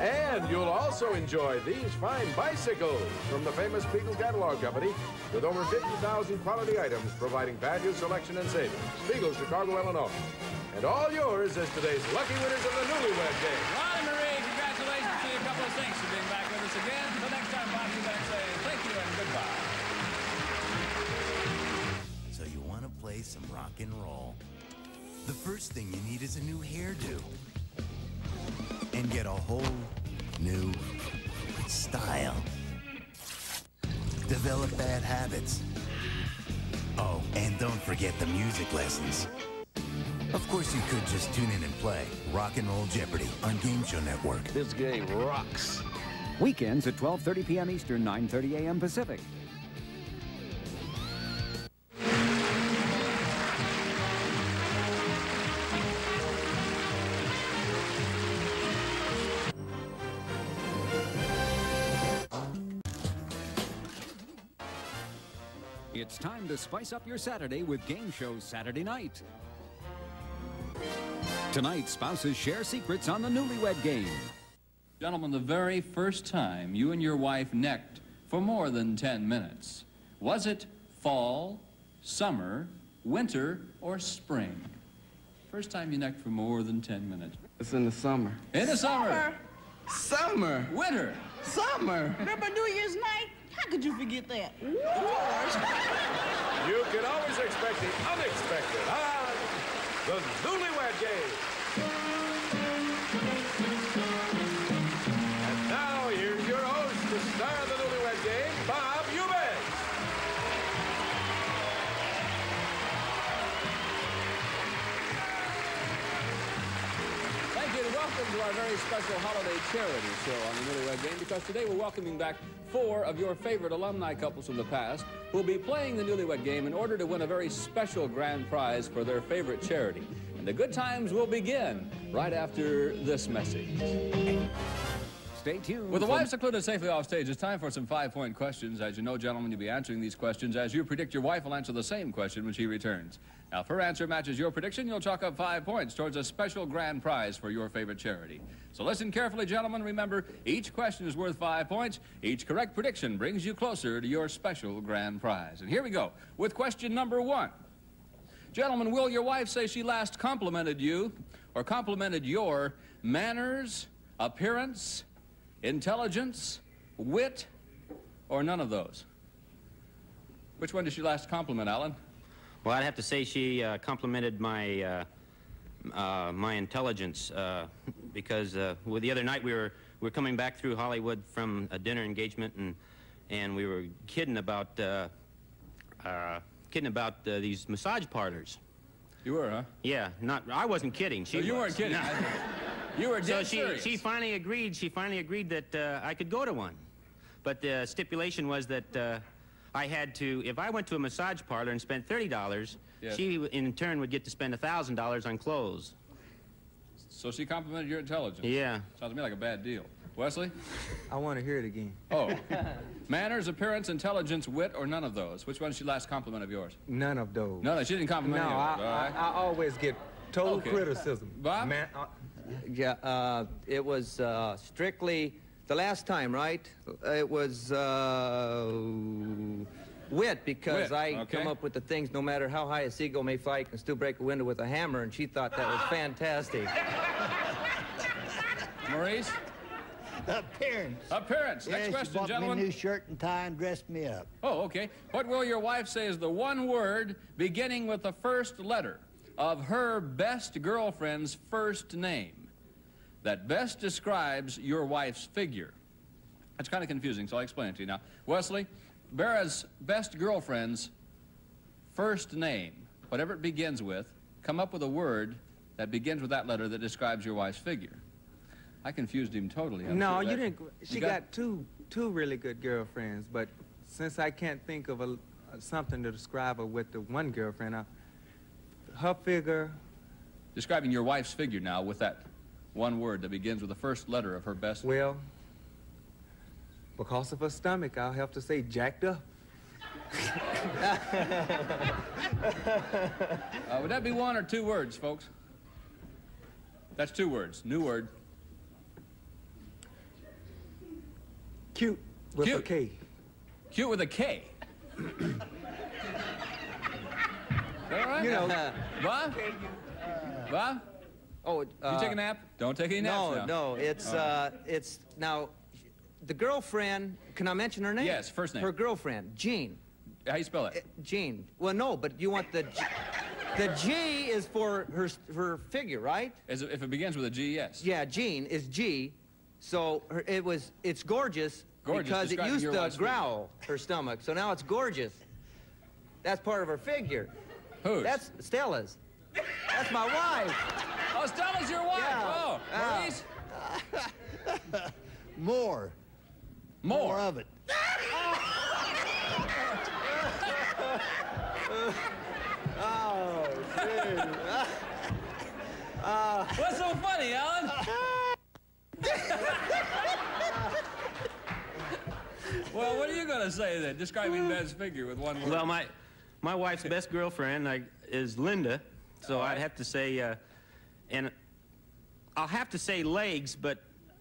And you'll also enjoy these fine bicycles from the famous Spiegel Catalog Company with over 50,000 quality items providing value, selection, and savings. Spiegel, Chicago, Illinois. And all yours as today's lucky winners of the Newlywed Game. Ron Marie, congratulations to you. A couple of thanks for being back with us again. Until next time, Bob, you better say thank you and goodbye. So you want to play some rock and roll. The first thing you need is a new hairdo. And get a whole new style. Develop bad habits. Oh, and don't forget the music lessons. Of course, you could just tune in and play Rock and Roll Jeopardy on Game Show Network. This game rocks. Weekends at 12:30 p.m. Eastern, 9:30 a.m. Pacific. It's time to spice up your Saturday with Game Show Saturday Night. Tonight, spouses share secrets on the newlywed game. Gentlemen, the very first time you and your wife necked for more than 10 minutes, was it fall, summer, winter, or spring? First time you necked for more than 10 minutes. It's in the summer. In the summer. Summer. summer. Winter. Summer. Remember New Year's night? How could you forget that? Of course. You can always expect the unexpected on the Newlywed our very special holiday charity show on the Newlywed Game because today we're welcoming back four of your favorite alumni couples from the past who will be playing the Newlywed Game in order to win a very special grand prize for their favorite charity. And the good times will begin right after this message. Stay tuned. With the wife secluded safely off stage, it's time for some five-point questions. As you know, gentlemen, you'll be answering these questions as you predict your wife will answer the same question when she returns. Now, if her answer matches your prediction, you'll chalk up five points towards a special grand prize for your favorite charity. So listen carefully, gentlemen. Remember, each question is worth five points. Each correct prediction brings you closer to your special grand prize. And here we go with question number one. Gentlemen, will your wife say she last complimented you or complimented your manners, appearance, intelligence, wit, or none of those? Which one did she last compliment, Alan? Well, I'd have to say she uh, complimented my uh, uh, my intelligence uh, because uh, well, the other night we were we were coming back through Hollywood from a dinner engagement and and we were kidding about uh, kidding about these massage parlors. You were, huh? Yeah, not I wasn't kidding. She So you was. weren't kidding. No. You were so dead she serious. she finally agreed. She finally agreed that uh, I could go to one, but the stipulation was that uh, I had to. If I went to a massage parlor and spent thirty dollars, Yes. she in turn would get to spend thousand dollars on clothes. So she complimented your intelligence. Yeah. Sounds to me like a bad deal. Wesley? I want to hear it again. Oh. Manners, appearance, intelligence, wit, or none of those? Which one did she last compliment of yours? None of those. No, no, she didn't compliment No, any of I, those, all right? I, I always get total Okay. criticism. Bob? Man, uh, Yeah, uh, it was uh, strictly the last time, right? It was uh, wit because Wit, I okay. come up with the things. No matter how high a seagull may fly, it can still break a window with a hammer, and she thought that was fantastic. Maurice? Appearance. Appearance. Next she question, bought gentlemen. me a new shirt and tie and dressed me up. Oh, okay. What will your wife say is the one word beginning with the first letter of her best girlfriend's first name that best describes your wife's figure? That's kind of confusing, so I'll explain it to you now. Wesley, Bara's best girlfriend's first name, whatever it begins with, come up with a word that begins with that letter that describes your wife's figure. I confused him totally. I'm no, sure you didn't. She You got, two two really good girlfriends, but since I can't think of a, something to describe her with the one girlfriend, I, her figure. Describing your wife's figure now with that one word that begins with the first letter of her best. Well, because of her stomach, I'll have to say jacked up. Uh, would that be one or two words, folks? That's two words. New word. Cute with Cute. a K. Cute with a K. Is that all right? You know- What? Bob? Uh, oh, Did you take a uh, nap? Don't take any no, naps now. no, it's All right. uh, it's now the girlfriend. Can I mention her name? Yes, first name. Her girlfriend, Jean. How you spell it? Uh, Jean. Well, no, but you want the G, the G is for her her figure, right? As if it begins with a G, yes. Yeah, Jean is G. So her, it was it's gorgeous, Gorgeous, because it used to wife's figure. growl her stomach. So now it's gorgeous. That's part of her figure. Whose? That's Stella's. That's my wife. Oh, Stella's your wife. Yeah. Oh, Yeah. Maurice? More. More. of it. oh, dude. Uh, What's so funny, Alan? well, what are you going to say then, describing Ben's figure with one word? Well, my my wife's best girlfriend like, is Linda, so I'd have to say, uh, and I'll have to say legs, but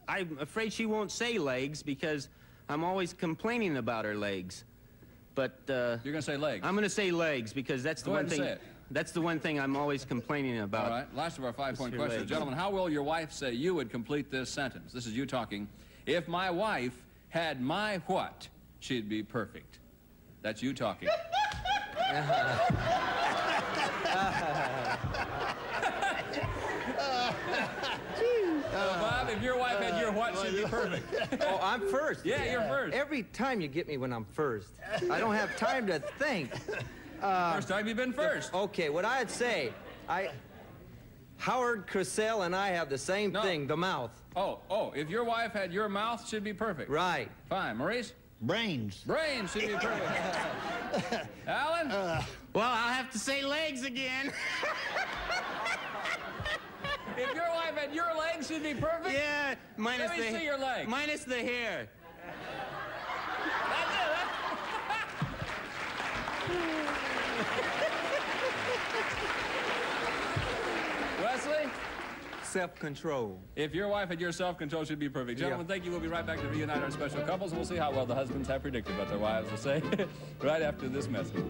I'm afraid she won't say legs because I'm always complaining about her legs. But uh, you're gonna say legs. I'm gonna say legs because that's the Go one thing. Say it. That's the one thing I'm always complaining about. All right, last of our five-point questions. legs. Gentlemen, how will your wife say you would complete this sentence? This is you talking. If my wife had my what, she'd be perfect. That's you talking. Uh, Bob, if your wife had your what, she'd be perfect. oh, I'm first. Yeah, you're first. Every time you get me when I'm first, I don't have time to think. Uh, First time you've been first. Okay, what I'd say, I, Howard Cosell and I have the same thing, the mouth. Oh, oh, if your wife had your mouth, she'd be perfect. Right. Fine. Maurice? Brains. Brains should be perfect. Alan? well, I'll have to say legs again. if your wife had your legs, she'd be perfect? Yeah, minus Let me the see your legs. Minus the hair. That's Wesley? Self-control. If your wife had your self-control, she'd be perfect. Gentlemen, thank you. We'll be right back to reunite our special couples, and we'll see how well the husbands have predicted what their wives will say right after this message.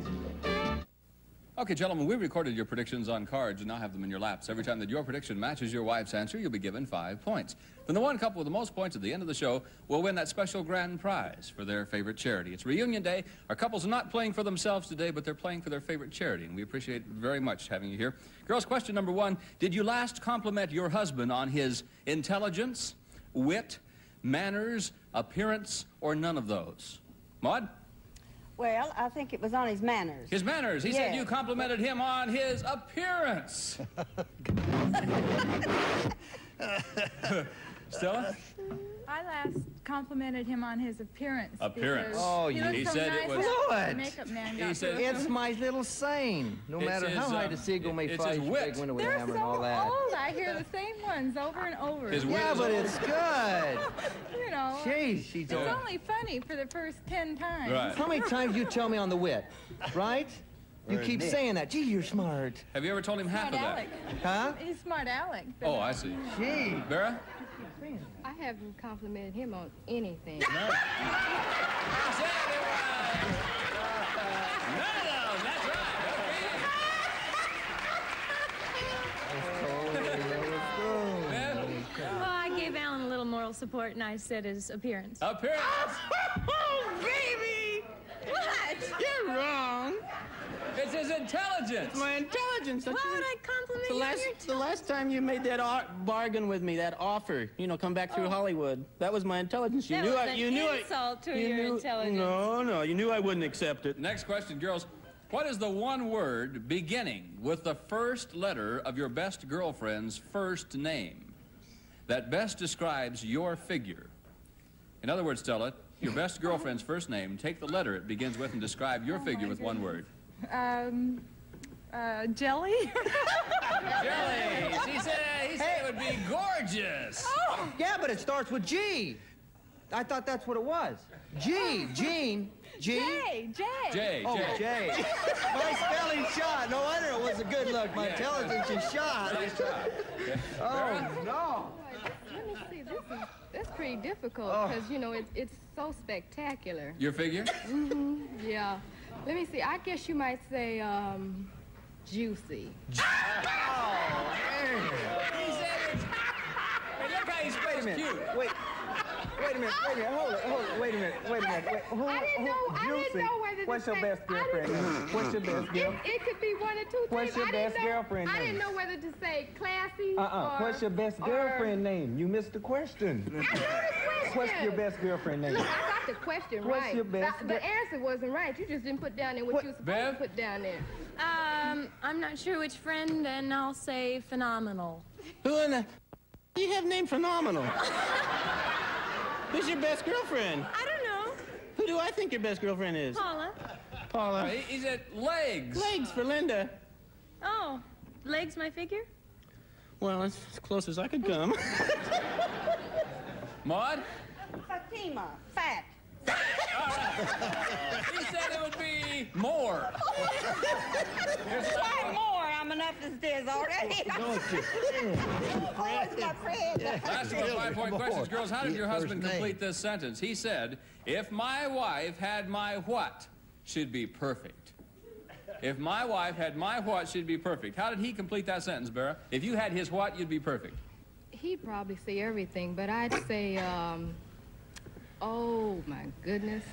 Okay, gentlemen, we recorded your predictions on cards and now have them in your laps. Every time that your prediction matches your wife's answer, you'll be given five points. Then the one couple with the most points at the end of the show will win that special grand prize for their favorite charity. It's reunion day. Our couples are not playing for themselves today, but they're playing for their favorite charity, and we appreciate very much having you here. Girls, question number one Did you last compliment your husband on his intelligence, wit, manners, appearance, or none of those? Maud? Well, I think it was on his manners. His manners. He said you complimented him on his appearance. Stella? I last complimented him on his appearance. Appearance. Oh, he you- looked he so said it nice was- What? the Makeup man He got said- It's my little saying. No It's matter his, how high um, the seagull may it's fly, his you wit. big window with a They're hammer so and all that. old. I hear the same ones over and over. His wit Yeah, is but it's good. you know. Jeez, she's It's old. only funny for the first ten times. Right. How many times you tell me on the wit, right? You keep Nick. saying that. Gee, you're smart. Have you ever told him half Smart of that? Alec. Huh? He's smart Alec. Oh, I see. Gee. Vera? I haven't complimented him on anything. None of them. That's right. Well, I gave Alan a little moral support, and I said his appearance. Appearance. Oh, baby! What? You're wrong. It's his intelligence. It's my intelligence. Why That's would your- I compliment the you on last, the last time you made that ar- bargain with me, that offer, you know, come back through oh. Hollywood. That was my intelligence. You That knew was I. an You knew insult I. to you your knew, intelligence. No, no, you knew I wouldn't accept it. Next question, girls. What is the one word beginning with the first letter of your best girlfriend's first name that best describes your figure? In other words, Stella, your best girlfriend's first name, take the letter it begins with and describe your oh figure with one word. Um, uh, jelly. Jelly! She said, he said it would be gorgeous. Oh, yeah, but it starts with G. I thought that's what it was. G, Gene, G. J, J. J, Oh, J. J. My spelling shot. No wonder it was a good look. My intelligence is shot. Nice job. Oh, no. Let me see. This is that's pretty difficult Oh. because you know it, it's so spectacular. Your figure? hmm Yeah. Let me see. I guess you might say um, juicy. He said it's... Hey, look how he Wait a spells minute. cute. Wait. Wait a minute. Wait a minute. Hold it. Hold it. Wait a minute. Wait a minute. Wait. Who, I didn't who- I didn't know whether to What's your say- best girlfriend name? What's your best girl? It, it could be one or two things. What's your I best know, girlfriend I name? didn't know whether to say classy Uh-uh. or... What's your best or- girlfriend name? You missed the question. I know the question. What's your best girlfriend name? Look, I got the question right. What's right. your best The, the answer wasn't right. You just didn't put down there what, What- you were supposed Bev? to put down there. Um, I'm not sure which friend, and I'll say phenomenal. Who in the... You have name phenomenal. Who's your best girlfriend? I don't know. Who do I think your best girlfriend is? Paula. Paula. He, he said legs. Legs for Linda. Oh, legs my figure? Well, that's as close as I could come. Maud? Fatima, fat. He said it would be more. Why more? I'm enough as it is already. Don't you? oh, it's my friend. Last of our five-point questions. Girls, how did your husband complete this sentence? He said, if my wife had my what, she'd be perfect. If my wife had my what, she'd be perfect. How did he complete that sentence, Bera? If you had his what, you'd be perfect. He'd probably say everything, but I'd say, um, oh my goodness.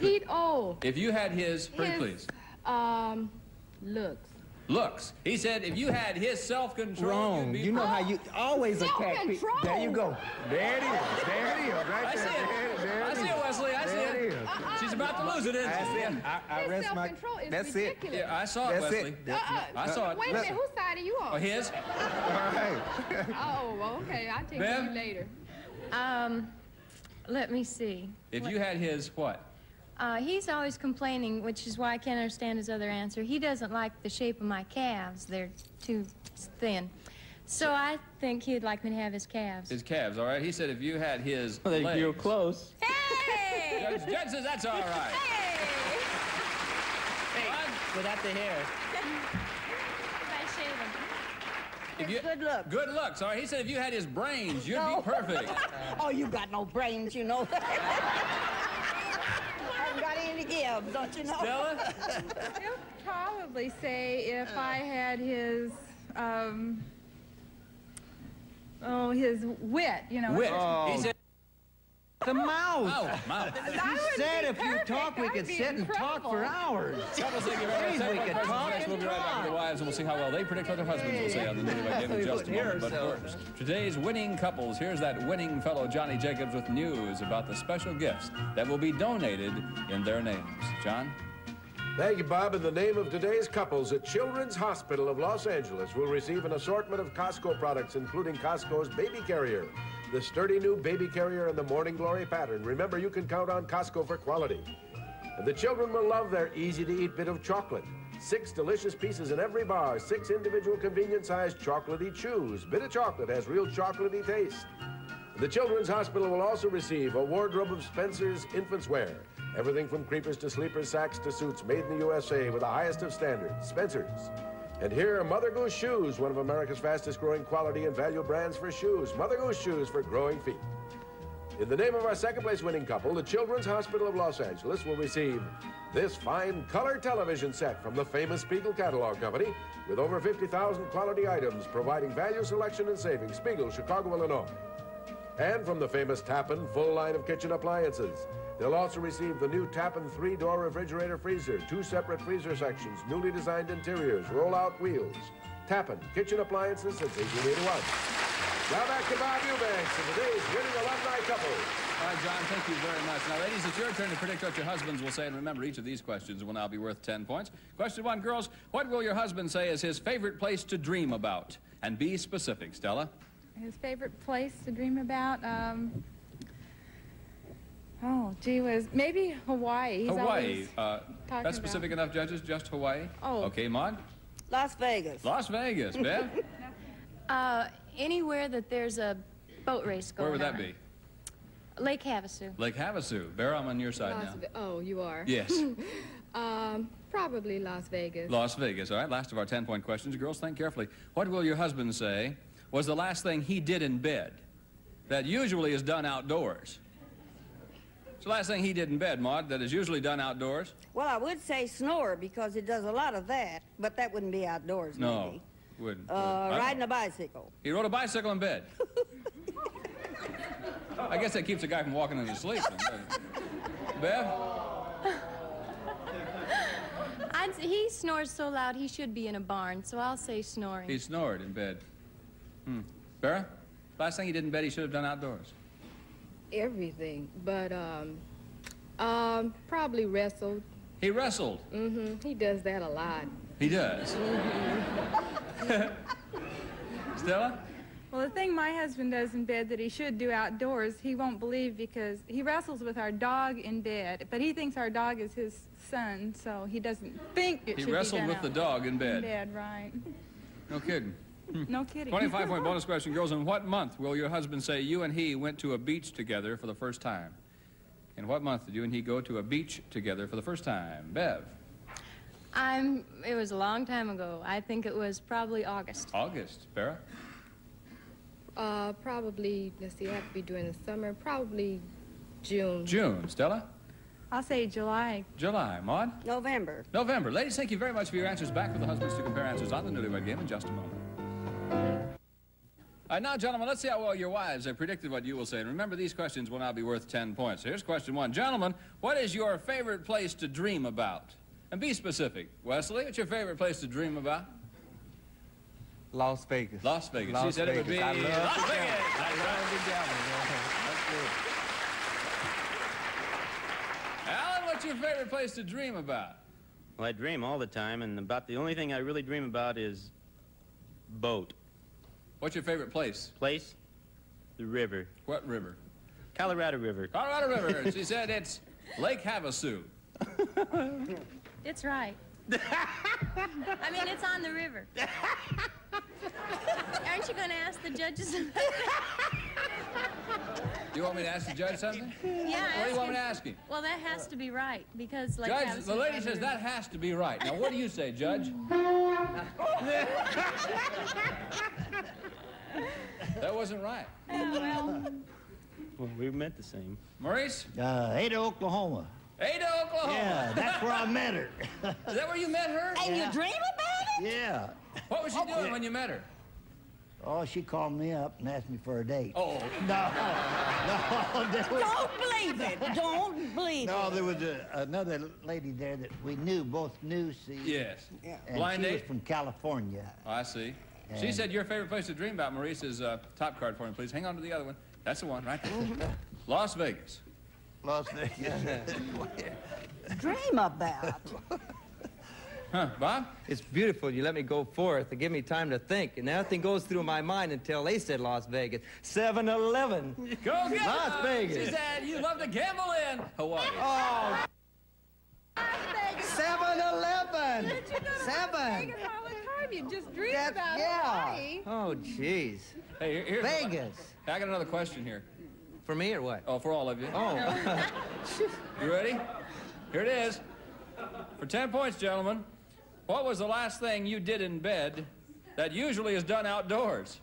He'd, oh, If you had his, pretty his, please, um, looks. looks. He said, if you had his self-control, Wrong. you'd be You know how you always attack people. There you go. There it is. There it is. Right I there. see There, it. there I see it, Wesley. I see it. it is. She's about to lose it, isn't That's she? it. I, I His rest my. self-control is That's it. ridiculous. Yeah, I saw it, That's Wesley. it. Uh-uh. I saw it. Wait a minute, whose side are you on? Oh, his? All right. Oh, okay, I'll take Bev? you later. Um, let me see. If you had his what? Uh, he's always complaining, which is why I can't understand his other answer. He doesn't like the shape of my calves. They're too thin. So I think he'd like me to have his calves. His calves, all right? He said if you had his Well, they legs. grew close. Hey! Judge, Judge says that's all right. Hey. Without the hair. If you, good looks. Good looks, all right? He said if you had his brains, you'd No. be perfect. oh, you got no brains, you know. haven't got any to give, don't you know? Stella? He'll probably say if I had his, um, oh, his wit, you know. Wit. Oh. He said, The mouth. oh, mouth. I He would said be if you talk, we could be sit and talk for hours. Couples, thank you very much. Please, we could talk next. We'll and be right back with the wives, and we'll see how well they predict what their husbands will say on the Newlywed Game in We just a couldn't moment. But first, today's winning couples. Here's that winning fellow, Johnny Jacobs, with news about the special gifts that will be donated in their names. John? Thank you, Bob. In the name of today's couples, at Children's Hospital of Los Angeles will receive an assortment of Cosco products, including Cosco's Baby Carrier, the sturdy new Baby Carrier in the Morning Glory pattern. Remember, you can count on Cosco for quality. And the children will love their easy-to-eat bit of chocolate. Six delicious pieces in every bar, six individual convenient-sized chocolatey chews. Bit of chocolate has real chocolatey taste. The Children's Hospital will also receive a wardrobe of Spencer's infants wear. Everything from creepers to sleepers, sacks to suits, made in the USA with the highest of standards. Spencer's. And here are Mother Goose Shoes, one of America's fastest growing quality and value brands for shoes. Mother Goose Shoes for growing feet. In the name of our second place winning couple, the Children's Hospital of Los Angeles will receive this fine color television set from the famous Spiegel Catalog Company with over 50,000 quality items providing value, selection, and savings. Spiegel, Chicago, Illinois. And from the famous Tappan full line of kitchen appliances. They'll also receive the new Tappan three-door refrigerator freezer, two separate freezer sections, newly designed interiors, roll-out wheels. Tappan kitchen appliances and since 1881. Now back to Bob Eubanks and today's winning alumni couple. All right, John, thank you very much. Now, ladies, it's your turn to predict what your husbands will say. And remember, each of these questions will now be worth 10 points. Question one, girls, what will your husband say is his favorite place to dream about? And be specific, Stella. His favorite place to dream about, um, oh, gee whiz, maybe Hawaii. He's Hawaii. always Uh, talking that's specific enough, judges? Just Hawaii? Oh. Okay, Maud? Las Vegas. Las Vegas, Bev? Uh, anywhere that there's a boat race going Where would that on. be? Lake Havasu. Lake Havasu. Bear, I'm on your side Las now. Ve- oh, you are? Yes. um, probably Las Vegas. Las Vegas. All right, last of our 10 point questions. Girls, think carefully. What will your husband say was the last thing he did in bed that usually is done outdoors? It's the last thing he did in bed, Maud, that is usually done outdoors? Well, I would say snore because it does a lot of that, but that wouldn't be outdoors, No. maybe. Wouldn't. Uh, wouldn't. riding a bicycle. He rode a bicycle in bed. I guess that keeps a guy from walking in his sleep. then, doesn't? Bev? I'd, he snores so loud he should be in a barn, so I'll say snoring. He snored in bed. Hmm. Bera? Last thing he did in bed he should have done outdoors. Everything, but um, um, probably wrestled. He wrestled. Mm-hmm. He does that a lot. He does. Stella? Well, the thing my husband does in bed that he should do outdoors, he won't believe because he wrestles with our dog in bed, but he thinks our dog is his son, so he doesn't think it He should wrestled be done with the dog in bed. In bed, right. No kidding. No kidding. 25 point bonus question, girls. In what month will your husband say you and he went to a beach together for the first time? In what month did you and he go to a beach together for the first time? Bev? I'm, it was a long time ago. I think it was probably August. August. Bera? Uh, probably, let's see, it have to be during the summer. Probably June. June. Stella? I'll say July. July. Maud? November. November. Ladies, thank you very much for your answers. Back with the husbands to compare answers on the Newlywed Game in just a moment. All right, now, gentlemen, let's see how well your wives have predicted what you will say. And remember, these questions will now be worth 10 points. Here's question one. Gentlemen, what is your favorite place to dream about? And be specific. Wesley, what's your favorite place to dream about? Las Vegas. Las Vegas. Las she said it would be Vegas. I love Las to Vegas. I That's love right. to gamble, man. That's good. Alan, what's your favorite place to dream about? Well, I dream all the time, and about the only thing I really dream about is boat. What's your favorite place? Place? The river. What river? Colorado River. Colorado River. she said it's Lake Havasu. It's right. I mean, it's on the river. Aren't you going to ask the judges? You want me to ask the judge something? yeah. What do you want me to ask him? Well, that has to be right because, like, Judge, the lady says the that has to be right. Now, what do you say, Judge? that wasn't right. well. Well, we meant the same. Maurice? Uh, Ada, Oklahoma. Ada, Oklahoma. Yeah, that's where I met her. Is that where you met her? And you Yeah. dream about it? Yeah. What was she doing when you met her? Oh, she called me up and asked me for a date. Oh. No. No. was- Don't believe it. Don't believe No, it. No, there was a, another lady there that we knew, both knew, see. Yes. And Blind she date? was from California. Oh, I see. She said your favorite place to dream about, Maurice, is uh, top card for me, please. Hang on to the other one. That's the one, right. Las Vegas. Las Vegas. Dream about. Huh, Bob? It's beautiful. You let me go forth and give me time to think, and nothing goes through my mind until they said Las Vegas. 7-Eleven. Go get Las them. Vegas. She said you love to gamble in Hawaii. Oh. 7-Eleven. Seven. You just dream That's- about yeah. Hawaii. Oh, jeez. Hey, here, here's Vegas. Hey, I got another question here. For me or what? Oh, for all of you. Oh. You ready? Here it is. For 10 points, gentlemen. What was the last thing you did in bed that usually is done outdoors?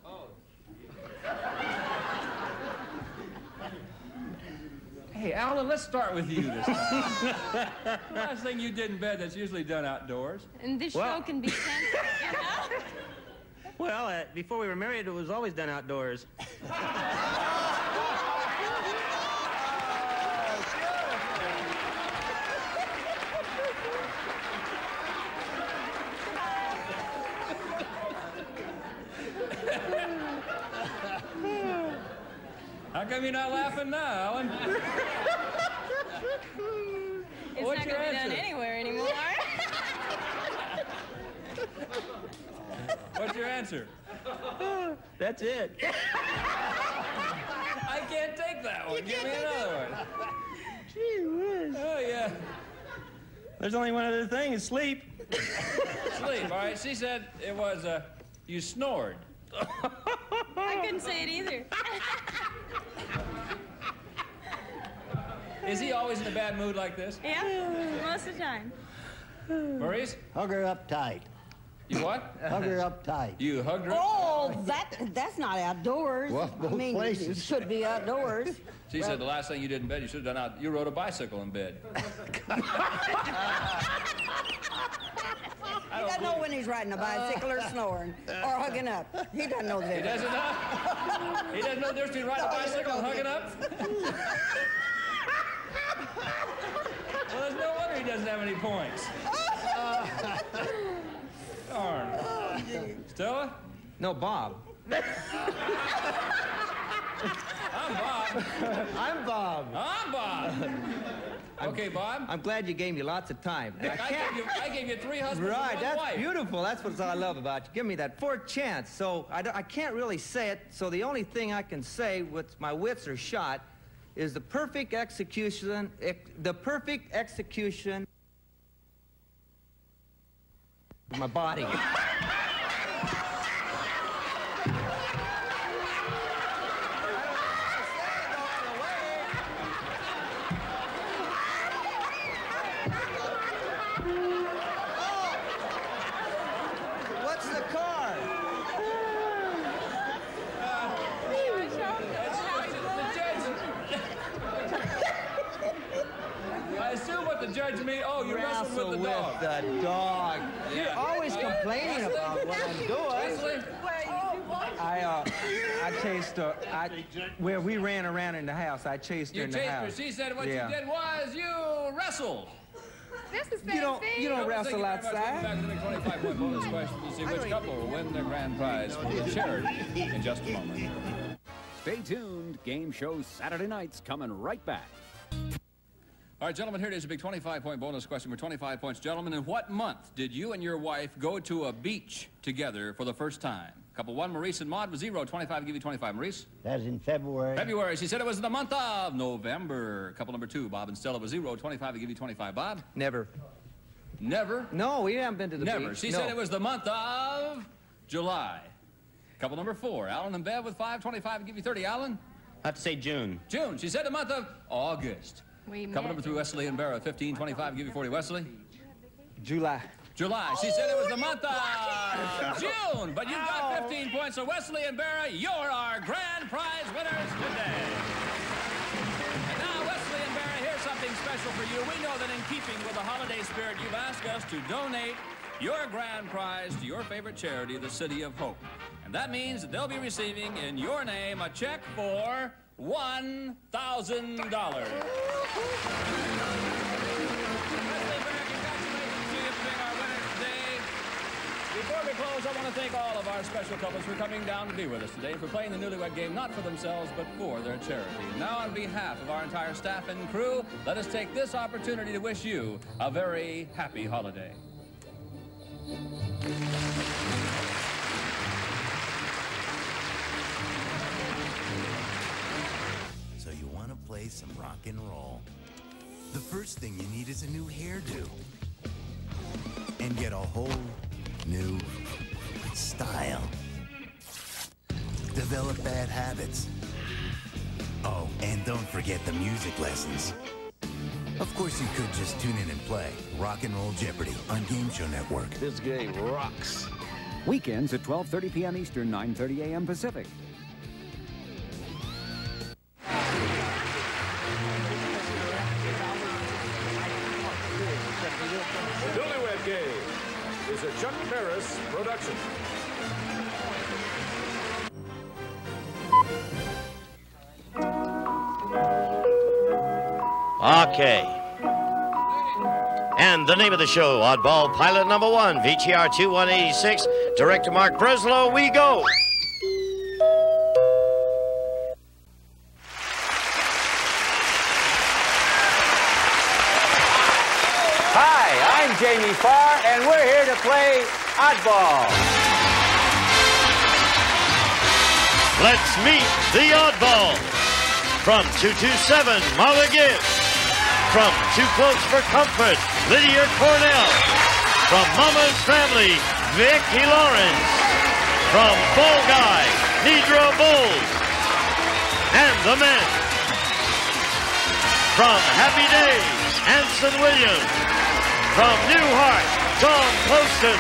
Hey, Alan, let's start with you this time. the last thing you did in bed that's usually done outdoors? And this Well- show can be censored, you know? Well, uh, before we were married, it was always done outdoors. How come you're not laughing now, Alan? It's What's not going to be done answer? anywhere anymore. What's your answer? That's it. I can't take that one. Give me another one. Gee whiz. Oh, yeah. There's only one other thing, is sleep. Sleep, all right. She said it was, uh, you snored. I couldn't say it either. Is he always in a bad mood like this? yeah, most of the time. Maurice? Hug her up tight. You what? Hug her up tight. You hugged her? Oh, that that's not outdoors. Well, both I mean, places. it should be outdoors. She said the last thing you did in bed, you should have done out. You rode a bicycle in bed. He doesn't know when he's riding a bicycle or snoring or hugging up. He doesn't know that. He doesn't know. He doesn't know the difference between riding a No, he doesn't bicycle and hugging up. well, there's no wonder he doesn't have any points. Darn. Stella? No, Bob. I'm Bob. I'm Bob. I'm Bob. Okay, Bob. I'm glad you gave me lots of time. I gave you, I gave you three husbands Right, that's wife. beautiful. That's what I love about you. Give me that fourth chance. So I, I can't really say it. So the only thing I can say with my wits are shot is the perfect execution, ex- the perfect execution of my body. What's the card? I assume what the judge mean. Oh, you wrestled Wrestle with the dog. the dog. You're Yeah. always Uh, complaining Wesley? about what I'm doing. Wesley? I uh, I chased her. I, where we ran around in the house, I chased her You in the chased her. house. She said what yeah. you did was you wrestled. That's the same You don't, thing. you don't Thank you wrestle very much. Welcome outside. Back to the 25 point bonus question to see which couple will win the grand prize for the charity in just a moment. Stay tuned. Game show Saturday nights coming right back. All right, gentlemen, here it is a big 25 point bonus question for 25 points. Gentlemen, in what month did you and your wife go to a beach together for the first time? Couple one, Maurice and Maud, was zero. 25, give you 25. Maurice? That was in February. February. She said it was the month of November. Couple number two, Bob and Stella was zero. 25, I give you 25. Bob? Never. Never? No, we haven't been to the Never. beach. She no. said it was the month of July. Couple number four. Alan and Bev with 525 and give you 30. Alan? I have to say June. June. She said the month of August. We Couple number three, Wesley and Barra, 1525 and give you 40. Wesley? July. July. She said it was the month of June, but you've got 15 points. So Wesley and Barra, you're our grand prize winners today. And now, Wesley and Barra, here's something special for you. We know that in keeping with the holiday spirit, you've asked us to donate your grand prize to your favorite charity, the City of Hope. And that means that they'll be receiving in your name a check for $1,000. We I want to thank all of our special couples for coming down to be with us today, for playing the Newlywed Game not for themselves, but for their charity. Now, on behalf of our entire staff and crew, let us take this opportunity to wish you a very happy holiday. So you want to play some rock and roll. The first thing you need is a new hairdo. And get a whole new style. Develop bad habits. Oh, and don't forget the music lessons. Of course, you could just tune in and play Rock and Roll Jeopardy on Game Show Network. This game rocks. Weekends at 12:30 p.m. Eastern, 9:30 a.m. Pacific. The Newlywed Game is a Chuck Barris production. Okay. And the name of the show, Oddball Pilot Number One, VTR 2186, Director Marc Breslow, we go. And we're here to play Oddball. Let's meet the Oddball. From 227, Marla Gibbs. From Too Close for Comfort, Lydia Cornell. From Mama's Family, Vicki Lawrence. From Fall Guy, Nidra Bowles. And the men. From Happy Days, Anson Williams. From Newhart, Tom Poston.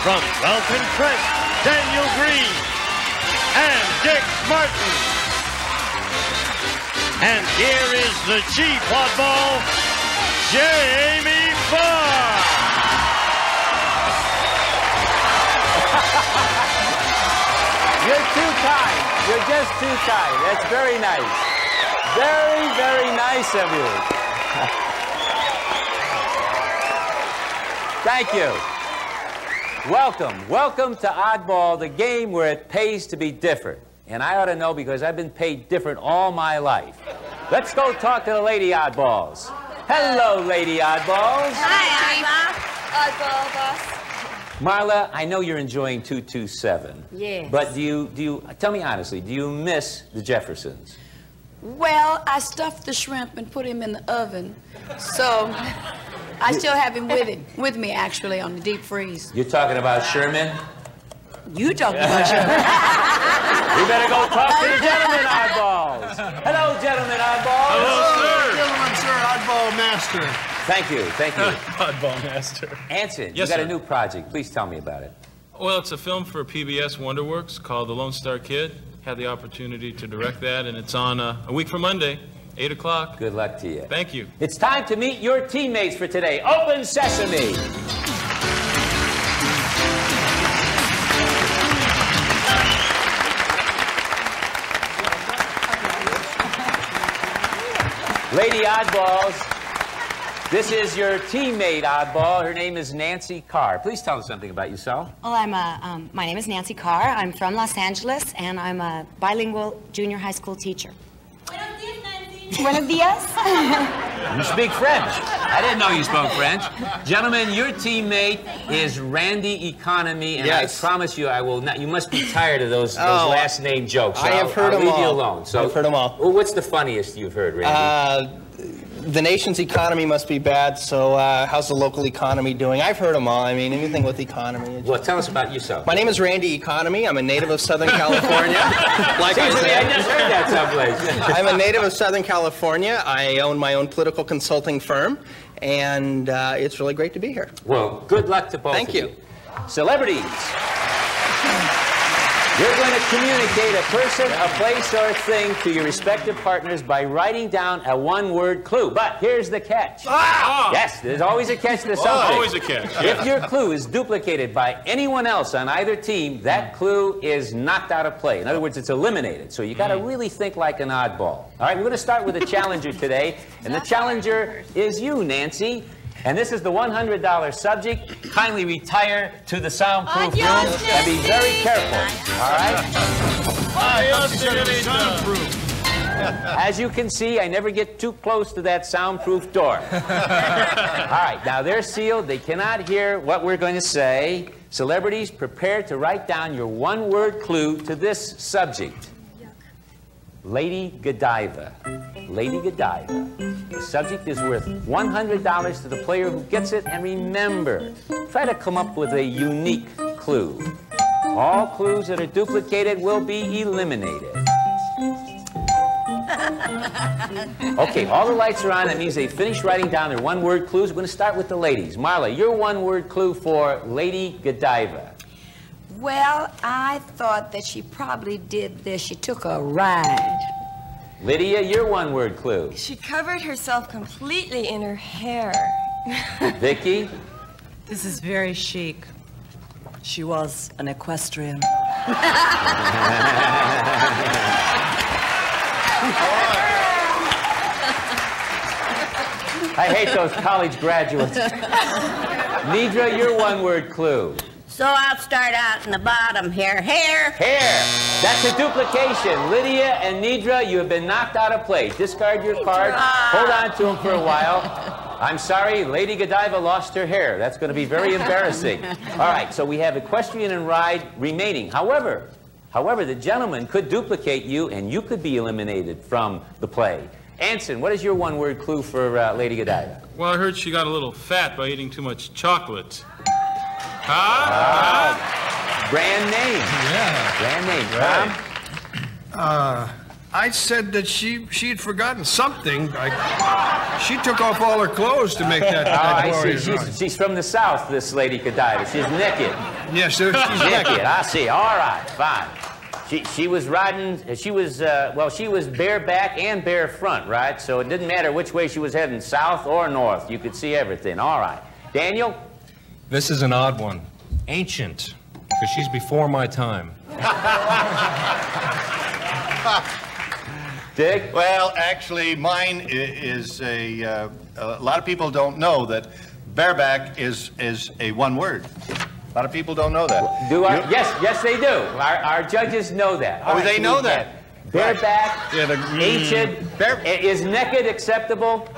From Falcon Crest, Daniel Greene. And Dick Martin. And here is the chief oddball, Jamie Farr. You're too kind. You're just too kind. That's very nice. Very, very nice of you. Thank you. Welcome. Welcome to Oddball, the game where it pays to be different. And I ought to know because I've been paid different all my life. Let's go talk to the Lady Oddballs. Hello, Lady Oddballs. Hi, I'm Oddball boss. Marla, I know you're enjoying 227. Yes. But do you, do you, tell me honestly, do you miss the Jeffersons? Well, I stuffed the shrimp and put him in the oven. So I still have him with him, with me actually on the deep freeze. You're talking about Sherman? You talking about Sherman? We better go talk to the gentlemen oddballs. Hello, gentlemen oddballs. Hello, sir. Gentlemen, sir, oddball master. Thank you, thank you. oddball master. Anson, Yes, you got sir. a new project. Please tell me about it. Well, it's a film for PBS Wonderworks called The Lone Star Kid. Had the opportunity to direct that, and it's on uh, a week from Monday, 8 o'clock. Good luck to you. Thank you. It's time to meet your teammates for today. Open sesame. Lady Oddballs, this is your teammate oddball. Her name is Nancy Carr. Please tell us something about yourself. Well, I'm a, um, my name is Nancy Carr. I'm from Los Angeles, and I'm a bilingual junior high school teacher. Buenos dias. You speak French. I didn't know you spoke French. Gentlemen, your teammate is Randy Economy, and Yes. I promise you, I will not. You must be tired of those, those Oh, last name jokes. I have I'll- heard I'll them leave you all. alone. So, I've heard them all. Well, what's the funniest you've heard, Randy? Uh, the nation's economy must be bad, so uh, how's the local economy doing? I've heard them all. I mean, anything with economy. well, tell us about yourself. My name is Randy Economy. I'm a native of Southern California. like I Seems to me said, I just heard that someplace. I'm a native of Southern California. I own my own political consulting firm, and uh, it's really great to be here. Well, good luck to both Thank of you. Celebrities. You're going to communicate a person, a place, or a thing to your respective partners by writing down a one-word clue. But here's the catch. Ah! Yes, there's always a catch to Oh, something. always a catch, If your clue is duplicated by anyone else on either team, that clue is knocked out of play. In other words, it's eliminated. So you got to really think like an oddball. All right, we're going to start with a challenger today, and the challenger is you, Nancy. And this is the $100 subject. Kindly retire to the soundproof room and be very careful. All right? Soundproof. As you can see, I never get too close to that soundproof door. All right, now they're sealed. They cannot hear what we're going to say. Celebrities, prepare to write down your one-word clue to this subject. Lady Godiva. Lady Godiva. The subject is worth $100 to the player who gets it. And remember, try to come up with a unique clue. All clues that are duplicated will be eliminated. Okay, all the lights are on. That means they finished writing down their one-word clues. We're going to start with the ladies. Marla, your one-word clue for Lady Godiva. Well, I thought that she probably did this. She took a ride. Lydia, your one-word clue. She covered herself completely in her hair. Vicky, This is very chic. She was an equestrian. I hate those college graduates. Nidra, your one-word clue. So I'll start out in the bottom here. Hair. Hair. That's a duplication. Lydia and Nidra, you have been knocked out of play. Discard your card. Hold on to them for a while. I'm sorry, Lady Godiva lost her hair. That's going to be very embarrassing. All right, so we have equestrian and ride remaining. However, however, the gentleman could duplicate you, and you could be eliminated from the play. Anson, what is your one-word clue for uh, Lady Godiva? Well, I heard she got a little fat by eating too much chocolate. Huh? Ah, brand name. Yeah. Brand name. Tom? Uh, I said that she she had forgotten something. I, she took off all her clothes to make that, Oh, I see. She's, she's from the South, this Lady Godiva. She's naked. Yes, sir, she's naked. I see. All right, fine. She, she was riding, she was, uh, well, she was bare back and bare front, right? So it didn't matter which way she was heading, south or north. You could see everything. All right. Daniel? This is an odd one. Ancient, because she's before my time. Dick? Well, actually, mine is a, uh, a lot of people don't know that bareback is, is a one word. A lot of people don't know that. Do I? You- Yes, yes, they do. Our, our judges know that. Oh, All right, they know we that. Bareback, Yeah, the- mm, ancient, is naked acceptable?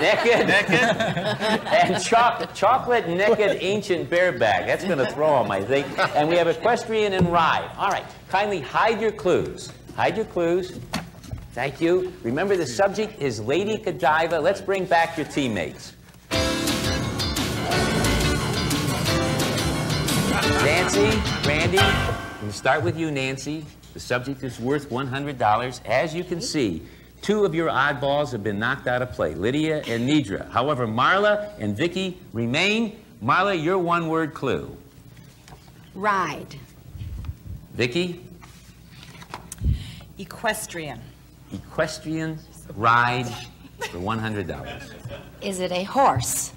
Naked? Naked? and choc chocolate naked ancient bareback. That's going to throw them, I think. And we have equestrian and ride. All right, kindly hide your clues. Hide your clues. Thank you. Remember, the subject is Lady Godiva. Let's bring back your teammates. Nancy, Randy, we'll start with you, Nancy. The subject is worth $100. As you can see, two of your oddballs have been knocked out of play, Lydia and Nidra. However, Marla and Vicky remain. Marla, your one-word clue. Ride. Vicky, Equestrian. equestrian ride for $100. Is it a horse?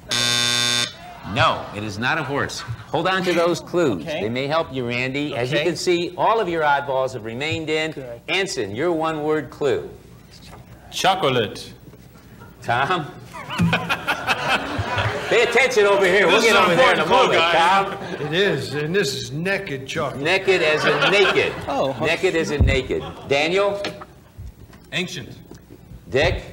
No, it is not a horse. Hold on to those clues. Okay. They may help you, Randy. As you can see, all of your oddballs have remained in. Anson, your one-word clue. Chocolate. Tom? Pay attention over here. We'll This get over there in a important moment, guys. Tom. It is, and this is naked chocolate. Naked as in naked. Oh. Naked as in naked. Daniel? Ancient. Dick?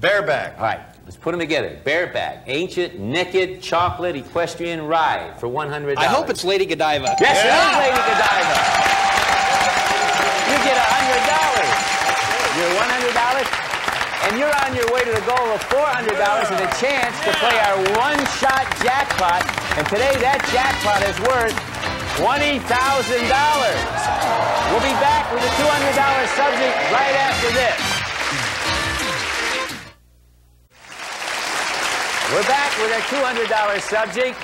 Bareback. All right, let's put them together. Bareback, ancient, naked, chocolate, equestrian ride for $100. I hope it's Lady Godiva. Yes, it is Lady Godiva. You get $100. You're $100, and you're on your way to the goal of $400 and a chance to play our one-shot jackpot. And today that jackpot is worth $20,000. We'll be back with a $200 subject right after this. We're back with our $200 subject.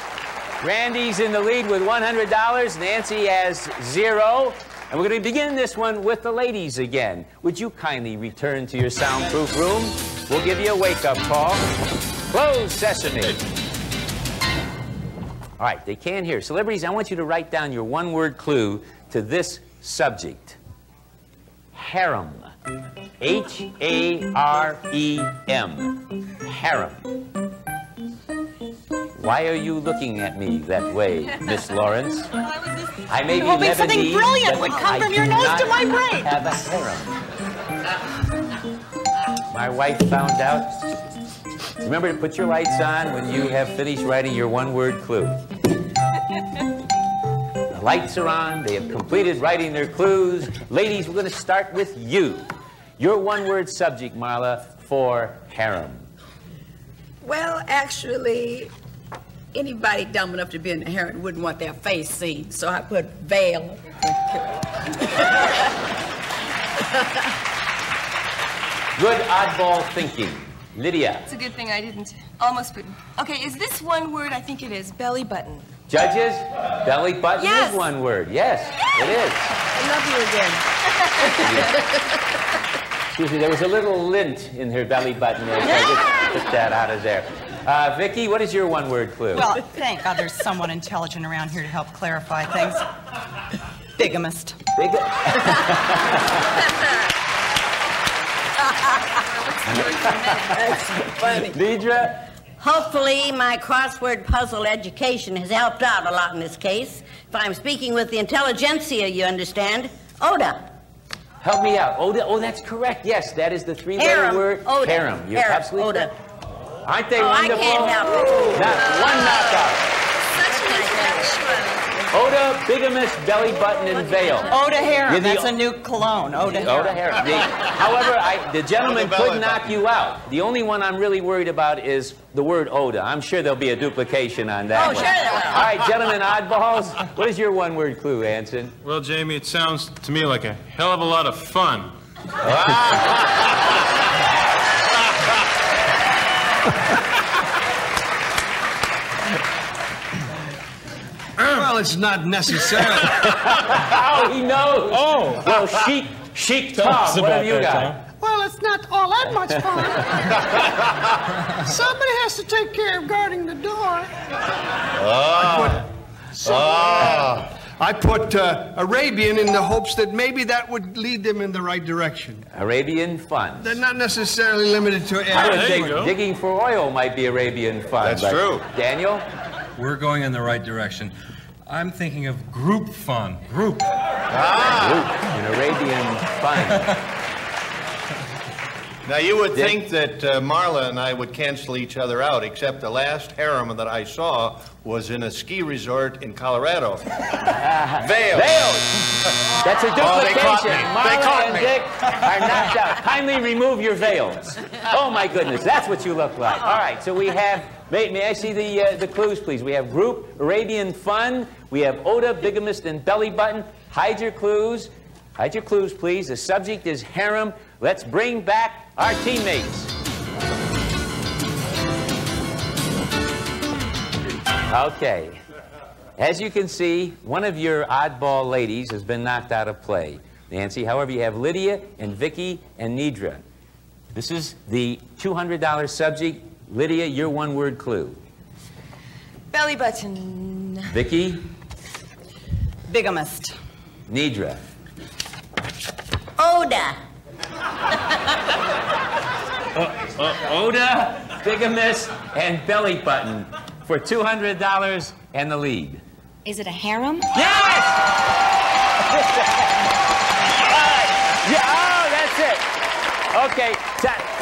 Randy's in the lead with $100. Nancy has zero. And we're going to begin this one with the ladies again. Would you kindly return to your soundproof room? We'll give you a wake-up call. Close sesame. All right, they can hear. Celebrities, I want you to write down your one-word clue to this subject. Harem. H-A-R-E-M. Harem. Why are you looking at me that way, Miss Lawrence? I may be hoping something brilliant would come I from your nose to my brain. Have a harem. My wife found out. Remember to put your lights on when you have finished writing your one-word clue. The lights are on. They have completed writing their clues. Ladies, we're going to start with you. Your one-word subject, Marla, for harem. Well, actually, anybody dumb enough to be in the harem wouldn't want their face seen, so I put veil. Good oddball thinking. Lydia. It's a good thing I didn't almost put. Okay, is this one word? I think it is belly button. Judges, belly button Yes. is one word. Yes, it is. I love you again. Excuse me, there was a little lint in her belly button there, so I just took that out of there. Uh, Vicky, what is your one-word clue? Well, thank God there's someone intelligent around here to help clarify things. Bigamist. Big. That's funny. Deidre? Hopefully, my crossword puzzle education has helped out a lot in this case. If I'm speaking with the intelligentsia, you understand. Oda. Help me out. Oda, oh, that's correct. Yes, that is the three-letter Harem. word. Oda. Harem. You're Harem. absolutely Oda. correct. Aren't they Oh, I can't help it. Not one knockout. Such an intellectual. Oda, bigamist, belly button, and veil. Oda You're Harem. the- That's a new cologne. Oda Harem. Oda Harem. The- however, I, the gentleman Oda belly could knock you out. The only one I'm really worried about is the word Oda. I'm sure there'll be a duplication on that Oh, one. sure there will. All right, gentlemen, oddballs. What is your one-word clue, Anson? Well, Jamie, it sounds to me like a hell of a lot of fun. Well, it's not necessary. oh, he knows. Oh. Well, chic, chic Tell Tom, what have about you that, got? Well, it's not all that much fun. Somebody has to take care of guarding the door. Ah. Ah. I put uh, Arabian in the hopes that maybe that would lead them in the right direction. Arabian fun. They're not necessarily limited to I would Arabic. think digging for oil might be Arabian fun. That's but- true. Daniel? We're going in the right direction. I'm thinking of group fun. Group. Ah. An Arabian fun. Now, you would think that uh, Marla and I would cancel each other out, except the last harem that I saw was in a ski resort in Colorado. Veil. Veils. That's a Oh, they duplication. caught me. They Marla caught and me. Dick are knocked out. Kindly remove your veils. Oh my goodness, that's what you look like. All right, so we have. May, may I see the uh, the clues, please? We have group, Arabian fun. We have Oda, bigamist, and belly button. Hide your clues. Hide your clues, please. The subject is harem. Let's bring back our teammates. Okay. As you can see, one of your oddball ladies has been knocked out of play. Nancy, however, you have Lydia and Vicky and Nidra. This is the $200 subject. Lydia, your one-word clue. Belly button. Vicky, Bigamist. Nidra. Oda. Uh, Oda, bigamist, and belly button for $200 and the lead. Is it a harem? Yes! Yeah, oh, that's it. Okay,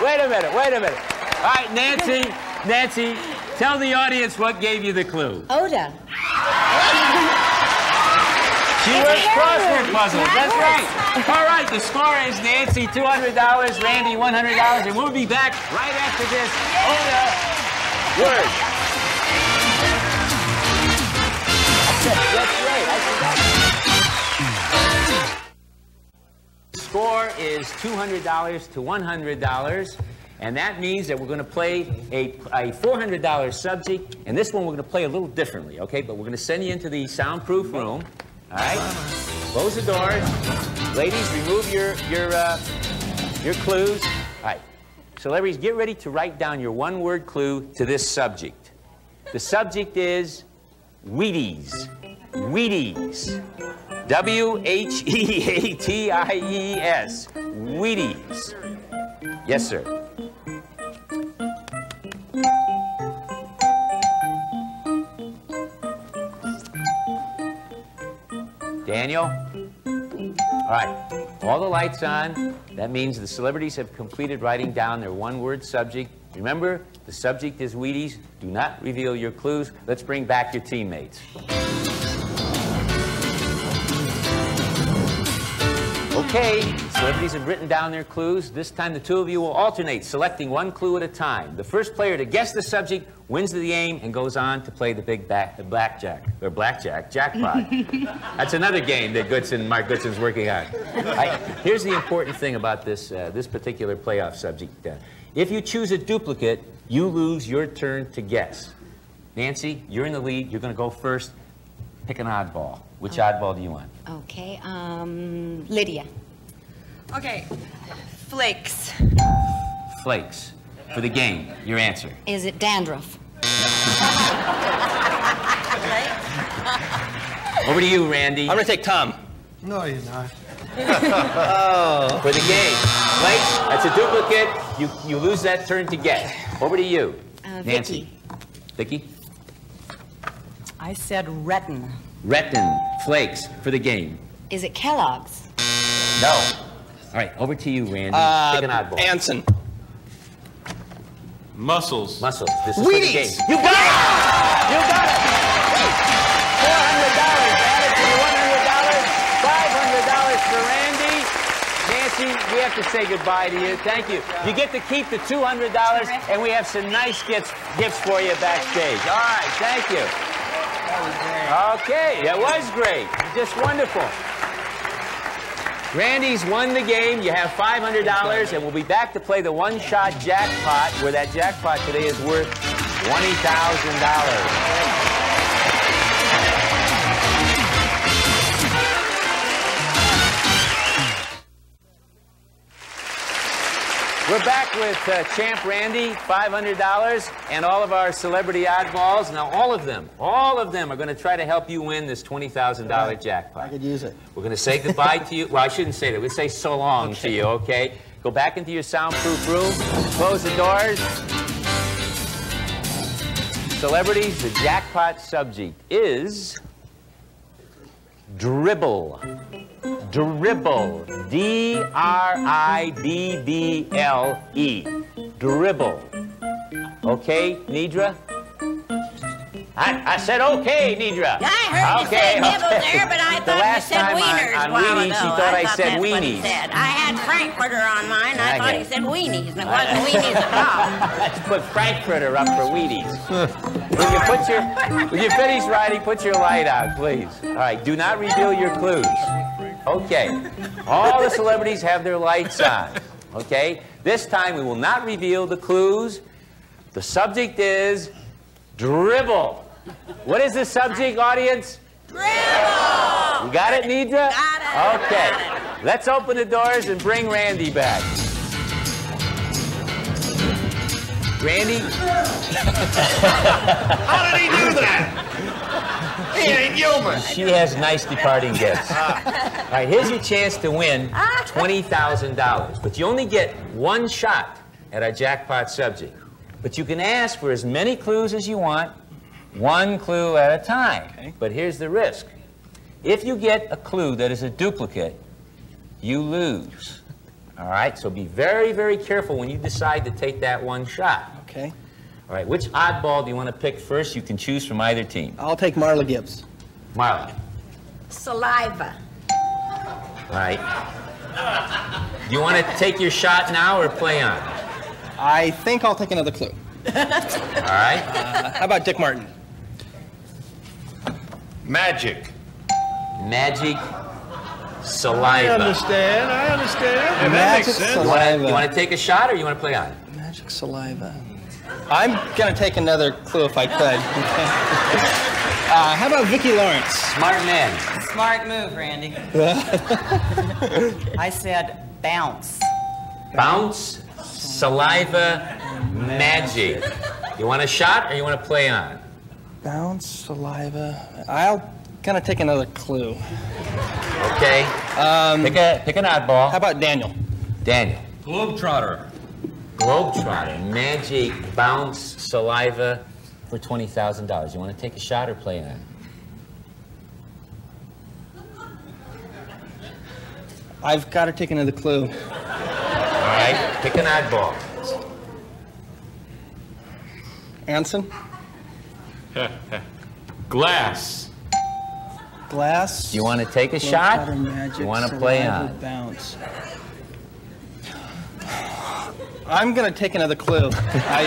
wait a minute, wait a minute. All right, Nancy, Nancy, tell the audience what gave you the clue. Oda. She It's works a hair crossword room. puzzles. That That's right. All right, the score is Nancy $200, Randy $100, and we'll be back right after this. Oda word. That's right. I forgot. Score is $200 to $100. And that means that we're going to play a, a $400 subject, and this one we're going to play a little differently, okay? But we're going to send you into the soundproof room, all right? Close the doors. Ladies, remove your, your, uh, your clues. All right. Celebrities, get ready to write down your one-word clue to this subject. The subject is Wheaties. Wheaties. W H E A T I E S. Wheaties. Yes, sir. Daniel? All right. All the lights on. That means the celebrities have completed writing down their one-word subject. Remember, the subject is Wheaties. Do not reveal your clues. Let's bring back your teammates. Okay, celebrities have written down their clues. This time the two of you will alternate, selecting one clue at a time. The first player to guess the subject wins the game and goes on to play the big back, the blackjack, or blackjack, jackpot. That's another game that Goodson, Mark Goodson's working on. I- here's the important thing about this, uh, this particular playoff subject. Uh, if you choose a duplicate, you lose your turn to guess. Nancy, you're in the lead. You're going to go first. Pick an oddball. Which oddball do you want? Okay, um, Lydia. Okay. Flakes. Flakes. For the game, your answer. Is it dandruff? Over to you, Randy. I'm going to take Tom. No, you're not. oh. For the game. Flakes, that's a duplicate. You, you lose that turn to guess. Over to you, Uh, Nancy. Vicky. I said retin. Retin. Flakes. For the game. Is it Kellogg's? No. All right, over to you, Randy. Uh, Pick an oddball. Anson. Muscles. Muscles. This is for the Wheaties. game. You got it! You got it! Four hundred dollars added to the one hundred dollars. Five hundred dollars for Randy. Nancy, we have to say goodbye to you. Thank you. You get to keep the two hundred dollars, and we have some nice gifts gifts for you backstage. All right, thank you. Okay, that was great. Just wonderful. Randy's won the game. You have $500, and we'll be back to play the one-shot jackpot, where that jackpot today is worth $20,000. We're back with uh, Champ Randy, $500, and all of our celebrity oddballs. Now, all of them, all of them are going to try to help you win this $20,000 jackpot. I could use it. We're going to say goodbye to you. Well, I shouldn't say that. We'll say so long to you, okay? Go back into your soundproof room, close the doors. Celebrities, the jackpot subject is dribble. Dribble. D R I B B L E. Dribble. Okay, Nidra? I, I said okay, Nidra. I heard you okay, say nibble okay. there, but I The thought you last said time on- wieners on while Wheaties, ago. she thought I thought said that's what he weenies. said. I had Frankfurter on mine. I I thought he said weenies, and it wasn't weenies at all. Let's put Frankfurter up for Wheaties. Will you put your, will you finish writing? Put your light out, please. All right, do not reveal your clues. Okay. All the celebrities have their lights on. Okay? This time we will not reveal the clues. The subject is dribble. What is the subject, audience? Dribble! You got it, Nidra? Got it. Okay. Let's open the doors and bring Randy back. Randy? How did he do that? He ain't human. She has nice departing gifts. Ah. All right, here's your chance to win $20,000. But you only get one shot at our jackpot subject. But you can ask for as many clues as you want, one clue at a time. But here's the risk. If you get a clue that is a duplicate, you lose. All right, so be very, very careful when you decide to take that one shot. Okay. All right, which oddball do you want to pick first? You can choose from either team. I'll take Marla Gibbs. Marla. Saliva. All right. Do you want to take your shot now or play on? I think I'll take another clue. All right. Uh, how about Dick Martin? Magic. Magic saliva. I understand. I understand. Yeah, that Magic makes sense. You wanna- saliva. You want to take a shot or you want to play on? Magic saliva. I'm gonna take another clue if I could. uh, how about Vicki Lawrence? Smart man. Smart move, Randy. I said bounce. Bounce, saliva, magic. You want a shot or you want to play on? Bounce, saliva. I'll gonna take another clue. Okay. Um, Pick a pick an oddball. How about Daniel? Daniel. Globetrotter. Globetrotter, magic, bounce, saliva for twenty thousand dollars. You want to take a shot or play on? I've got to take another clue. All right. Pick an oddball. Anson? Glass. Glass. You want to take a shot? You want to play on? Bounce. I'm gonna take another clue. I,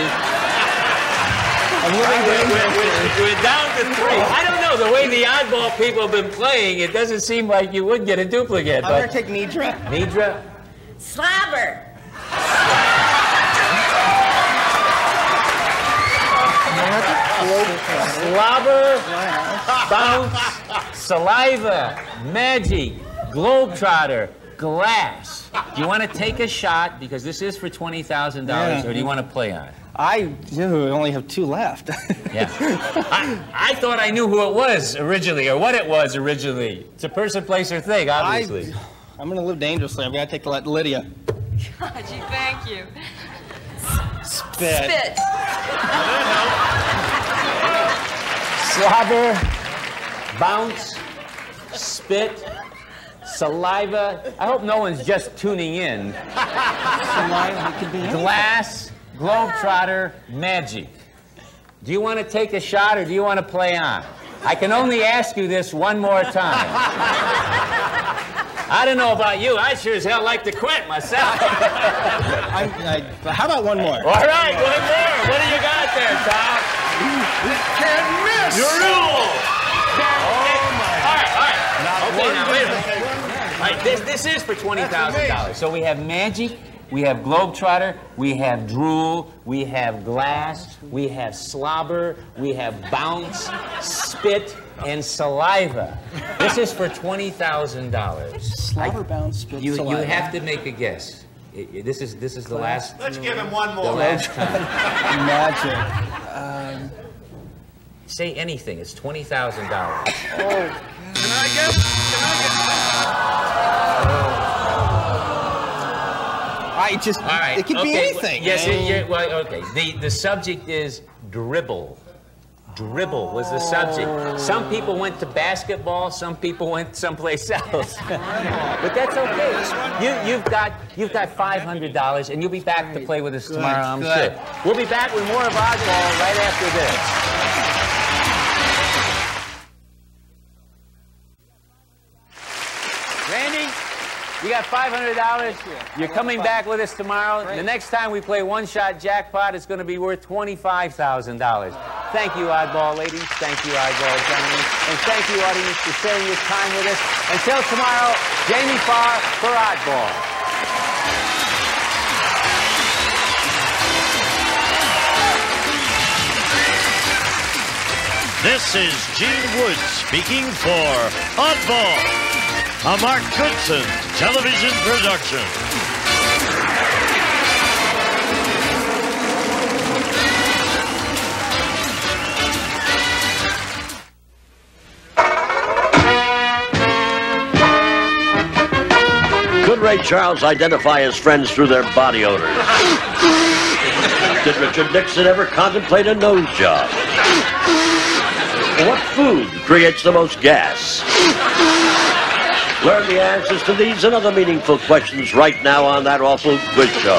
I'm We're, living we're- we're down to three. I don't know. The way the oddball people have been playing, it doesn't seem like you would get a duplicate. I'm gonna But take Nidra. Nidra, Slobber. slobber, bounce, saliva, magic, globetrotter, glass. Do you want to take a shot because this is for twenty thousand dollars, Yeah. or do you want to play on it? I do only have two left. Yeah. I, I thought I knew who it was originally, or what it was originally. It's a person, place, or thing, obviously. I'm gonna live dangerously. I've got to take the Lydia. God, you thank you. Spit. Spit. Slobber, bounce, spit, saliva. I hope no one's just tuning in. Saliva could be anything. Glass, globetrotter, magic. Do you want to take a shot or do you want to play on? I can only ask you this one more time. I don't know about you. I sure as hell like to quit myself. I'm, I, how about one more? All right, one more. What do you got there, Tom? You Can't miss! Your rule. Oh, all right, all right. Okay, now wait a minute. All right, this, this is for twenty thousand dollars. So we have magic, we have globetrotter, we have drool, we have glass, we have slobber, we have bounce, spit, and saliva. This is for twenty thousand dollars. Slobber, bounce, spit, You you have to make a guess. I- I- This is this is the last Let's give him one more. the more. last time. Magic. Um, Say anything. It's twenty thousand dollars. I just. All right. It could okay. be anything. Yes. It, yeah, well, okay. The the subject is dribble. Dribble was the subject. Some people went to basketball. Some people went someplace else. but that's okay. You you've got you've got five hundred dollars, and you'll be back to play with us tomorrow. I'm sure. We'll be back with more of Oddball right after this. You got $500. You're coming back with us tomorrow. The next time we play One Shot Jackpot, it's going to be worth $25,000. Thank you, Oddball ladies. Thank you, Oddball gentlemen. And thank you, audience, for sharing your time with us. Until tomorrow, Jamie Farr for Oddball. This is Gene Wood speaking for Oddball, a Mark Goodson television production. Could Ray Charles identify his friends through their body odors? Did Richard Nixon ever contemplate a nose job? What food creates the most gas? Learn the answers to these and other meaningful questions right now on that awful quiz show.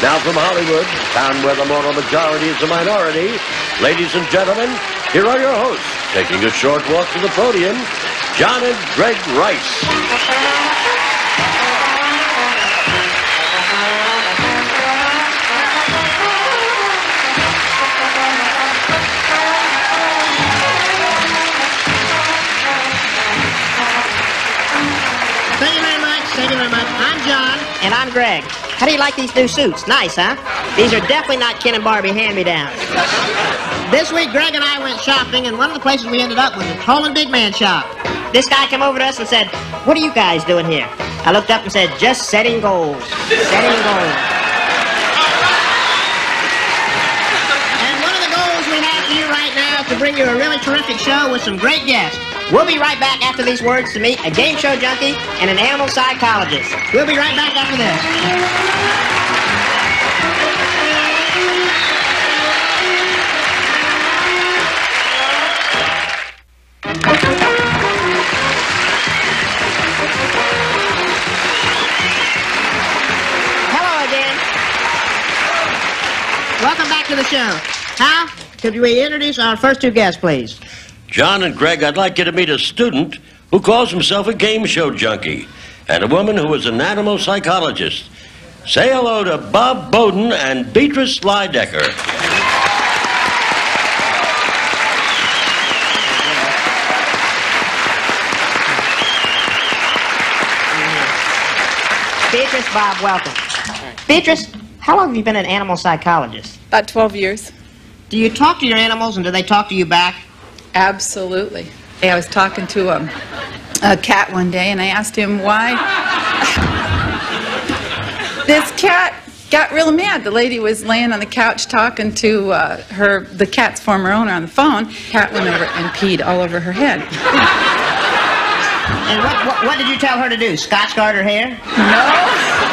Now from Hollywood, town where the moral majority is a minority, ladies and gentlemen, here are your hosts, taking a short walk to the podium, John and Greg Rice. And I'm Greg. How do you like these new suits? Nice, huh? These are definitely not Ken and Barbie hand-me-downs. This week, Greg and I went shopping, and one of the places we ended up was the Coleman Big Man shop. This guy came over to us and said, What are you guys doing here? I looked up and said, Just setting goals. Setting goals. And one of the goals we have for you right now is to bring you a really terrific show with some great guests. We'll be right back after these words to meet a game show junkie and an animal psychologist. We'll be right back after this. Hello again. Welcome back to the show. Hal, could we introduce our first two guests, please? John and Greg, I'd like you to meet a student who calls himself a game show junkie and a woman who is an animal psychologist. Say hello to Bob Bowden and Beatrice Lydecker. Beatrice, Bob, welcome. Beatrice, how long have you been an animal psychologist? About 12 years. Do you talk to your animals and do they talk to you back? Absolutely. I was talking to a, a cat one day and I asked him why this cat got real mad. The lady was laying on the couch talking to uh, her, the cat's former owner on the phone. Cat went over and peed all over her head. And what, what, what did you tell her to do? Scotch guard her hair? No.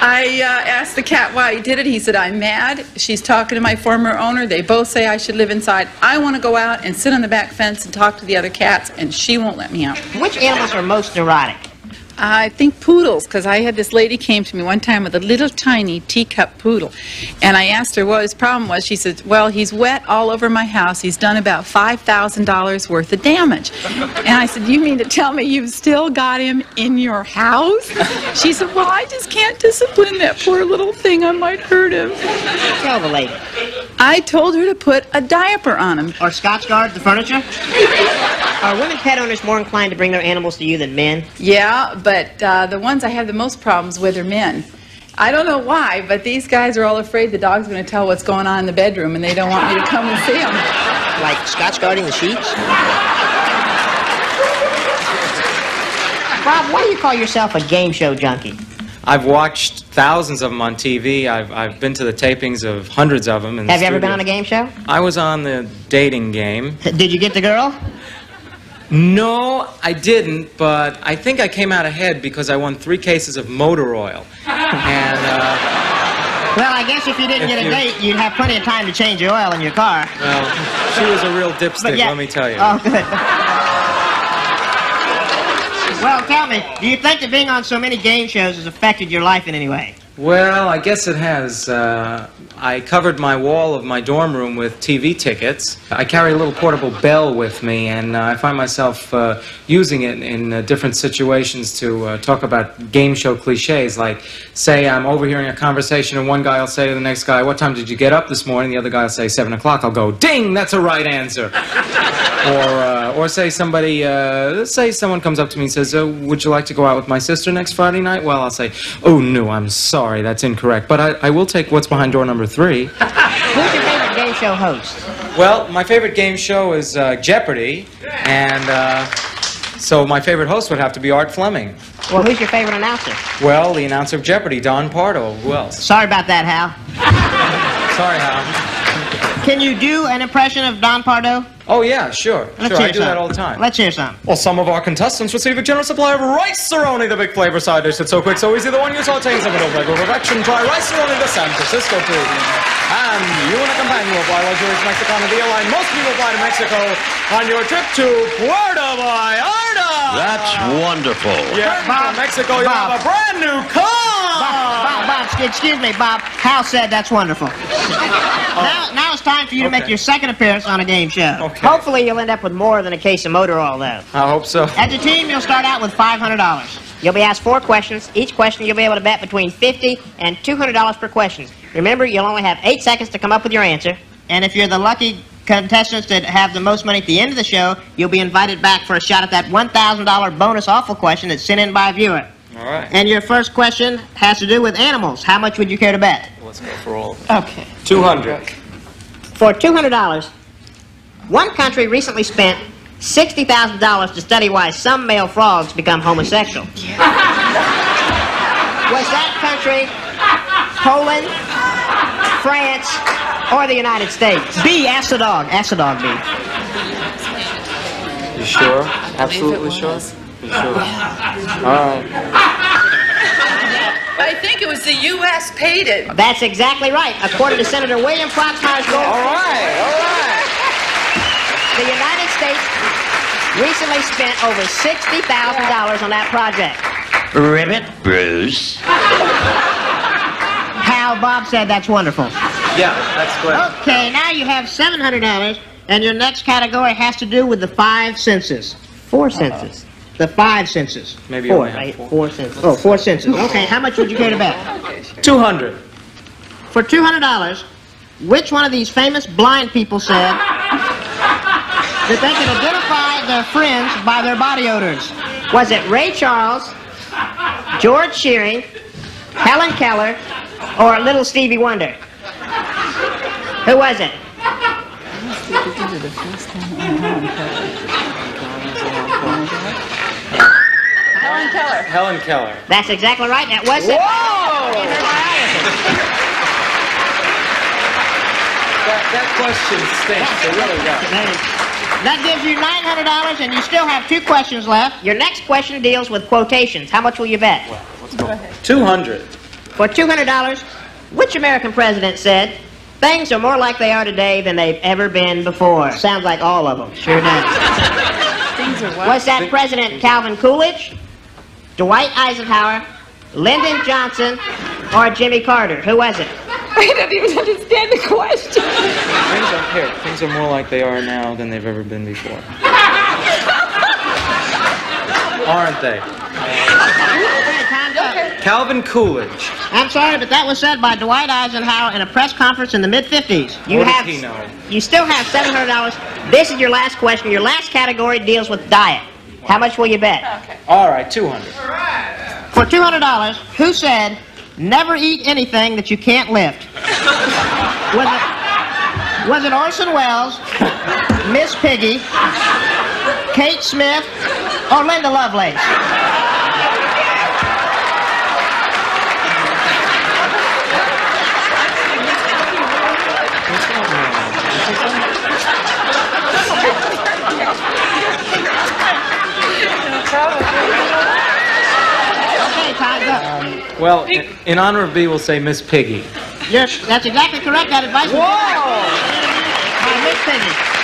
I uh, asked the cat why he did it. He said, I'm mad. She's talking to my former owner. They both say I should live inside. I want to go out and sit on the back fence and talk to the other cats, and she won't let me out. Which animals are most neurotic? I think poodles, because I had this lady came to me one time with a little tiny teacup poodle, and I asked her what his problem was. She said, "Well, he's wet all over my house. He's done about five thousand dollars worth of damage." And I said, "You mean to tell me you've still got him in your house?" She said, "Well, I just can't discipline that poor little thing. I might hurt him." Tell the lady. I told her to put a diaper on him. Or Scotch guard the furniture? Are women pet owners more inclined to bring their animals to you than men? Yeah, but uh, the ones I have the most problems with are men. I don't know why, but these guys are all afraid the dog's going to tell what's going on in the bedroom, and they don't want me to come and see them. Like Scotch guarding the sheets? Bob, why do you call yourself a game show junkie? I've watched thousands of them on TV. I've, I've been to the tapings of hundreds of them. In the Have you ever been on a game show? I was on the dating game. Did you get the girl? No, I didn't, but I think I came out ahead because I won three cases of motor oil. And, uh, Well, I guess if you didn't If get a you- date, you'd have plenty of time to change your oil in your car. well, she was a real dipstick, yeah- let me tell you. Oh, good. well, tell me, do you think that being on so many game shows has affected your life in any way? Well, I guess it has. Uh, I covered my wall of my dorm room with TV tickets. I carry a little portable bell with me, and uh, I find myself uh, using it in uh, different situations to uh, talk about game show cliches. Like, say I'm overhearing a conversation, and one guy will say to the next guy, What time did you get up this morning? The other guy will say, 7 o'clock. I'll go, Ding, that's a right answer. or, uh, or say somebody, uh, let's say someone comes up to me and says, oh, Would you like to go out with my sister next Friday night? Well, I'll say, Oh, no, I'm sorry, that's incorrect. But I, I will take what's behind door number three. Who's your favorite game show host? Well, my favorite game show is uh, Jeopardy, and uh, so my favorite host would have to be Art Fleming. Well, who's your favorite announcer? Well, the announcer of Jeopardy, Don Pardo. Who else? Sorry about that, Hal. Sorry, Hal. Can you do an impression of Don Pardo? Oh, yeah, sure. Let's sure, hear I do some. that all the time. Let's hear some. Well, some of our contestants receive a generous supply of Rice-A-Roni, the big flavor side dish that's so quick, so easy, the one you saute in some middle flavor of perfection. Try Rice-A-Roni, the San Francisco food. And you and a companion will fly luxurious Mexicana the airline. Most people fly to Mexico on your trip to Puerto Vallarta. That's wonderful. Yeah, Bob, from Mexico, you have a brand new car. Excuse me, Bob. Hal said that's wonderful. Oh. now, now it's time for you to make your second appearance on a game show. Okay. Hopefully, you'll end up with more than a case of motor oil, though. I hope so. As a team, you'll start out with $500. You'll be asked four questions. Each question you'll be able to bet between 50 and $200 per question. Remember, you'll only have eight seconds to come up with your answer. And if you're the lucky contestants that have the most money at the end of the show, you'll be invited back for a shot at that $1,000 bonus awful question that's sent in by a viewer. All right. And your first question has to do with animals. How much would you care to bet? Let's go for all. Okay. 200. For $200, one country recently spent $60,000 to study why some male frogs become homosexual. Was that country Poland, France, or the United States? B, ask the dog. Ask the dog, B. You sure? Absolutely sure? You sure? All right. I think it was the U.S. paid it. That's exactly right, according to Senator William Proxmire's Gold. All right, all right. The United States recently spent over $60,000 on that project. Ribbit, Bruce. Hal, Bob said that's wonderful. Yeah, that's good. Okay, now you have $700, and your next category has to do with the five senses. Four senses. The five senses. Maybe four, right? four. Four senses. Oh, four senses. Okay, how much would you care to bet? 200. For $200, which one of these famous blind people said that they could identify their friends by their body odors? Was it Ray Charles, George Shearing, Helen Keller, or little Stevie Wonder? Who was it? Helen Keller. Helen Keller. That's exactly right. That was it. That, that question stinks. It really does. That gives you $900, and you still have two questions left. Your next question deals with quotations. How much will you bet? 200. For $200, which American president said, things are more like they are today than they've ever been before? Sounds like all of them. Sure does. Things are Was that President Calvin Coolidge, Dwight Eisenhower, Lyndon Johnson, or Jimmy Carter? Who was it? I don't even understand the question. Things are, here, things are more like they are now than they've ever been before. Aren't they? Calvin Coolidge. I'm sorry, but that was said by Dwight Eisenhower in a press conference in the mid-50s. You what does have he know? You still have $700. This is your last question. Your last category deals with diet. How much will you bet? All right, 200. For $200, who said, never eat anything that you can't lift? Was it, was it Orson Welles, Miss Piggy, Kate Smith, or Linda Lovelace? Okay, time's up. Well, in, in honor of B, we'll say Miss Piggy. Yes, that's exactly correct. That advice was by uh, Miss Piggy.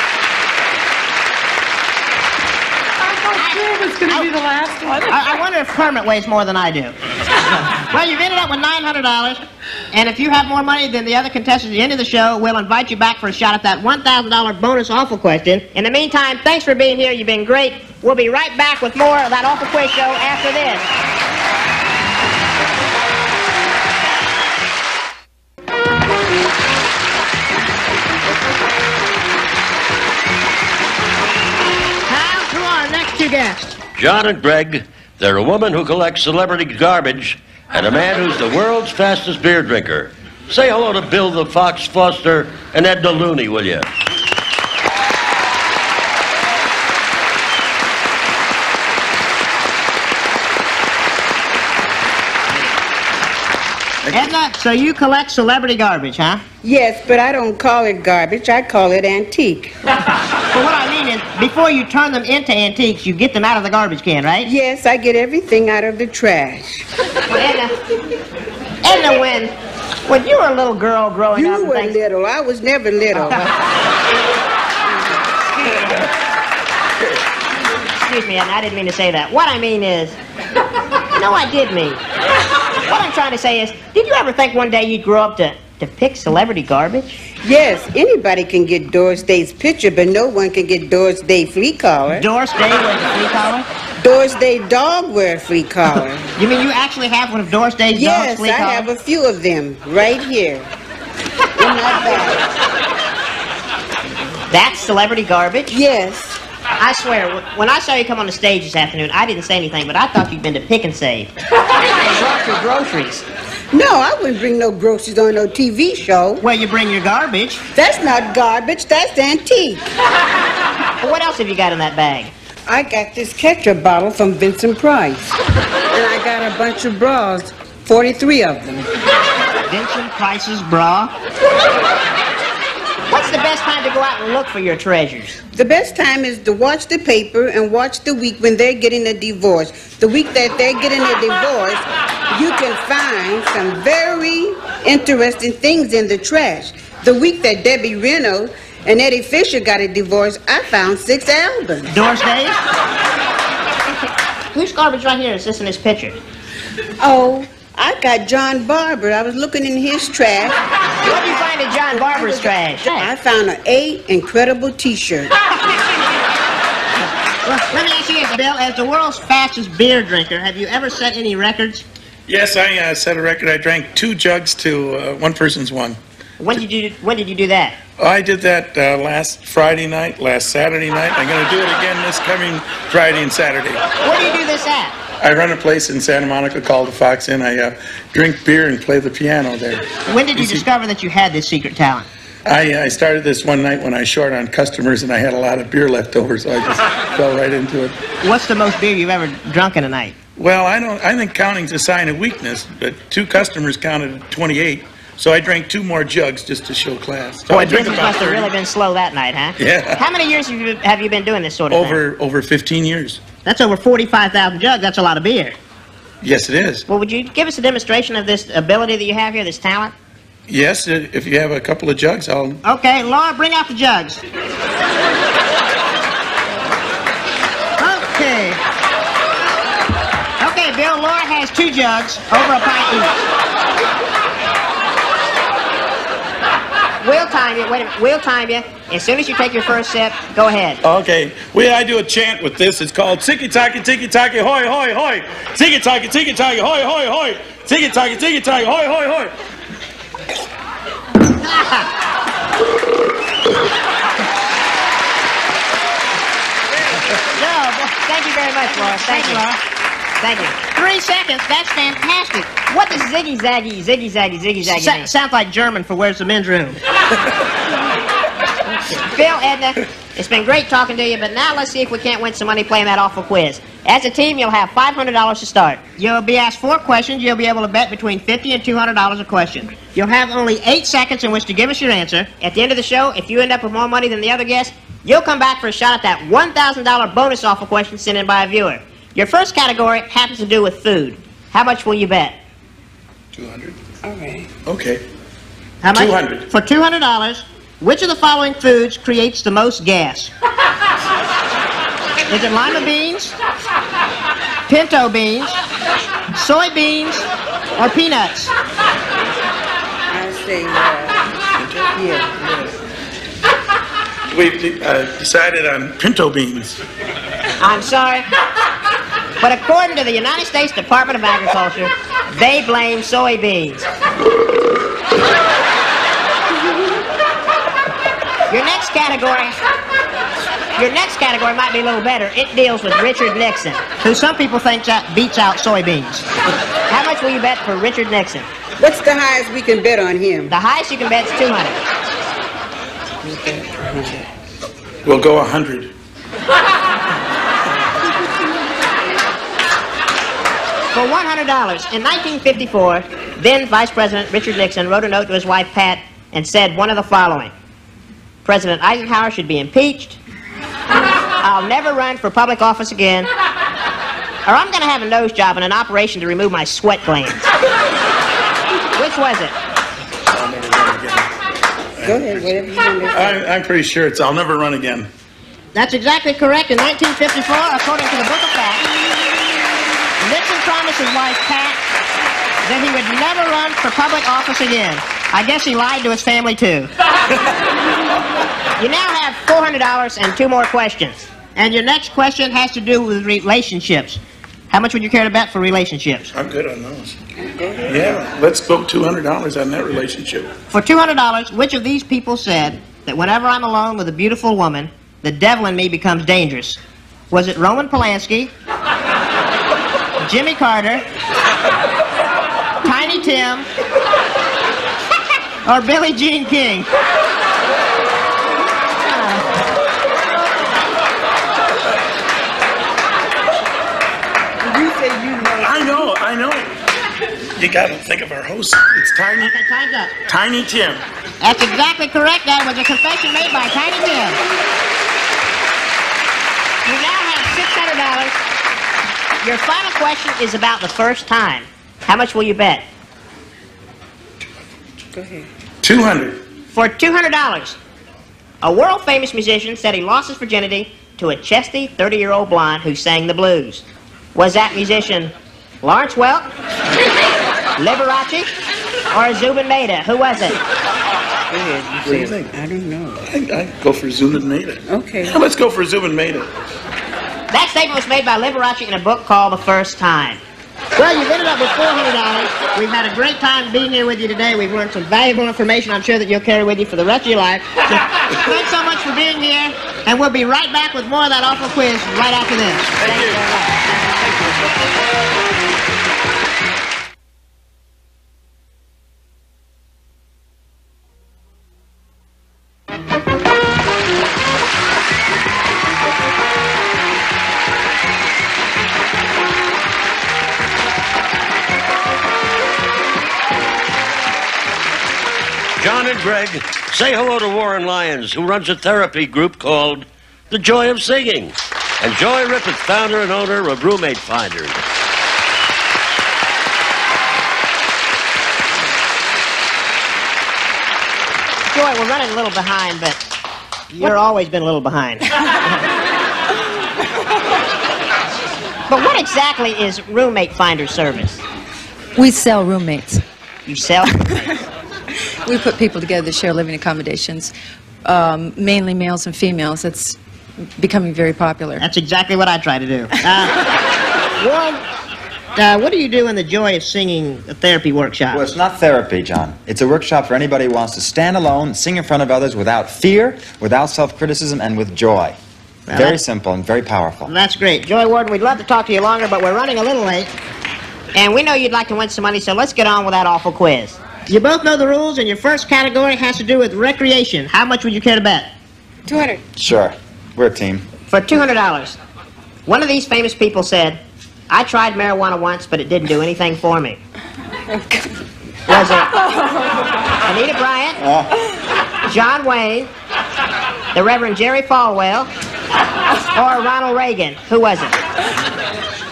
It was going to be the last one. I, I wonder if Kermit weighs more than I do. well, you've ended up with $900, and if you have more money than the other contestants at the end of the show, we'll invite you back for a shot at that $1,000 bonus awful question. In the meantime, thanks for being here. You've been great. We'll be right back with more of that awful quiz show after this. Guests. John and Greg, they're a woman who collects celebrity garbage and a man who's the world's fastest beer drinker. Say hello to Bill the Fox Foster and Ed Looney, will you? Ed Edna, so you collect celebrity garbage, huh? Yes, but I don't call it garbage. I call it antique. But what I mean is, before you turn them into antiques, you get them out of the garbage can, right? Yes, I get everything out of the trash. Well, Edna, Edna, when, when you were a little girl growing up... You were little. I was never little. Excuse me, Edna, I didn't mean to say that. What I mean is... No, I did mean. What I'm trying to say is, did you ever think one day you'd grow up to, to pick celebrity garbage? Yes, anybody can get Doris Day's picture, but no one can get Doris Day flea collar. Doris Day wears a flea collar? Doris Day dog wear a flea collar. You mean you actually have one of Doris Day's yes, dog's flea I have a few of them right here. In my bag. That's celebrity garbage? Yes. I swear, when I saw you come on the stage this afternoon, I didn't say anything, but I thought you'd been to Pick and Save. and brought your groceries. No, I wouldn't bring no groceries on no TV show. Well, you bring your garbage. That's not garbage, that's antique. Well, what else have you got in that bag? I got this ketchup bottle from Vincent Price. and I got a bunch of bras, 43 of them. Vincent Price's bra? What's the best time to go out and look for your treasures? The best time is to watch the paper and watch the week when they're getting a divorce. The week that they're getting a divorce, you can find some very interesting things in the trash. The week that Debbie Reynolds and Eddie Fisher got a divorce, I found six albums. Doris Day? Whose garbage right here is this in this picture? Oh, I got John Barbour. I was looking in his trash. What did you find in John Barbour's trash? I found an eight incredible T-shirt. Well, let me ask you this, Bill. As the world's fastest beer drinker, have you ever set any records? Yes, I uh, set a record. I drank two jugs to uh, one person's one. When did you When did you do that? I did that uh, last Friday night, last Saturday night. I'm going to do it again this coming Friday and Saturday. Where do you do this at? I run a place in Santa Monica called the Fox Inn. I uh, drink beer and play the piano there. When did you see- discover that you had this secret talent? I, I started this one night when I was short on customers and I had a lot of beer left over, so I just fell right into it. What's the most beer you've ever drunk in a night? Well, I don't. I think counting's a sign of weakness, but two customers counted 28, so I drank two more jugs just to show class. So I Boy, drink business must have really been slow that night, huh? Yeah. How many years have you, have you been doing this sort of thing? over over 15 years. That's over 45,000 jugs. That's a lot of beer. Yes, it is. Well, would you give us a demonstration of this ability that you have here, this talent? Yes, if you have a couple of jugs, I'll. Okay, Laura, bring out the jugs. Okay. Okay, Bill, Laura has two jugs, over a pint each. We'll time you. Wait a minute. We'll time you. As soon as you take your first sip, go ahead. Okay. Well, I do a chant with this. It's called tiki taki tiki taki hoy hoy hoy. Tiki taki tiki taki hoy hoy hoy. Tiki taki tiki taki hoy hoy hoy. No, thank you very much, Laura. Thank you. Thank you. Three seconds. That's fantastic. What does ziggy zaggy, ziggy zaggy, ziggy zaggy Sa- mean? Sounds like German for where's the men's room. Phil, Edna, it's been great talking to you, but now let's see if we can't win some money playing that awful quiz. As a team, you'll have $500 to start. You'll be asked four questions. You'll be able to bet between 50 and $200 a question. You'll have only eight seconds in which to give us your answer. At the end of the show, if you end up with more money than the other guests, you'll come back for a shot at that $1,000 bonus awful question sent in by a viewer. Your first category happens to do with food. How much will you bet? 200. All right. Okay. How much? 200. For $200, which of the following foods creates the most gas? Is it lima beans, pinto beans, soybeans, or peanuts? I say, uh, yeah, yes. We've uh, decided on pinto beans. I'm sorry. But according to the United States Department of Agriculture, they blame soybeans. Your next category, your next category might be a little better. It deals with Richard Nixon, who some people think that beats out soybeans. How much will you bet for Richard Nixon? What's the highest we can bet on him? The highest you can bet is 200. We'll go 100. For $100, in 1954, Then Vice President Richard Nixon wrote a note to his wife Pat and said one of the following President Eisenhower should be impeached. I'll never run for public office again. Or I'm going to have a nose job and an operation to remove my sweat glands. Which was it? Go ahead, whatever you want. I, I'm pretty sure it's I'll never run again. That's exactly correct. In 1954, according to the Book of Facts, Nixon promised his wife Pat that he would never run for public office again. I guess he lied to his family too. you now have $400 and two more questions. And your next question has to do with relationships. How much would you care to bet for relationships? I'm good on those. Yeah, let's go $200 on that relationship. For $200, which of these people said that whenever I'm alone with a beautiful woman, the devil in me becomes dangerous? Was it Roman Polanski, Jimmy Carter, Tiny Tim, or Billie Jean King? You say you know. I know, I know. You gotta think of our host. It's Tiny, Okay, time's up. Tiny Tim. That's exactly correct. That was a confession made by Tiny Tim. You now have $600. Your final question is about the first time. How much will you bet? Go ahead. 200. For $200, a world famous musician said he lost his virginity to a chesty 30 year old blonde who sang the blues. Was that musician Lawrence Welk, Liberace, or Zubin Mehta? Who was it? What do you think? I don't know. I, I go for Zubin Mehta. Okay. Yeah, let's go for Zubin Mehta. That statement was made by Liberace in a book called The First Time. Well, you've ended up with $400. We've had a great time being here with you today. We've learned some valuable information I'm sure that you'll carry with you for the rest of your life. So, thanks so much for being here, and we'll be right back with more of that awful quiz right after this. Thank you. Greg say hello to Warren Lyons, who runs a therapy group called The Joy of Singing, and Joy Rippett, founder and owner of Roommate Finders. Joy, we're running a little behind, but you're always been a little behind. but what exactly is Roommate Finder service? We sell roommates. You sell? We put people together to share living accommodations, um, mainly males and females. It's becoming very popular. That's exactly what I try to do. Uh, Warren, uh, what do you do in the Joy of Singing therapy workshop? Well, it's not therapy, John. It's a workshop for anybody who wants to stand alone, sing in front of others without fear, without self-criticism, and with joy. Well, very simple and very powerful. That's great. Joy Warden, we'd love to talk to you longer, but we're running a little late. And we know you'd like to win some money, so let's get on with that awful quiz. You both know the rules, and your first category has to do with recreation. How much would you care to bet? 200. Sure. We're a team. For $200. One of these famous people said, I tried marijuana once, but it didn't do anything for me. Was it Anita Bryant, uh. John Wayne, the Reverend Jerry Falwell, or Ronald Reagan? Who was it?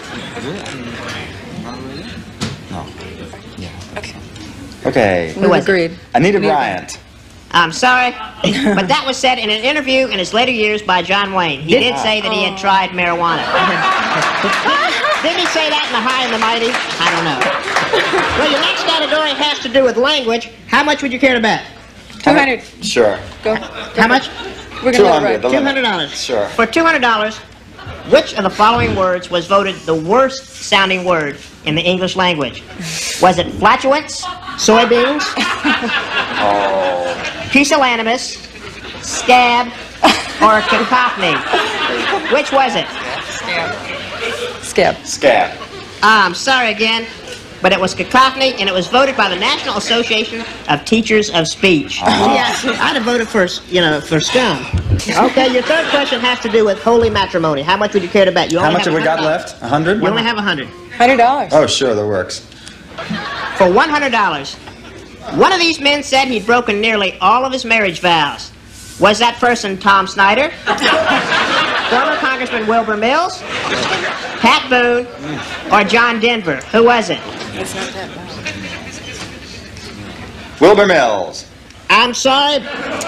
Okay. Who was it? Anita Bryant. I'm sorry, but that was said in an interview in his later years by John Wayne. He did say that he had tried marijuana. did he say that in the high and the mighty? I don't know. Well, your next category has to do with language. How much would you care to bet? 200. Sure. Go. How much? We're gonna hundred. let the it ride. limit. $200. Sure. For $200, which of the following words was voted the worst sounding word in the English language? Was it flatulence, soybeans, Oh. pusillanimous, scab, or cacophony? Which was it? Scab. Scab. Ah, I'm sorry again, but it was cacophony, and it was voted by the National Association of Teachers of Speech. Uh-huh. Yeah, I'd have voted for, you know, for scum. Okay, your third question has to do with holy matrimony. How much would you care to bet? You How much have we got left? A hundred? You only have a hundred. $100. Oh, sure, that works. For for $100. One of these men said he'd broken nearly all of his marriage vows. Was that person Tom Snyder? Former Congressman Wilbur Mills? Pat Boone? Or John Denver? Who was it? Wilbur Mills. I'm sorry,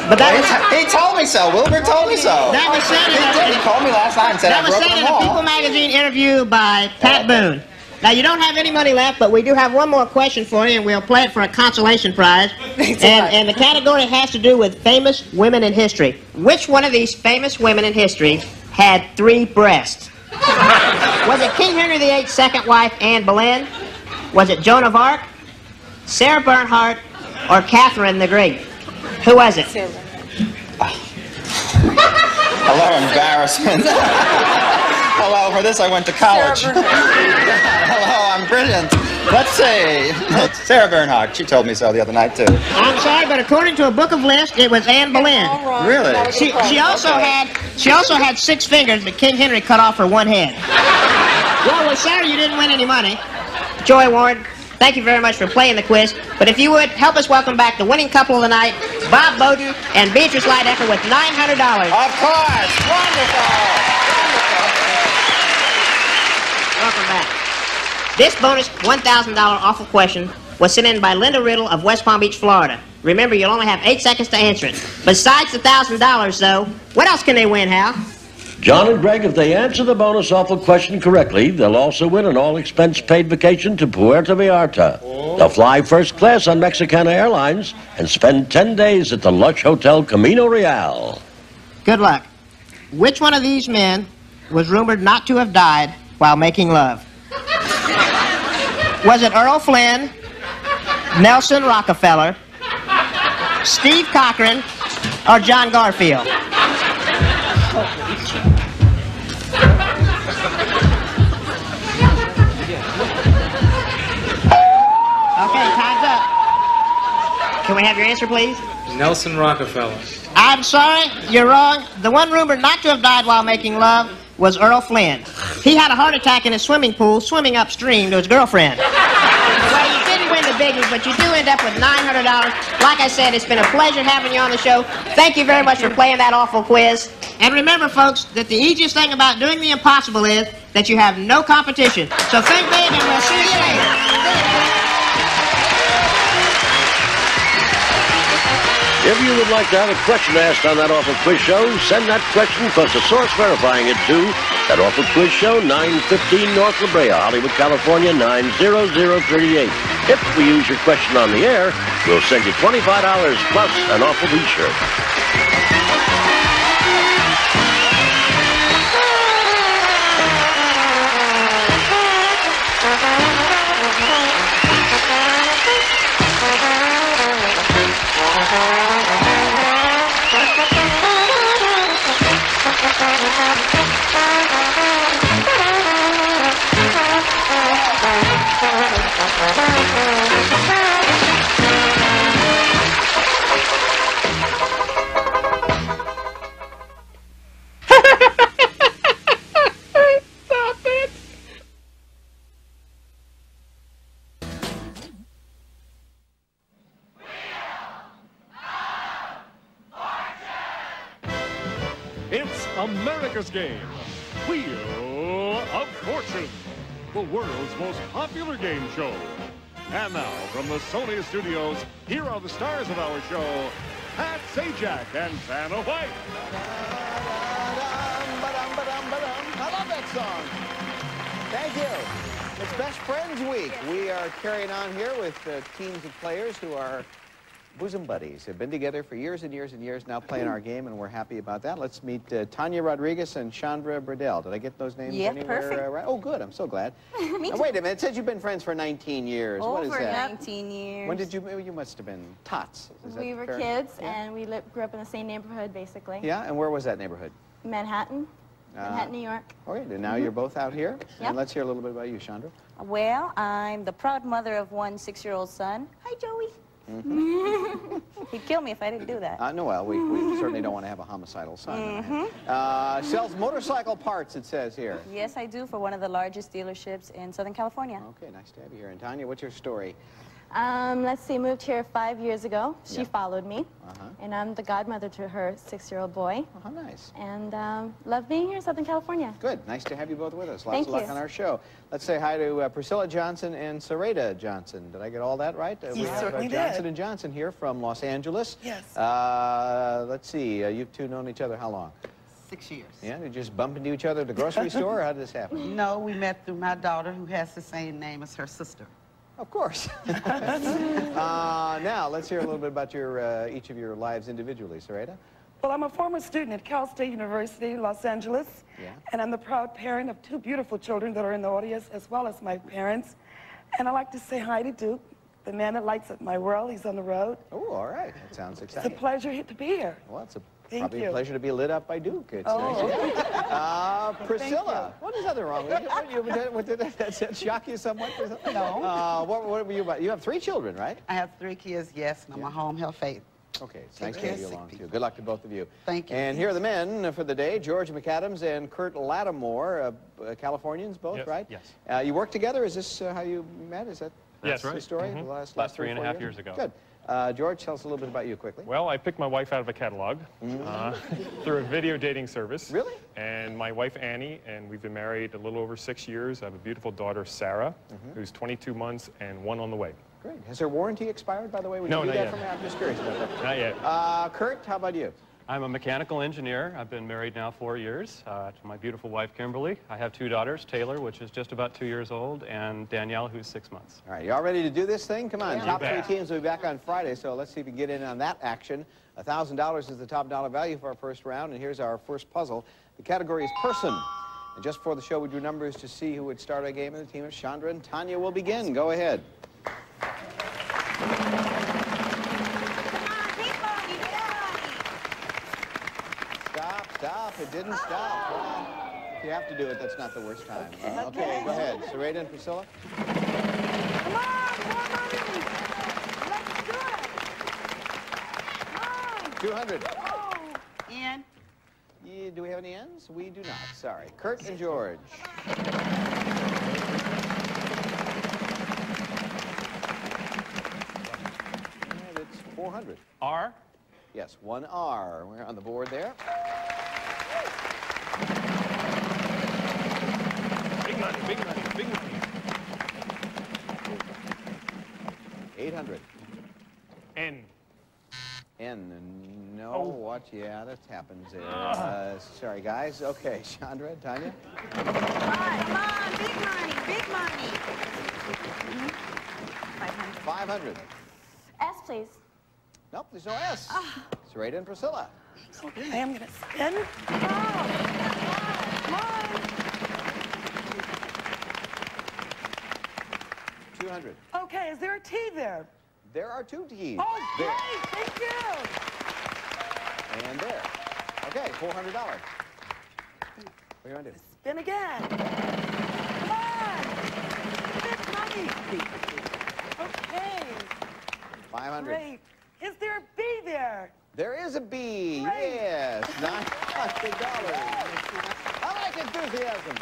but that was... He told me so. Wilbur told me so. That was said He in a- did. He called me last night and said That I was broke said in a. People magazine interview by Pat Boone. Now, you don't have any money left, but we do have one more question for you, and we'll play it for a consolation prize. And, and the category has to do with famous women in history. Which one of these famous women in history had three breasts? Was it King Henry VIII's second wife, Anne Boleyn? Was it Joan of Arc, Sarah Bernhardt, or Catherine the Great? Who was it? Hello, embarrassment. Hello, for this I went to college. Hello, I'm brilliant. Let's see. Sarah Bernhardt. She told me so the other night, too. I'm sorry, but according to a book of lists, it was Anne Boleyn. Really? She, she also had she also had six fingers, but King Henry cut off her one hand. Well, we're sorry you didn't win any money. Joy Ward, thank you very much for playing the quiz. But if you would, help us welcome back the winning couple of the night, Bob Bowden and Beatrice Lydecker with $900. Of course. Wonderful. Wonderful. Welcome back. This bonus $1,000 awful question was sent in by Linda Riddle of West Palm Beach, Florida. Remember, you'll only have eight seconds to answer it. Besides the $1,000, though, what else can they win, Hal? John and Greg, if they answer the bonus awful question correctly, they'll also win an all expense paid vacation to Puerto Vallarta. They'll fly first class on Mexicana Airlines and spend 10 days at the Lush Hotel Camino Real. Good luck. Which one of these men was rumored not to have died while making love? Was it Errol Flynn, Nelson Rockefeller, Steve Cochran, or John Garfield? Can we have your answer, please? Nelson Rockefeller. I'm sorry, you're wrong. The one rumored not to have died while making love was Errol Flynn. He had a heart attack in a swimming pool swimming upstream to his girlfriend. well, you didn't win the biggie, but you do end up with $900. Like I said, it's been a pleasure having you on the show. Thank you very much for playing that awful quiz. And remember, folks, that the easiest thing about doing the impossible is that you have no competition. So think big, and we'll see you later. If you would like to have a question asked on that awful quiz show, send that question plus a source verifying it to that awful quiz show, 915 North La Brea, Hollywood, California, 90038. If we use your question on the air, we'll send you $25 plus an awful t-shirt. It's game. Wheel of Fortune, the world's most popular game show. And now, from the Sony studios, here are the stars of our show, Pat Sajak and Vanna White. I love that song. Thank you. It's Best Friends Week. We are carrying on here with uh, teams of players who are bosom buddies. Have been together for years and years and years now playing our game, and we're happy about that. Let's meet uh, Tanya Rodriguez and Chandra Burdell. Did I get those names Yeah, anywhere perfect. uh, right? Oh, good. I'm so glad. Me Now, too. wait a minute. It says you've been friends for 19 years. what is Over that? 19 years. When did you? You must have been tots. We were fair? kids, and we lived, grew up in the same neighborhood, basically. Yeah, and where was that neighborhood? Manhattan, Uh, Manhattan, New York. All right, and now Mhm. you're both out here. Yep. And let's hear a little bit about you, Chandra. Well, I'm the proud mother of one six-year-old son. Hi, Joey. He'd kill me if I didn't do that. Uh, no, well, we, we certainly don't want to have a homicidal son. Mhm. Uh, sells motorcycle parts, it says here. Yes, I do for one of the largest dealerships in Southern California. Okay, nice to have you here. And Tanya, what's your story? Um, let's see, moved here five years ago. She Yeah. followed me. Uh-huh. And I'm the godmother to her six-year-old boy. Oh, nice. And um, love being here in Southern California. Good. Nice to have you both with us. Lots Thank of luck you. on our show. Let's say hi to uh, Priscilla Johnson and Sarita Johnson. Did I get all that right? Uh, You we have, certainly Johnson did. and Johnson here from Los Angeles. Yes. Uh, let's see. Uh, you two known each other how long? Six years. Yeah. Did you just bump into each other at the grocery store, or how did this happen? No, we met through my daughter who has the same name as her sister. Of course. uh, now let's hear a little bit about your uh, each of your lives individually, Sarita. Well, I'm a former student at Cal State University, Los Angeles, Yeah. and I'm the proud parent of two beautiful children that are in the audience, as well as my parents. And I'd like to say hi to Duke, the man that lights up my world. He's on the road. Oh, all right. That sounds exciting. It's a pleasure to be here. Well, it's a, Thank probably you. a pleasure to be lit up by Duke. It's Oh. nice. Uh, Thank Priscilla, what is other wrong with you? What, you did, what, did that, does that shock you somewhat? No. Uh, what, what were you about? You have three children, right? I have three kids, yes, and I'm a home health aide. Okay, it's nice to have you of sick along, too. Good luck to both of you. Thank you. And here are the men for the day, George McAdams and Kurt Lattimore, uh, uh, Californians both, Yes, right? yes. Uh, you worked together? Is this uh, how you met? Is that That's the right. story? Mhm. The last, Last three three and a years ago. Good. Uh, George, tell us a little bit about you quickly. Well, I picked my wife out of a catalog uh, through a video dating service. Really? And my wife Annie, and we've been married a little over six years. I have a beautiful daughter Sarah, Mhm. who's 22 months and one on the way. Great. Has their warranty expired, by the way? Would No, you do not that yet. for me? I'm just curious about that. Not yet. Uh, Kurt, how about you? I'm a mechanical engineer. I've been married now four years uh, to my beautiful wife Kimberly. I have two daughters, Taylor, which is just about two years old, and Danielle, who's six months. All right, you all ready to do this thing? Come on, Yeah. top three teams will be back on Friday, so let's see if we can get in on that action. $1,000 is the top dollar value for our first round, and here's our first puzzle. The category is person. And just before the show, we drew numbers to see who would start our game, and the team of Chandra and Tanya will begin. Go ahead. Stop, stop. It didn't stop. Well, if you have to do it, that's not the worst time. Uh, okay, go ahead. Sarita and Priscilla. Come on, more money! Let's do it! 200. Oh, and Yeah, do we have any ends? We do not. Sorry. Kurt and George. And it's 400. R? Yes, one R. We're on the board there. money, big money, big money. 800. N. N. No, oh. what? Yeah, that happens. Uh, uh, sorry, guys. Okay, Chandra, Tanya. Come on, big money, big money. 500. 500. S, please. Nope, there's no S. Oh. It's right Priscilla. Okay, I'm going to spin. Oh, come on. 200. Okay, is there a T there? There are two T's. Oh, there. great, thank you. And there. Okay, $400. What are you going to do? Spin again. Come on. Money. Okay. 500. Great. Is there a B there? There is a B. Great. Yes. $900. I like enthusiasm.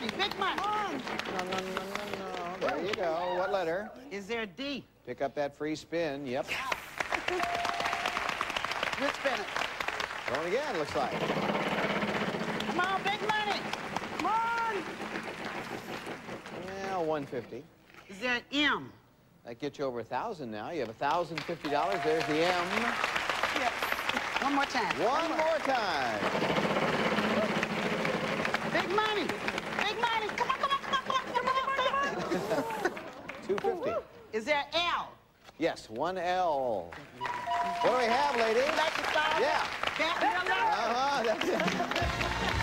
Big money. Big money. No, no, no, no, no. There you go. What letter? Is there a D? Pick up that free spin. Yep. Good spinning. Going again. Looks like. Come on, big money. Come on. Well, one fifty. Is there an M? That gets you over a thousand now. You have a thousand fifty dollars. There's the M. Yep. One more time. One more time. Big money. 250. Is there L? Yes, one L. What do we have, ladies? Yeah. Uh-huh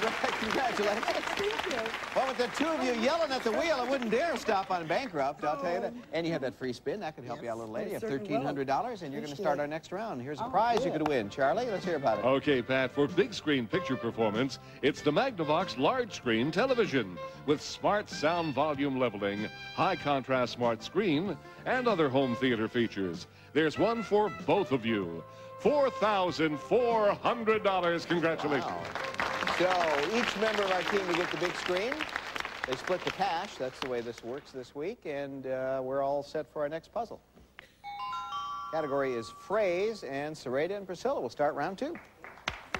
that's it. Congratulations. Thank you. Well, with the two of you oh, yelling at the wheel, I wouldn't dare stop on bankrupt, I'll tell you that. Oh. And you have that free spin. That could help you out a little later. You have I certainly will. $1,300, and you're going to start our next round. Here's a Oh, prize you good. could win. Charlie, let's hear about it. Okay, Pat, for big screen picture performance, it's the Magnavox large screen television with smart sound volume leveling, high contrast smart screen, and other home theater features. There's one for both of you. $4,400. Congratulations. So each member of our team will get the big screen. They split the cash. That's the way this works this week. And uh, we're all set for our next puzzle. Category is phrase, and Sarita and Priscilla will start round two.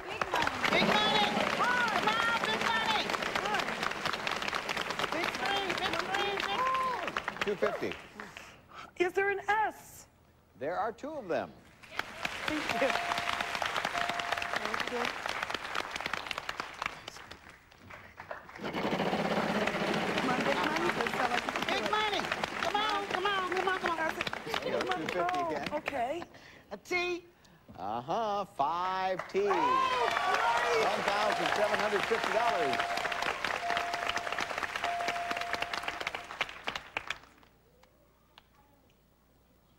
Big money! Come on, big money! Big screen, big screen, big 250. Is there an S? There are two of them. Thank you. Thank you. Big money! Come on, come on, come on, come on. There you go, 250 again. Okay. A T. Uh-huh, five T. $1,750.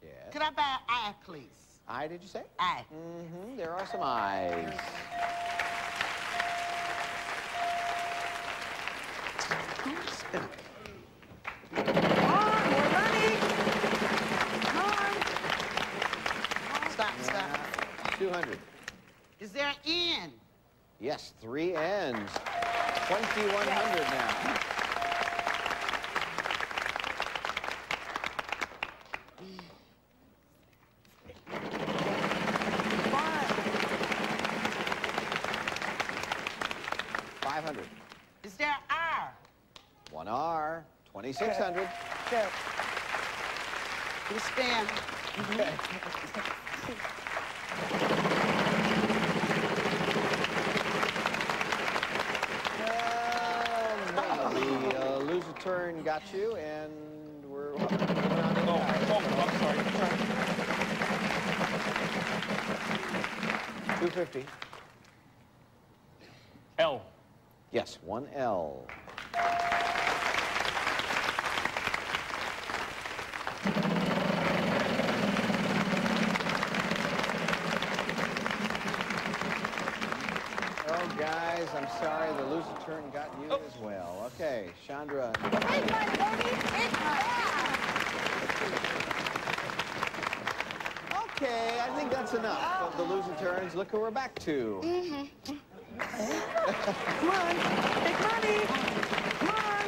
Yes. Could I buy an eye, please? Eye, did you say? I. Mm-hmm, there are some eyes. Stop, stop. 200. Is there an N? Yes, three ends. 2,100 now. Five hundred. Is there an R? One R. Twenty-six hundred. Good. You stand. The uh, loser turn got you, and we're. Oh, I'm sorry. Two fifty. L. Yes, one L. Oh, guys, I'm sorry. The loser turn got you oh. as well. Okay, Chandra. Okay, I think that's enough of the oh. loser turns. Look who we're back to. Mm-hmm. Come on. Big money. Come on.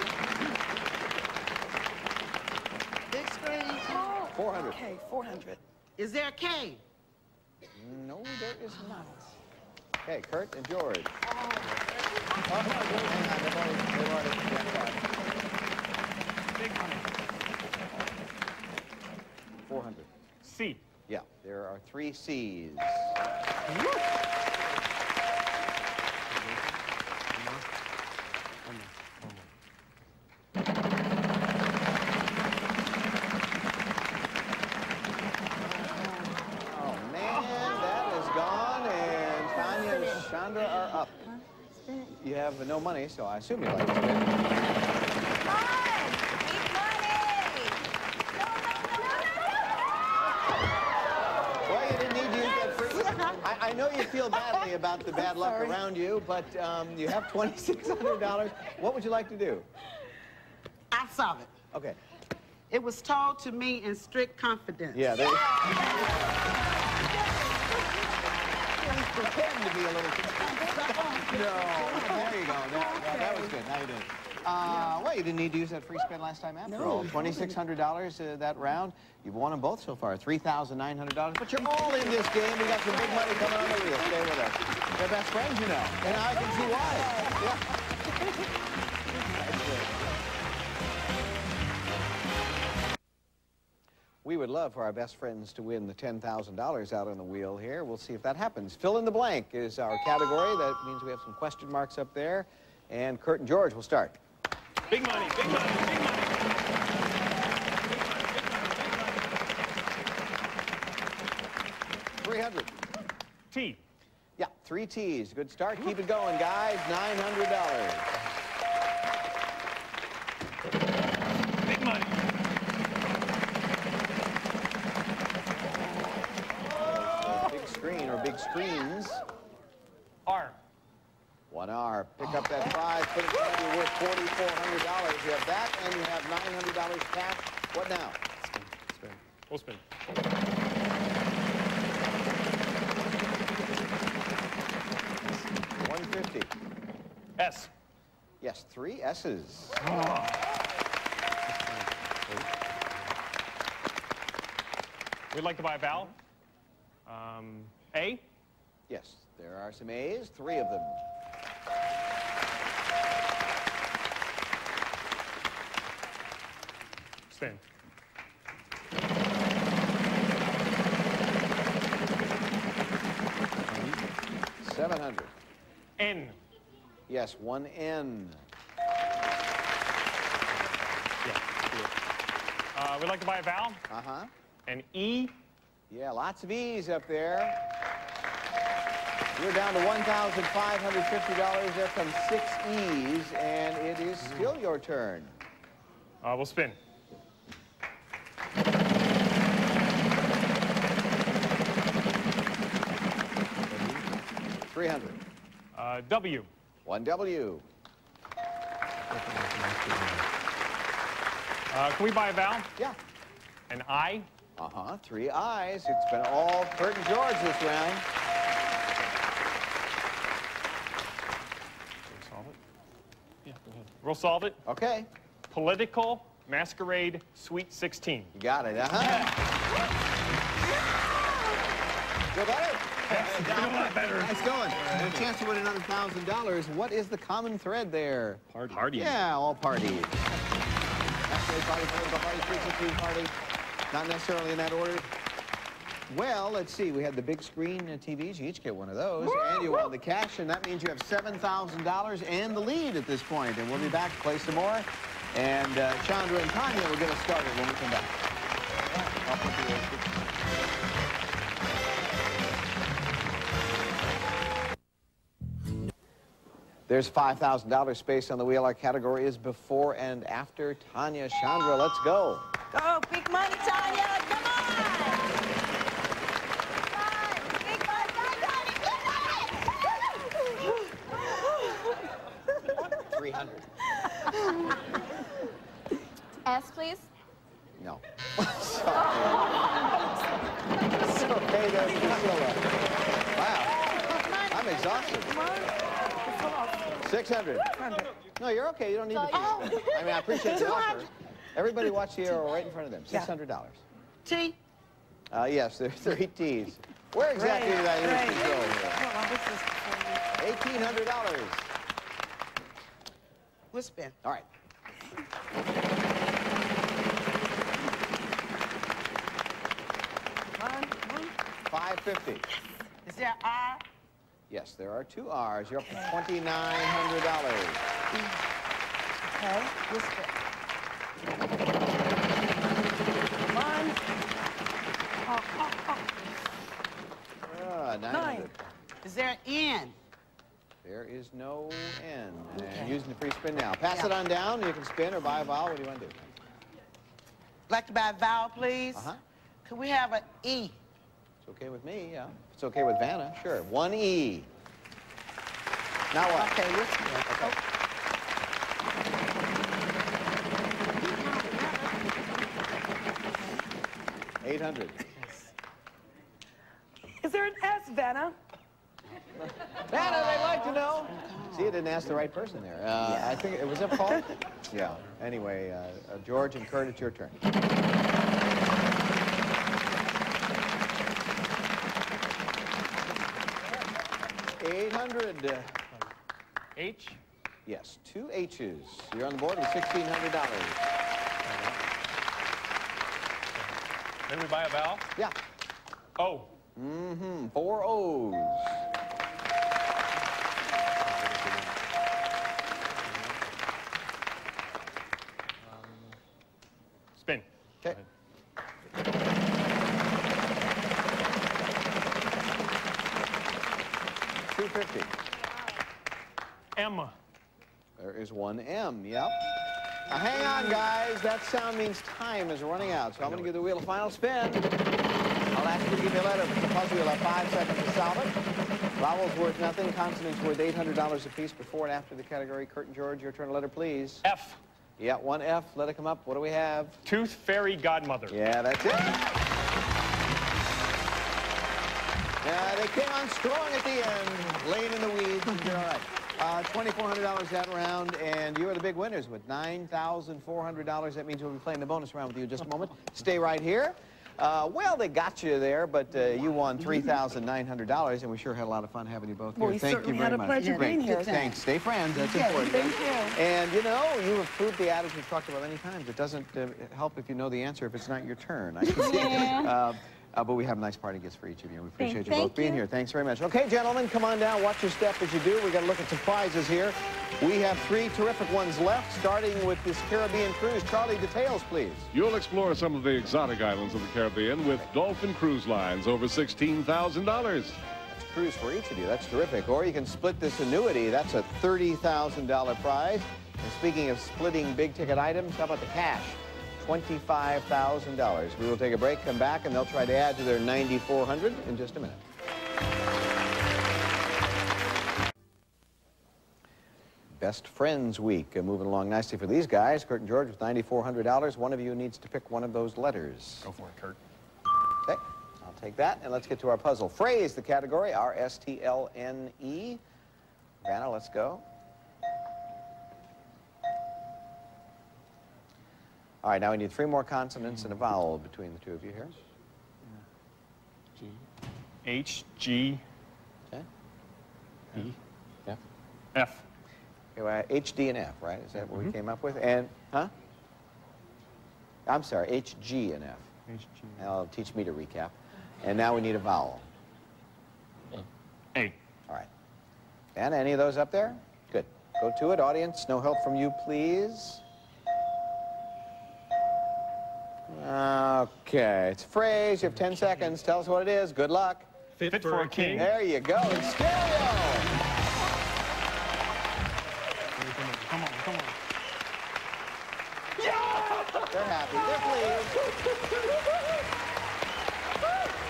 Big screen. 400. Okay, 400. Is there a K? No, there is not. Okay, Kurt and George. 400. C. Yeah, there are three C's. Oh, man, that is gone, and Tanya and Chandra are up. You have no money, so I assume you like to spin. Well, you didn't need to use that free. I, I know you feel badly about the bad luck around you, but um, you have $2,600. What would you like to do? I saw it. Okay. It was told to me in strict confidence. Yeah, they pretend to be a little. No, there you go. That, that, that was good. Now you did. Uh, well, you didn't need to use that free spin last time after No. all. Twenty-six hundred dollars uh, that round. You've won them both so far. Three thousand nine hundred dollars. But you're all in this game. We got some big money coming on the wheel. Stay with us. They're best friends, you know, and I can see why. Yeah. We would love for our best friends to win the $10,000 out on the wheel here. We'll see if that happens. Fill in the blank is our category. That means we have some question marks up there. And Kurt and George will start. Big money. Big money. Big money. 300. T. Yeah, three T's. Good start. Keep it going, guys. $900. Big money. Big screen or big screens. R. One R. Pick up that prize. Put it down. You're worth $4,400. You have that, and you have $900 cash. What now? Spin. We'll spin. One fifty. S. Yes, three S's. We'd like to buy a vowel. Um, A. Yes, there are some A's, three of them. Spin. Seven hundred. N. Yes, one N. Uh, we'd like to buy a vowel. Uh-huh. An E. Yeah, lots of E's up there. You're down to $1,550. There come six E's, and it is still your turn. Uh, we'll spin. Three hundred. Uh, w. One W. Uh, can we buy a vowel? Yeah. An I. Uh-huh. Three I's. It's been all Kurt and George this round. Solve it. Yeah, go ahead. We'll solve it. Okay. Political masquerade sweet 16. You got it. Uh-huh. Feel better? a lot better. Nice going. And a chance to win another thousand dollars. What is the common thread there? Party. Party. Yeah, all parties. Masquerade party, political party, 316 party. Not necessarily in that order. Well, let's see. We had the big screen TVs. You each get one of those. And you won the cash, and that means you have $7,000 and the lead at this point. And we'll be back to play some more. And uh, Chandra and Tanya will get us started when we come back. I'll put the- There's $5,000 space on the wheel. Our category is before and after. Tanya, Chandra, let's go. Go, big money, Tanya. Come on. Three hundred. S, please. No. Sorry. It's there's Priscilla. Wow. I'm exhausted. 600. No, you're okay. You don't need to. Oh. I mean, I appreciate the offer. Everybody watch the arrow right in front of them. $600. T. Uh, yes, there are three T's. Where exactly did I lose great. control here? This is for you. $1,800. We'll spin. All right. One, one. 550. Is there I? Yes, there are two R's. You're up to $2,900. Okay, we'll spin. One. Oh, oh, oh. Ah, 900. Nine. Is there an N? There is no N. And using the free spin now. Pass Yeah. it on down. You can spin or buy a vowel. What do you want to do? Like to buy a vowel, please? Uh-huh. Could we have an E? It's okay with me, yeah. It's okay with Vanna, sure. One E. Now what? Okay, spin. Okay. Eight hundred. Is there an S, Vanna? Vanna, they'd like to know. See, you didn't ask the right person there. Uh, I think it was it Paul. yeah. Anyway, uh, uh, George and Kurt, it's your turn. Eight hundred. H. Yes, two H's. You're on the board with sixteen hundred dollars. Then we buy a vowel. Yeah. O. Mm-hmm. Four O's. Is one M. Yep. Now hang on, guys. That sound means time is running out. So I'm going to give the wheel a final spin. I'll ask you to give me a letter from the puzzle. You'll have five seconds to solve it. Vowels worth nothing. Consonants worth $800 apiece before and after the category. Kurt and George, your turn. A letter, please. F. Yeah, one F. Let it come up. What do we have? Tooth Fairy Godmother. Yeah, that's it. Yeah, they came on strong at the end, laying in the weeds. You're all right. Uh, $2,400 that round, and you are the big winners with $9,400. That means we'll be playing the bonus round with you in just a moment. Stay right here. Uh, well, they got you there, but uh, you won $3,900, and we sure had a lot of fun having you both Well, here. Thank you very had a much. pleasure Great. being here. Thanks. Stay friends. That's Yes, important. thank you. And you know, you have proved the adage we've talked about many times. It doesn't uh, help if you know the answer if it's not your turn. I can see. Yeah. Uh, but we have nice party gifts for each of you. We appreciate you Thank both being here. Thanks very much. Okay, gentlemen, come on down. Watch your step as you do. we got to look at some prizes here. We have three terrific ones left, starting with this Caribbean cruise. Charlie, details, please. You'll explore some of the exotic islands of the Caribbean with Dolphin Cruise Lines, over $16,000. That's a cruise for each of you. That's terrific. Or you can split this annuity. That's a $30,000 prize. And speaking of splitting big ticket items, how about the cash? $25,000. We will take a break, come back, and they'll try to add to their 9,400 in just a minute. Best Friends Week. Uh, moving along nicely for these guys. Kurt and George with $9,400. One of you needs to pick one of those letters. Go for it, Kurt. Okay, I'll take that, and let's get to our puzzle. Phrase, the category, R-S-T-L-N-E. Vanna, let's go. All right, now we need three more consonants and a vowel between the two of you here. G. H, G, Okay. E, F. F. Okay, well, H, D, and F, right? Is that what we mm-hmm. came up with? And, huh? I'm sorry, H, G, and F. H, G. Now, teach me to recap. And now we need a vowel. A. All right. And any of those up there? Good. Go to it. Audience, no help from you, please. Okay, it's a phrase. You have 10 seconds. Tell us what it is. Good luck. Fit, for a king. There you go. In stereo. Come on, come on. Yeah! They're happy. They're pleased.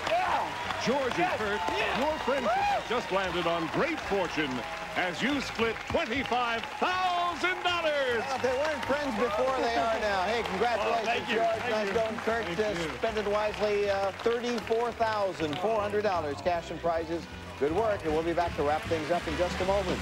yeah! George and Kurt, your friendship has just landed on great fortune as you split $25,000. Well, if they weren't friends before, they are now. Hey, congratulations, Oh, thank you, George. thank nice you. going, Kurt. Thank Uh, you. spend it wisely. Uh, $34,400 cash and prizes. Good work, and we'll be back to wrap things up in just a moment.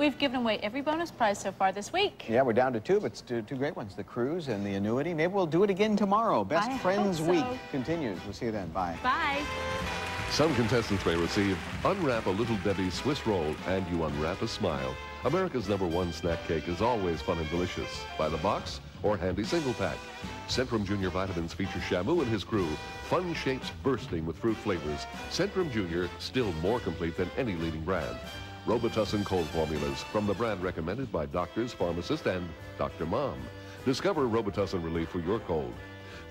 We've given away every bonus prize so far this week. Yeah, we're down to two, but it's two, two great ones, the cruise and the annuity. Maybe we'll do it again tomorrow. Best I Friends so. Week continues. We'll see you then. Bye. Bye. Some contestants may receive Unwrap a Little Debbie Swiss Roll and you unwrap a smile. America's number one snack cake is always fun and delicious. By the box or handy single pack. Centrum Junior Vitamins feature Shamu and his crew. Fun shapes bursting with fruit flavors. Centrum Junior still more complete than any leading brand. Robitussin cold formulas from the brand recommended by doctors, pharmacists, and Dr. Mom. Discover Robitussin relief for your cold.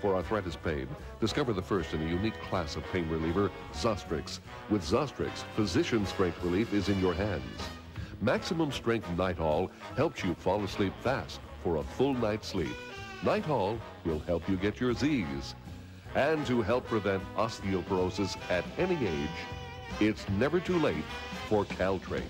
For arthritis pain, discover the first in a unique class of pain reliever, Zostrix. With Zostrix, physician strength relief is in your hands. Maximum Strength Nytol helps you fall asleep fast for a full night's sleep. Nytol will help you get your Z's. And to help prevent osteoporosis at any age, it's never too late for Caltrate.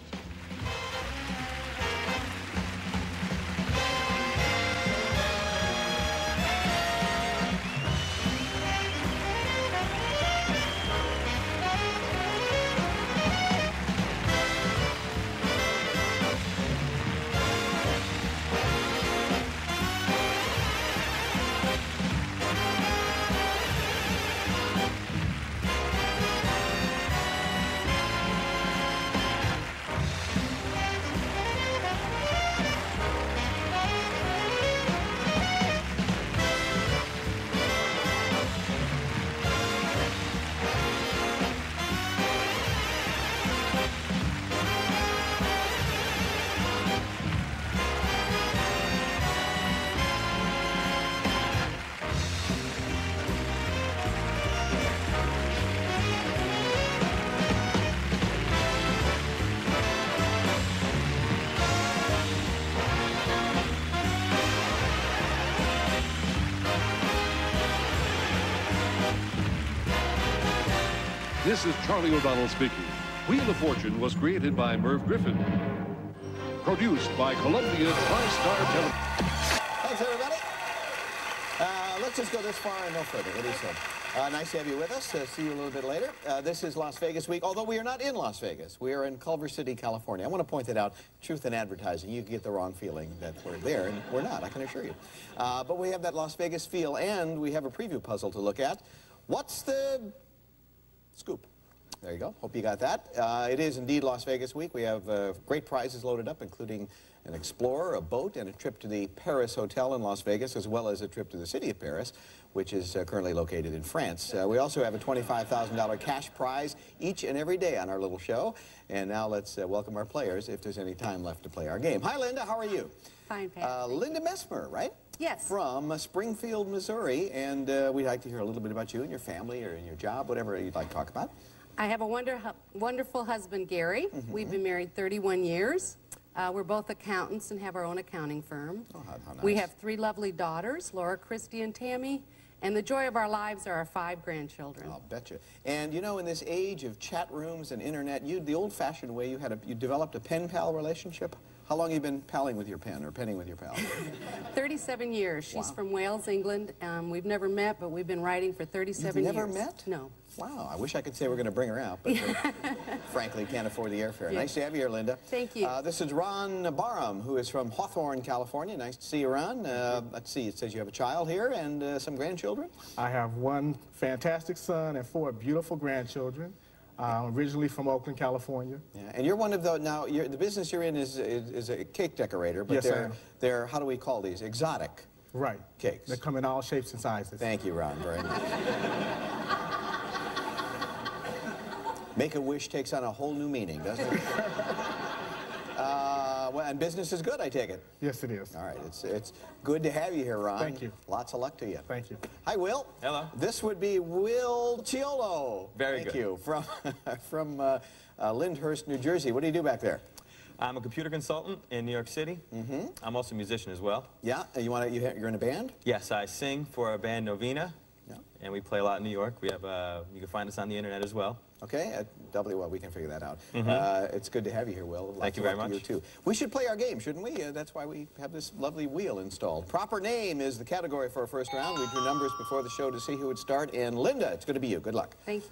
Charlie O'Donnell speaking. Wheel of Fortune was created by Merv Griffin. Produced by Columbia TriStar Television. Thanks, everybody. Uh, let's just go this far and no further. What do you say? Uh, nice to have you with us. Uh, see you a little bit later. Uh, this is Las Vegas Week, although we are not in Las Vegas. We are in Culver City, California. I want to point that out. Truth in advertising. You get the wrong feeling that we're there, and we're not, I can assure you. Uh, but we have that Las Vegas feel, and we have a preview puzzle to look at. What's the scoop? There you go. Hope you got that. Uh, it is indeed Las Vegas week. We have uh, great prizes loaded up, including an Explorer, a boat, and a trip to the Paris Hotel in Las Vegas, as well as a trip to the city of Paris, which is uh, currently located in France. Uh, we also have a $25,000 cash prize each and every day on our little show. And now let's uh, welcome our players, if there's any time left to play our game. Hi, Linda. How are you? Fine, Pat. Uh, Linda Mesmer, right? Yes. From Springfield, Missouri. And uh, we'd like to hear a little bit about you and your family or your job, whatever you'd like to talk about. I have a wonder, wonderful husband, Gary. Mm-hmm. We've been married 31 years. Uh, we're both accountants and have our own accounting firm. Oh, how, how nice. We have three lovely daughters, Laura, Christy, and Tammy. And the joy of our lives are our five grandchildren. I'll bet you. And you know, in this age of chat rooms and internet, you the old-fashioned way, you had a, you developed a pen-pal relationship. How long have you been palling with your pen or penning with your pal? 37 years. She's Wow. from Wales, England. Um, we've never met, but we've been writing for 37 You've never years. met? No. Wow, I wish I could say we're going to bring her out, but frankly, can't afford the airfare. Yeah. Nice to have you here, Linda. Thank you. Uh, this is Ron Barham, who is from Hawthorne, California. Nice to see you, Ron. Uh, let's see, it says you have a child here and uh, some grandchildren. I have one fantastic son and four beautiful grandchildren. Uh, originally from Oakland, California. Yeah, and you're one of the now. You're, the business you're in is, is is a cake decorator, but Yes, I they're am. they're how do we call these? Exotic. Right. Cakes. They come in all shapes and sizes. Thank you, Ron, very much. Make a wish takes on a whole new meaning, doesn't it? uh, well, and business is good, I take it. Yes, it is. All right, it's it's good to have you here, Ron. Thank you. Lots of luck to you. Thank you. Hi, Will. Hello. This would be Will Chiolo. Very Thank good. you. From from uh, uh, Lyndhurst, New Jersey. What do you do back there? I'm a computer consultant in New York City. Mm-hmm. I'm also a musician as well. Yeah. You want to? You, ha- you're in a band? Yes, I sing for a band Novena. Yeah. And we play a lot in New York. We have, uh, you can find us on the internet as well. Okay, at W, well, we can figure that out. Mhm. Uh, it's good to have you here, Will. Lots Thank you of very luck to much. You too. We should play our game, shouldn't we? Uh, that's why we have this lovely wheel installed. Proper name is the category for our first round. We drew numbers before the show to see who would start. And Linda, it's good to be you. Good luck. Thank you.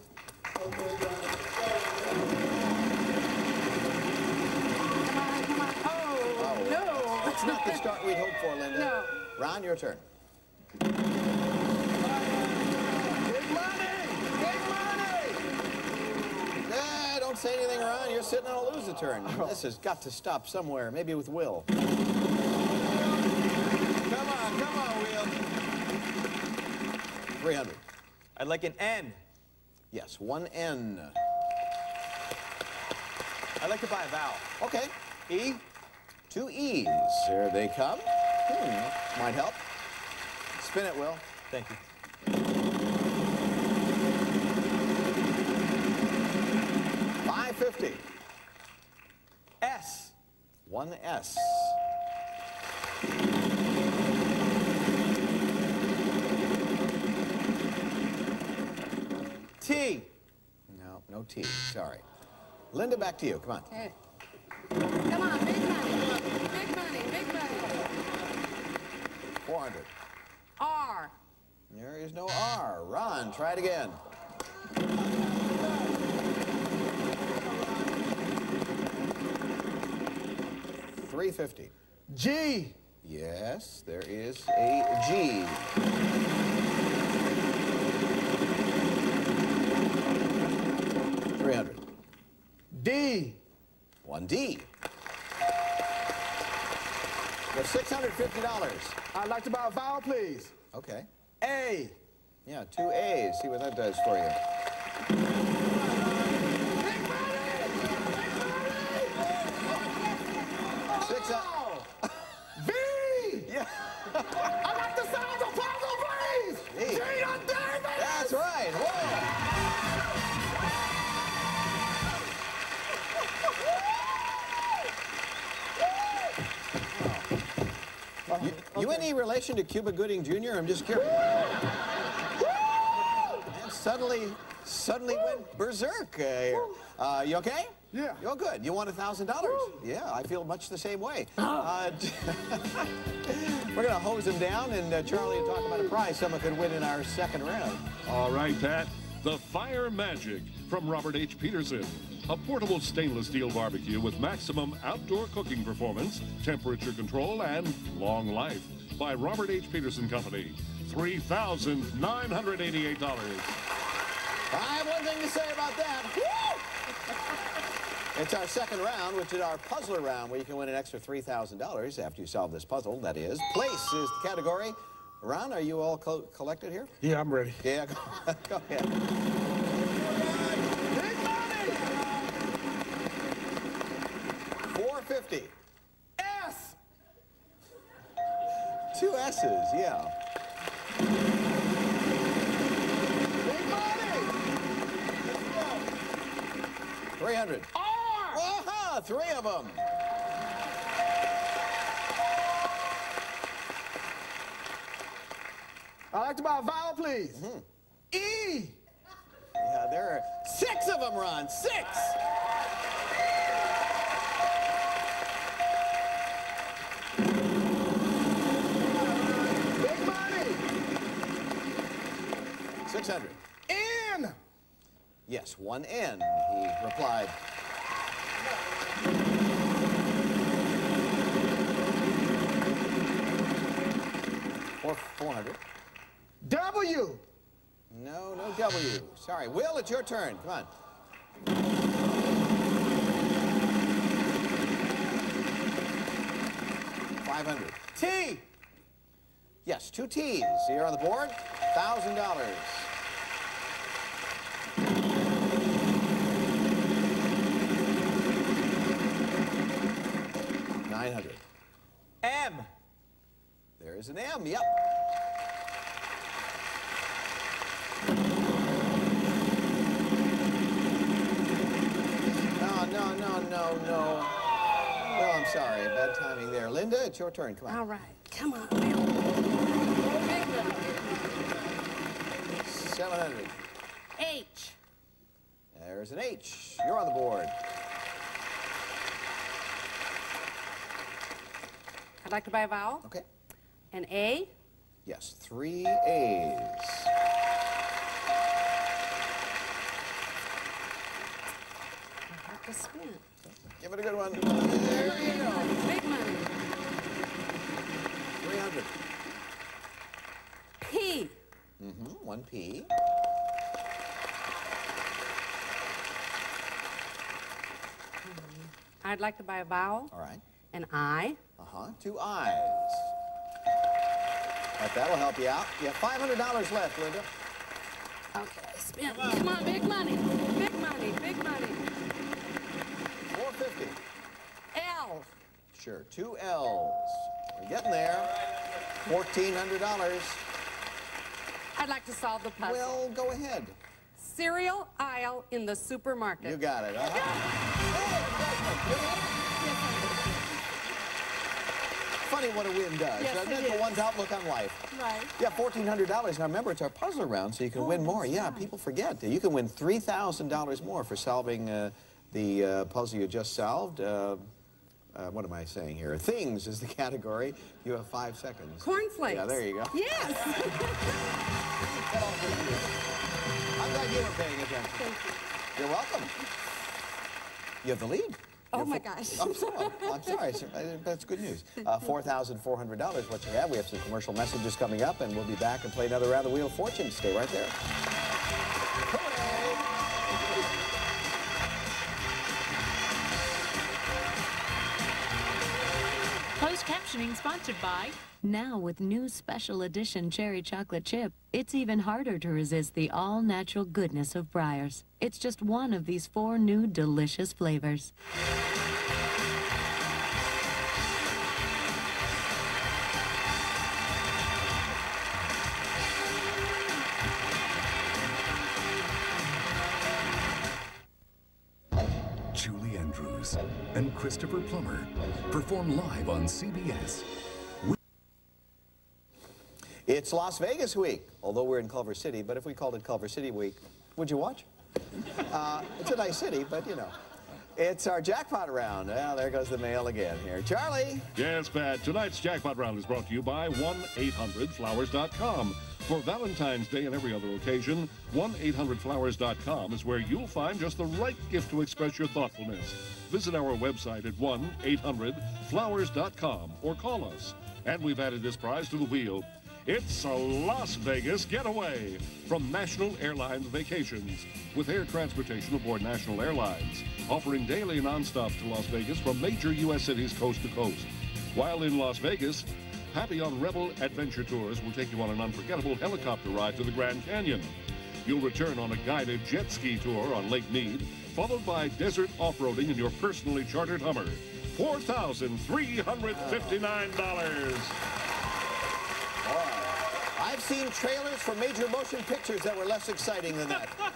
Come on, come on. Oh, no. That's not the start we'd hoped for, Linda. No. Ron, your turn. Big money! Big money! Nah, don't say anything, Ron. You're sitting on a loser turn. This has got to stop somewhere, maybe with Will. Come on, come on, Will. 300. I'd like an N. Yes, one N. I'd like to buy a vowel. Okay. E. Two E's. There they come. Hmm, might help. Spin it, Will. Thank you. Five fifty. S. One S. T. No, no T. Sorry. Linda, back to you. Come on. Okay. Come on, big money. Big money, big money. 400. R. There is no R. Ron, try it again. Three fifty. G. Yes, there is a G. Three hundred. D. One D. For six hundred fifty dollars. I'd like to buy a vowel, please. Okay. A. Yeah, two A's. See what that does for you. Six up. V. Yeah. I like the sounds of puzzle, please. V. Geena Davis. That's right. Whoa. You, you any relation to Cuba Gooding Jr.? I'm just curious. And suddenly, suddenly went berserk. Uh, uh, you okay? Yeah. Oh, good. You won $1,000. Yeah, I feel much the same way. Uh, we're going to hose them down, and uh, Charlie will talk about a prize someone could win in our second round. All right, Pat. The Fire Magic from Robert H. Peterson. A portable stainless steel barbecue with maximum outdoor cooking performance, temperature control, and long life. By Robert H. Peterson Company. $3,988. I have one thing to say about that. Woo! It's our second round, which is our puzzler round, where you can win an extra $3,000 after you solve this puzzle. That is, place is the category. Ron, are you all co collected here? Yeah, I'm ready. Yeah, go, go ahead. Big money! 450. S! Two S's, yeah. Big money! 300. Three of them. I'd like to buy a vowel, please. Mm -hmm. E. Yeah, there are six of them, Ron. Six. Big money. 600. N. Yes, one N, he replied. 400. W. No, no W. Sorry. Will, it's your turn. Come on. Five hundred. T. Yes, two T's here on the board. Thousand dollars. Nine hundred. M. Is an M. Yep. No, no, no, no, no. No, I'm sorry. Bad timing there. Linda, it's your turn. Come on. All right. Come on, 700. H. There's an H. You're on the board. I'd like to buy a vowel. Okay. An A. Yes, three A's. I have to spin. Give it a good one. There you go. Big money. 300. P. Mm-hmm. One P. I'd like to buy a vowel. All right. An I. Uh-huh. Two I's. Right, that'll help you out. You have $500 left, Linda. Okay, spin. Come on, big money. Big money, big money. 450. L. Sure, two L's. We're getting there. $1,400. I'd like to solve the puzzle. Well, go ahead. Cereal aisle in the supermarket. You got it. Uh-huh. Funny what a win does. Yes, it? The one's outlook on life. Right. Yeah, $1,400. Now remember, it's our puzzle round, so you can Oh, win more. Yeah, right. people forget. You can win $3,000 more for solving uh, the uh, puzzle you just solved. Uh, uh, what am I saying here? Things is the category. You have five seconds. Cornflakes. Yeah, there you go. Yes. I'm glad you were paying attention. You're welcome. You have the lead. Oh my gosh. I'm sorry. I'm sorry. Uh, That's good news. Uh, $4,400 what you have. We have some commercial messages coming up, and we'll be back and play another round of Wheel of Fortune. Stay right there. Captioning sponsored by. Now with new special edition cherry chocolate chip, it's even harder to resist the all natural goodness of Breyers. It's just one of these four new delicious flavors. Christopher Plummer perform live on CBS. It's Las Vegas week, although we're in Culver City. But if we called it Culver City week, would you watch? Uh, it's a nice city, but you know. It's our jackpot round. Well, there goes the mail again here. Charlie. Yes, Pat. Tonight's jackpot round is brought to you by 1-800-Flowers.com. For Valentine's Day and every other occasion, 1-800-Flowers.com is where you'll find just the right gift to express your thoughtfulness. Visit our website at 1-800-Flowers.com or call us. And we've added this prize to the wheel. It's a Las Vegas getaway from National Airlines Vacations with air transportation aboard National Airlines, offering daily nonstop to Las Vegas from major U.S. cities coast to coast. While in Las Vegas, Happy on Rebel Adventure Tours will take you on an unforgettable helicopter ride to the Grand Canyon. You'll return on a guided jet ski tour on Lake Mead, followed by desert off-roading in your personally chartered Hummer. $4,359. I've seen trailers for major motion pictures that were less exciting than that.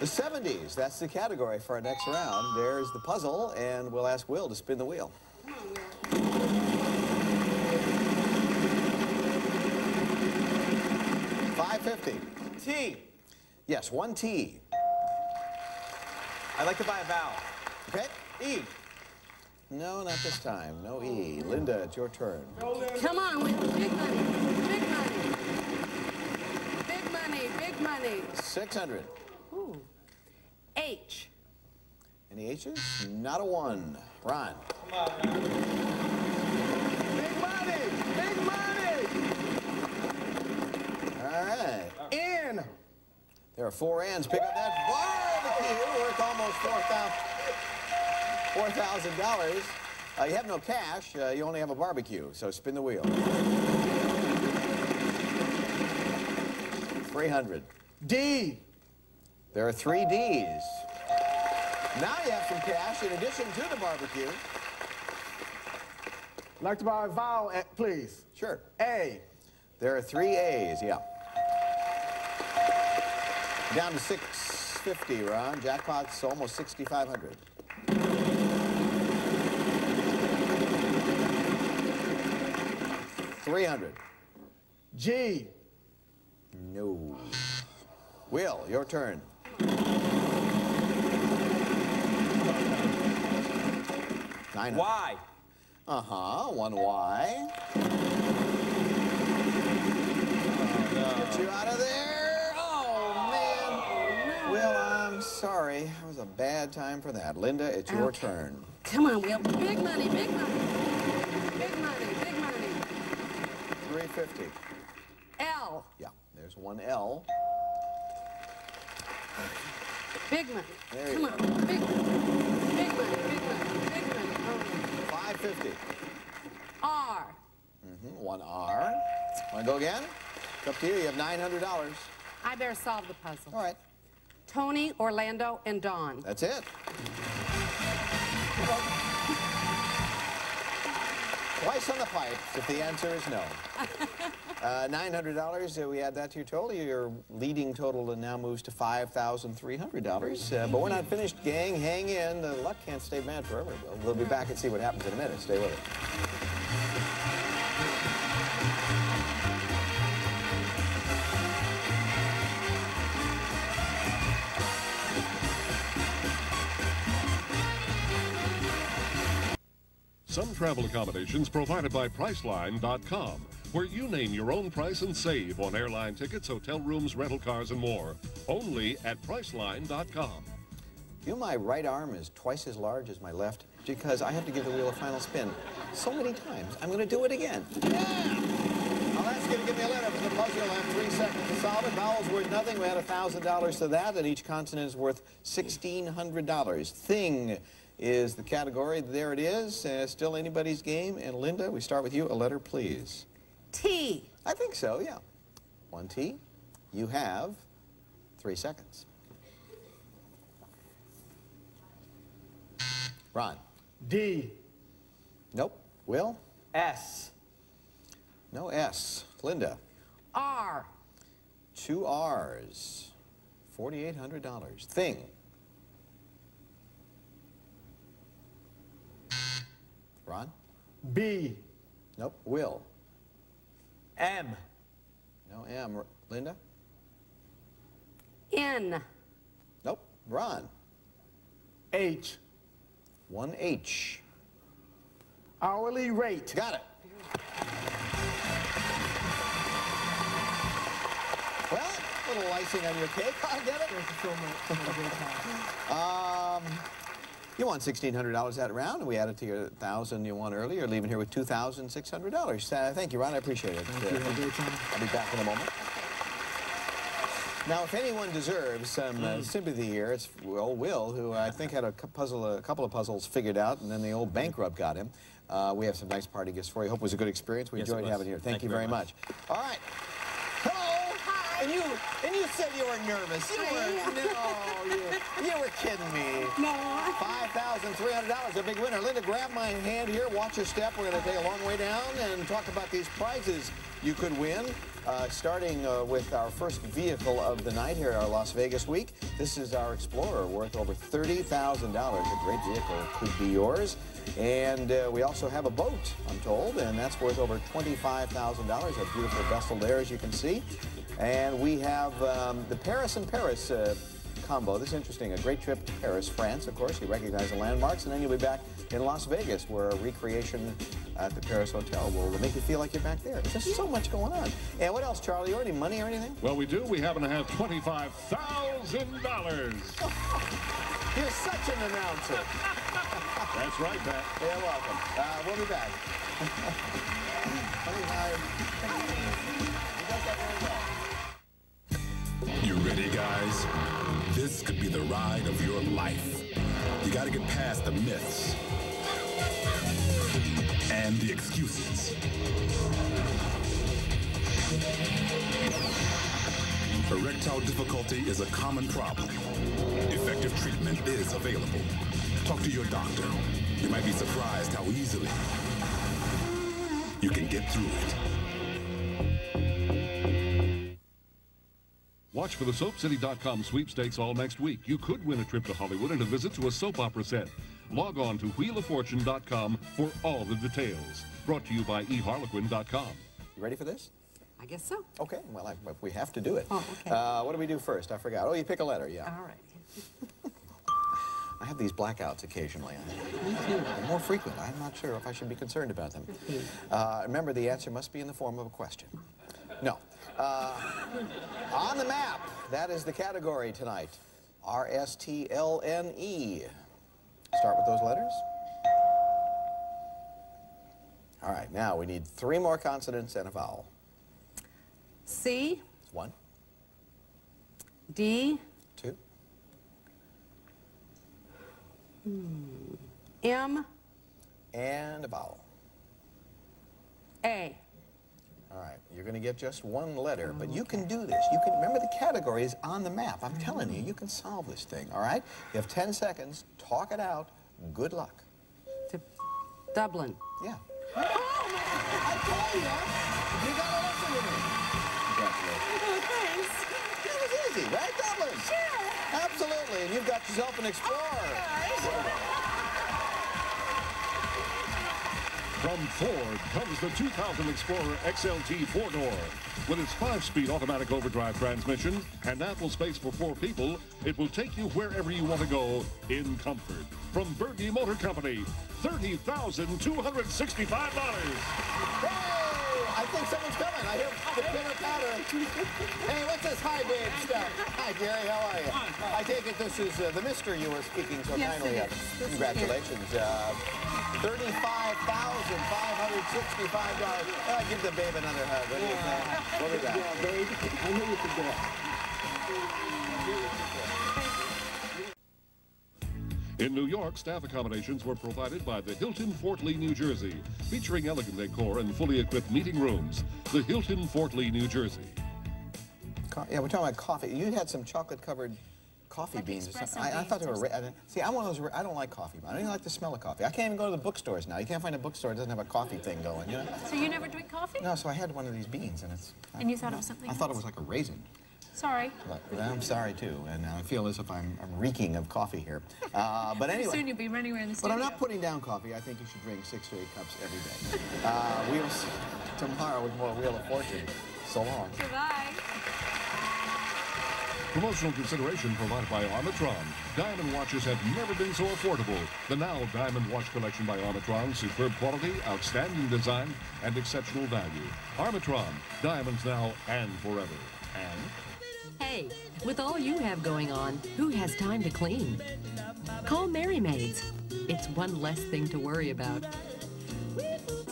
the 70s, that's the category for our next round. There's the puzzle, and we'll ask Will to spin the wheel. Five fifty. T. Yes, one T. I'd like to buy a vowel. Okay. E. No, not this time. No E. Linda, it's your turn. Come on, Will. Big money. Big money. Big money. Big money. 600. Ooh. H. Any H's? Not a one. Ron. Come Big money! Big money! All right. N. There are four N's. Pick up that barbecue worth almost $4,000. $4,000. Uh, you have no cash. Uh, you only have a barbecue. So spin the wheel. 300. D. There are three D's. Now you have some cash in addition to the barbecue. Like to buy a vowel, eh, please. Sure. A. There are three A's, yeah. Down to 650, Ron. Jackpot's almost 6,500. Three hundred. G. No. Will, your turn. Nine. Y. Uh-huh, one Y. Get you out of there. Will, I'm sorry. It was a bad time for that. Linda, it's your Okay. turn. Come on, Will. Big money. Big money. Big money. Big money. 350. L. Yeah, there's one L. Big money. There Come you on. Big money. Big money. Big money. Big money. Oh. 550. R. Mm-hmm, one R. Want to go again? It's up to you. You have $900. I better solve the puzzle. All right. Tony, Orlando, and Dawn. That's it. Twice on the pipes if the answer is no. Uh, $900, uh, we add that to your total. Your leading total now moves to $5,300. Uh, but we're not finished, gang. Hang in. The luck can't stay bad forever. We'll, we'll be back and see what happens in a minute. Stay with us. Some travel accommodations provided by Priceline.com, where you name your own price and save on airline tickets, hotel rooms, rental cars, and more. Only at Priceline.com. You know my right arm is twice as large as my left because I have to give the wheel a final spin so many times. I'm going to do it again. Yeah! I'll ask you to give me a letter for the puzzle. You'll have three seconds to solve it. Vowel's worth nothing. We add $1,000 to that, and each consonant is worth $1,600. Thing is the category. There it is. Uh, still anybody's game. And Linda, we start with you. A letter, please. T. I think so, yeah. One T. You have three seconds. Ron. D. Nope. Will? S. No S. Linda. R. Two R's. $4,800. Thing. Ron? B. Nope. Will? M. No M. R- Linda? N. Nope. Ron? H. One H. Hourly rate. Got it. Well, a little icing on your cake. I get it. Um, you won $1,600 that round, and we added to your 1000 you won earlier. Leaving here with $2,600. Uh, thank you, Ron. I appreciate it. Thank you. Have a great time. I'll be back in a moment. Now, if anyone deserves some uh, sympathy here, it's old Will, who I think had a puzzle, a couple of puzzles figured out, and then the old bankrupt got him. Uh, we have some nice party gifts for you. Hope it was a good experience. We Yes, enjoyed having you here. Thank, Thank you very very much. All right. And you and you said you were nervous. You were no, you, you were kidding me. No. Five thousand three hundred dollars, a big winner. Linda, grab my hand here. Watch your step. We're going to take a long way down and talk about these prizes you could win. Uh, starting uh, with our first vehicle of the night here at our Las Vegas week. This is our Explorer, worth over $30,000. A great vehicle could be yours. And uh, we also have a boat, I'm told, and that's worth over $25,000. A beautiful vessel there, as you can see. And we have um, the Paris and Paris uh, combo. This is interesting. A great trip to Paris, France, of course. You recognize the landmarks. And then you'll be back in Las Vegas, where a recreation at the Paris Hotel will make you feel like you're back there. There's just so much going on. And what else, Charlie? You any money or anything? Well, we do. We happen to have $25,000. You're such an announcer. That's right, Pat. You're welcome. Uh, we'll be back. 25. You ready, guys? This could be the ride of your life. You gotta get past the myths and the excuses. Erectile difficulty is a common problem. Effective treatment is available. Talk to your doctor. You might be surprised how easily you can get through it. Watch for the SoapCity.com sweepstakes all next week. You could win a trip to Hollywood and a visit to a soap opera set. Log on to WheelOfFortune.com for all the details. Brought to you by eHarlequin.com. You ready for this? I guess so. Okay, well, I, we have to do it. Oh, okay. Uh, what do we do first? I forgot. Oh, you pick a letter, yeah. All right. I have these blackouts occasionally. They're more frequent. I'm not sure if I should be concerned about them. Uh, remember, the answer must be in the form of a question. No. Uh, on the map, that is the category tonight. R-S-T-L-N-E. Start with those letters. All right, now we need three more consonants and a vowel. C, One, D, two, M, and a vowel. A. All right, you're going to get just one letter, but you can do this. You can remember the category is on the map. I'm telling you, you can solve this thing. All right, you have 10 seconds. Talk it out. Good luck. To Dublin. Yeah. Oh, I told you. You got to listen to me. Congratulations. thanks. That was easy, right, Dublin? Sure. Absolutely, and you've got yourself an oh, Explorer. From Ford comes the 2000 Explorer XLT four-door. With its five-speed automatic overdrive transmission and ample space for four people, it will take you wherever you want to go in comfort. From Berge Motor Company, $30,265. Think someone's coming. I hear the pitter patter. Hey, what's this high babe stuff? Hi, Gary. How are you? I take it this is uh, the mister you were speaking so Yes, kindly of. is. This is Congratulations. Uh, $35,565. Uh, give the babe another hug. What do you think? Be back. Yeah, babe. I knew you could do it. In New York, staff accommodations were provided by the Hilton Fort Lee, New Jersey, featuring elegant decor and fully equipped meeting rooms. The Hilton Fort Lee, New Jersey. Co- Yeah, we're talking about coffee. You had some chocolate-covered coffee beans or something. I, I thought they were. Ra- I see, I'm one of those. I don't like coffee. I don't even like the smell of coffee. I can't even go to the bookstores now. You can't find a bookstore that doesn't have a coffee thing going. You know? So you never drink coffee? No, so I had one of these beans, and it's. And you thought it was something I thought it was like a raisin. Sorry. But I'm sorry too, and I feel as if I'm, I'm reeking of coffee here. Uh, but anyway. Soon you'll be running around the But. I'm not putting down coffee. I think you should drink six to eight cups every day. Uh, we will see you tomorrow with more Wheel of Fortune. So long. Goodbye. Promotional consideration provided by Armitron. Diamond watches have never been so affordable. The now Diamond Watch Collection by Armitron. Superb quality, outstanding design, and exceptional value. Armitron. Diamonds now and forever. And... Hey, with all you have going on, who has time to clean? Call Merry Maids. It's one less thing to worry about.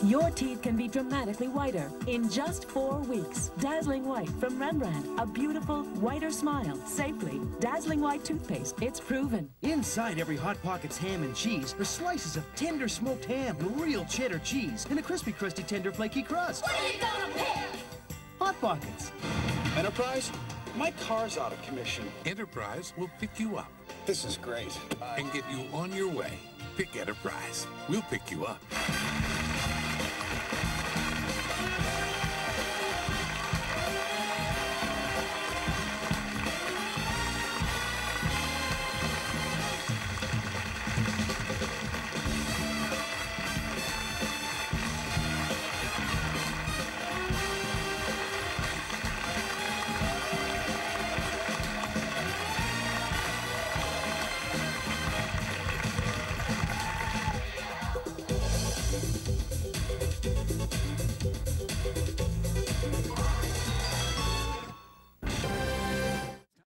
Your teeth can be dramatically whiter in just four weeks. Dazzling White from Rembrandt. A beautiful, whiter smile. Safely. Dazzling White toothpaste. It's proven. Inside every Hot Pockets ham and cheese are slices of tender smoked ham and real cheddar cheese and a crispy, crusty, tender, flaky crust. What are you gonna pick? Hot Pockets. Enterprise, my car's out of commission. Enterprise will pick you up. This is great. And get you on your way. Pick Enterprise. We'll pick you up.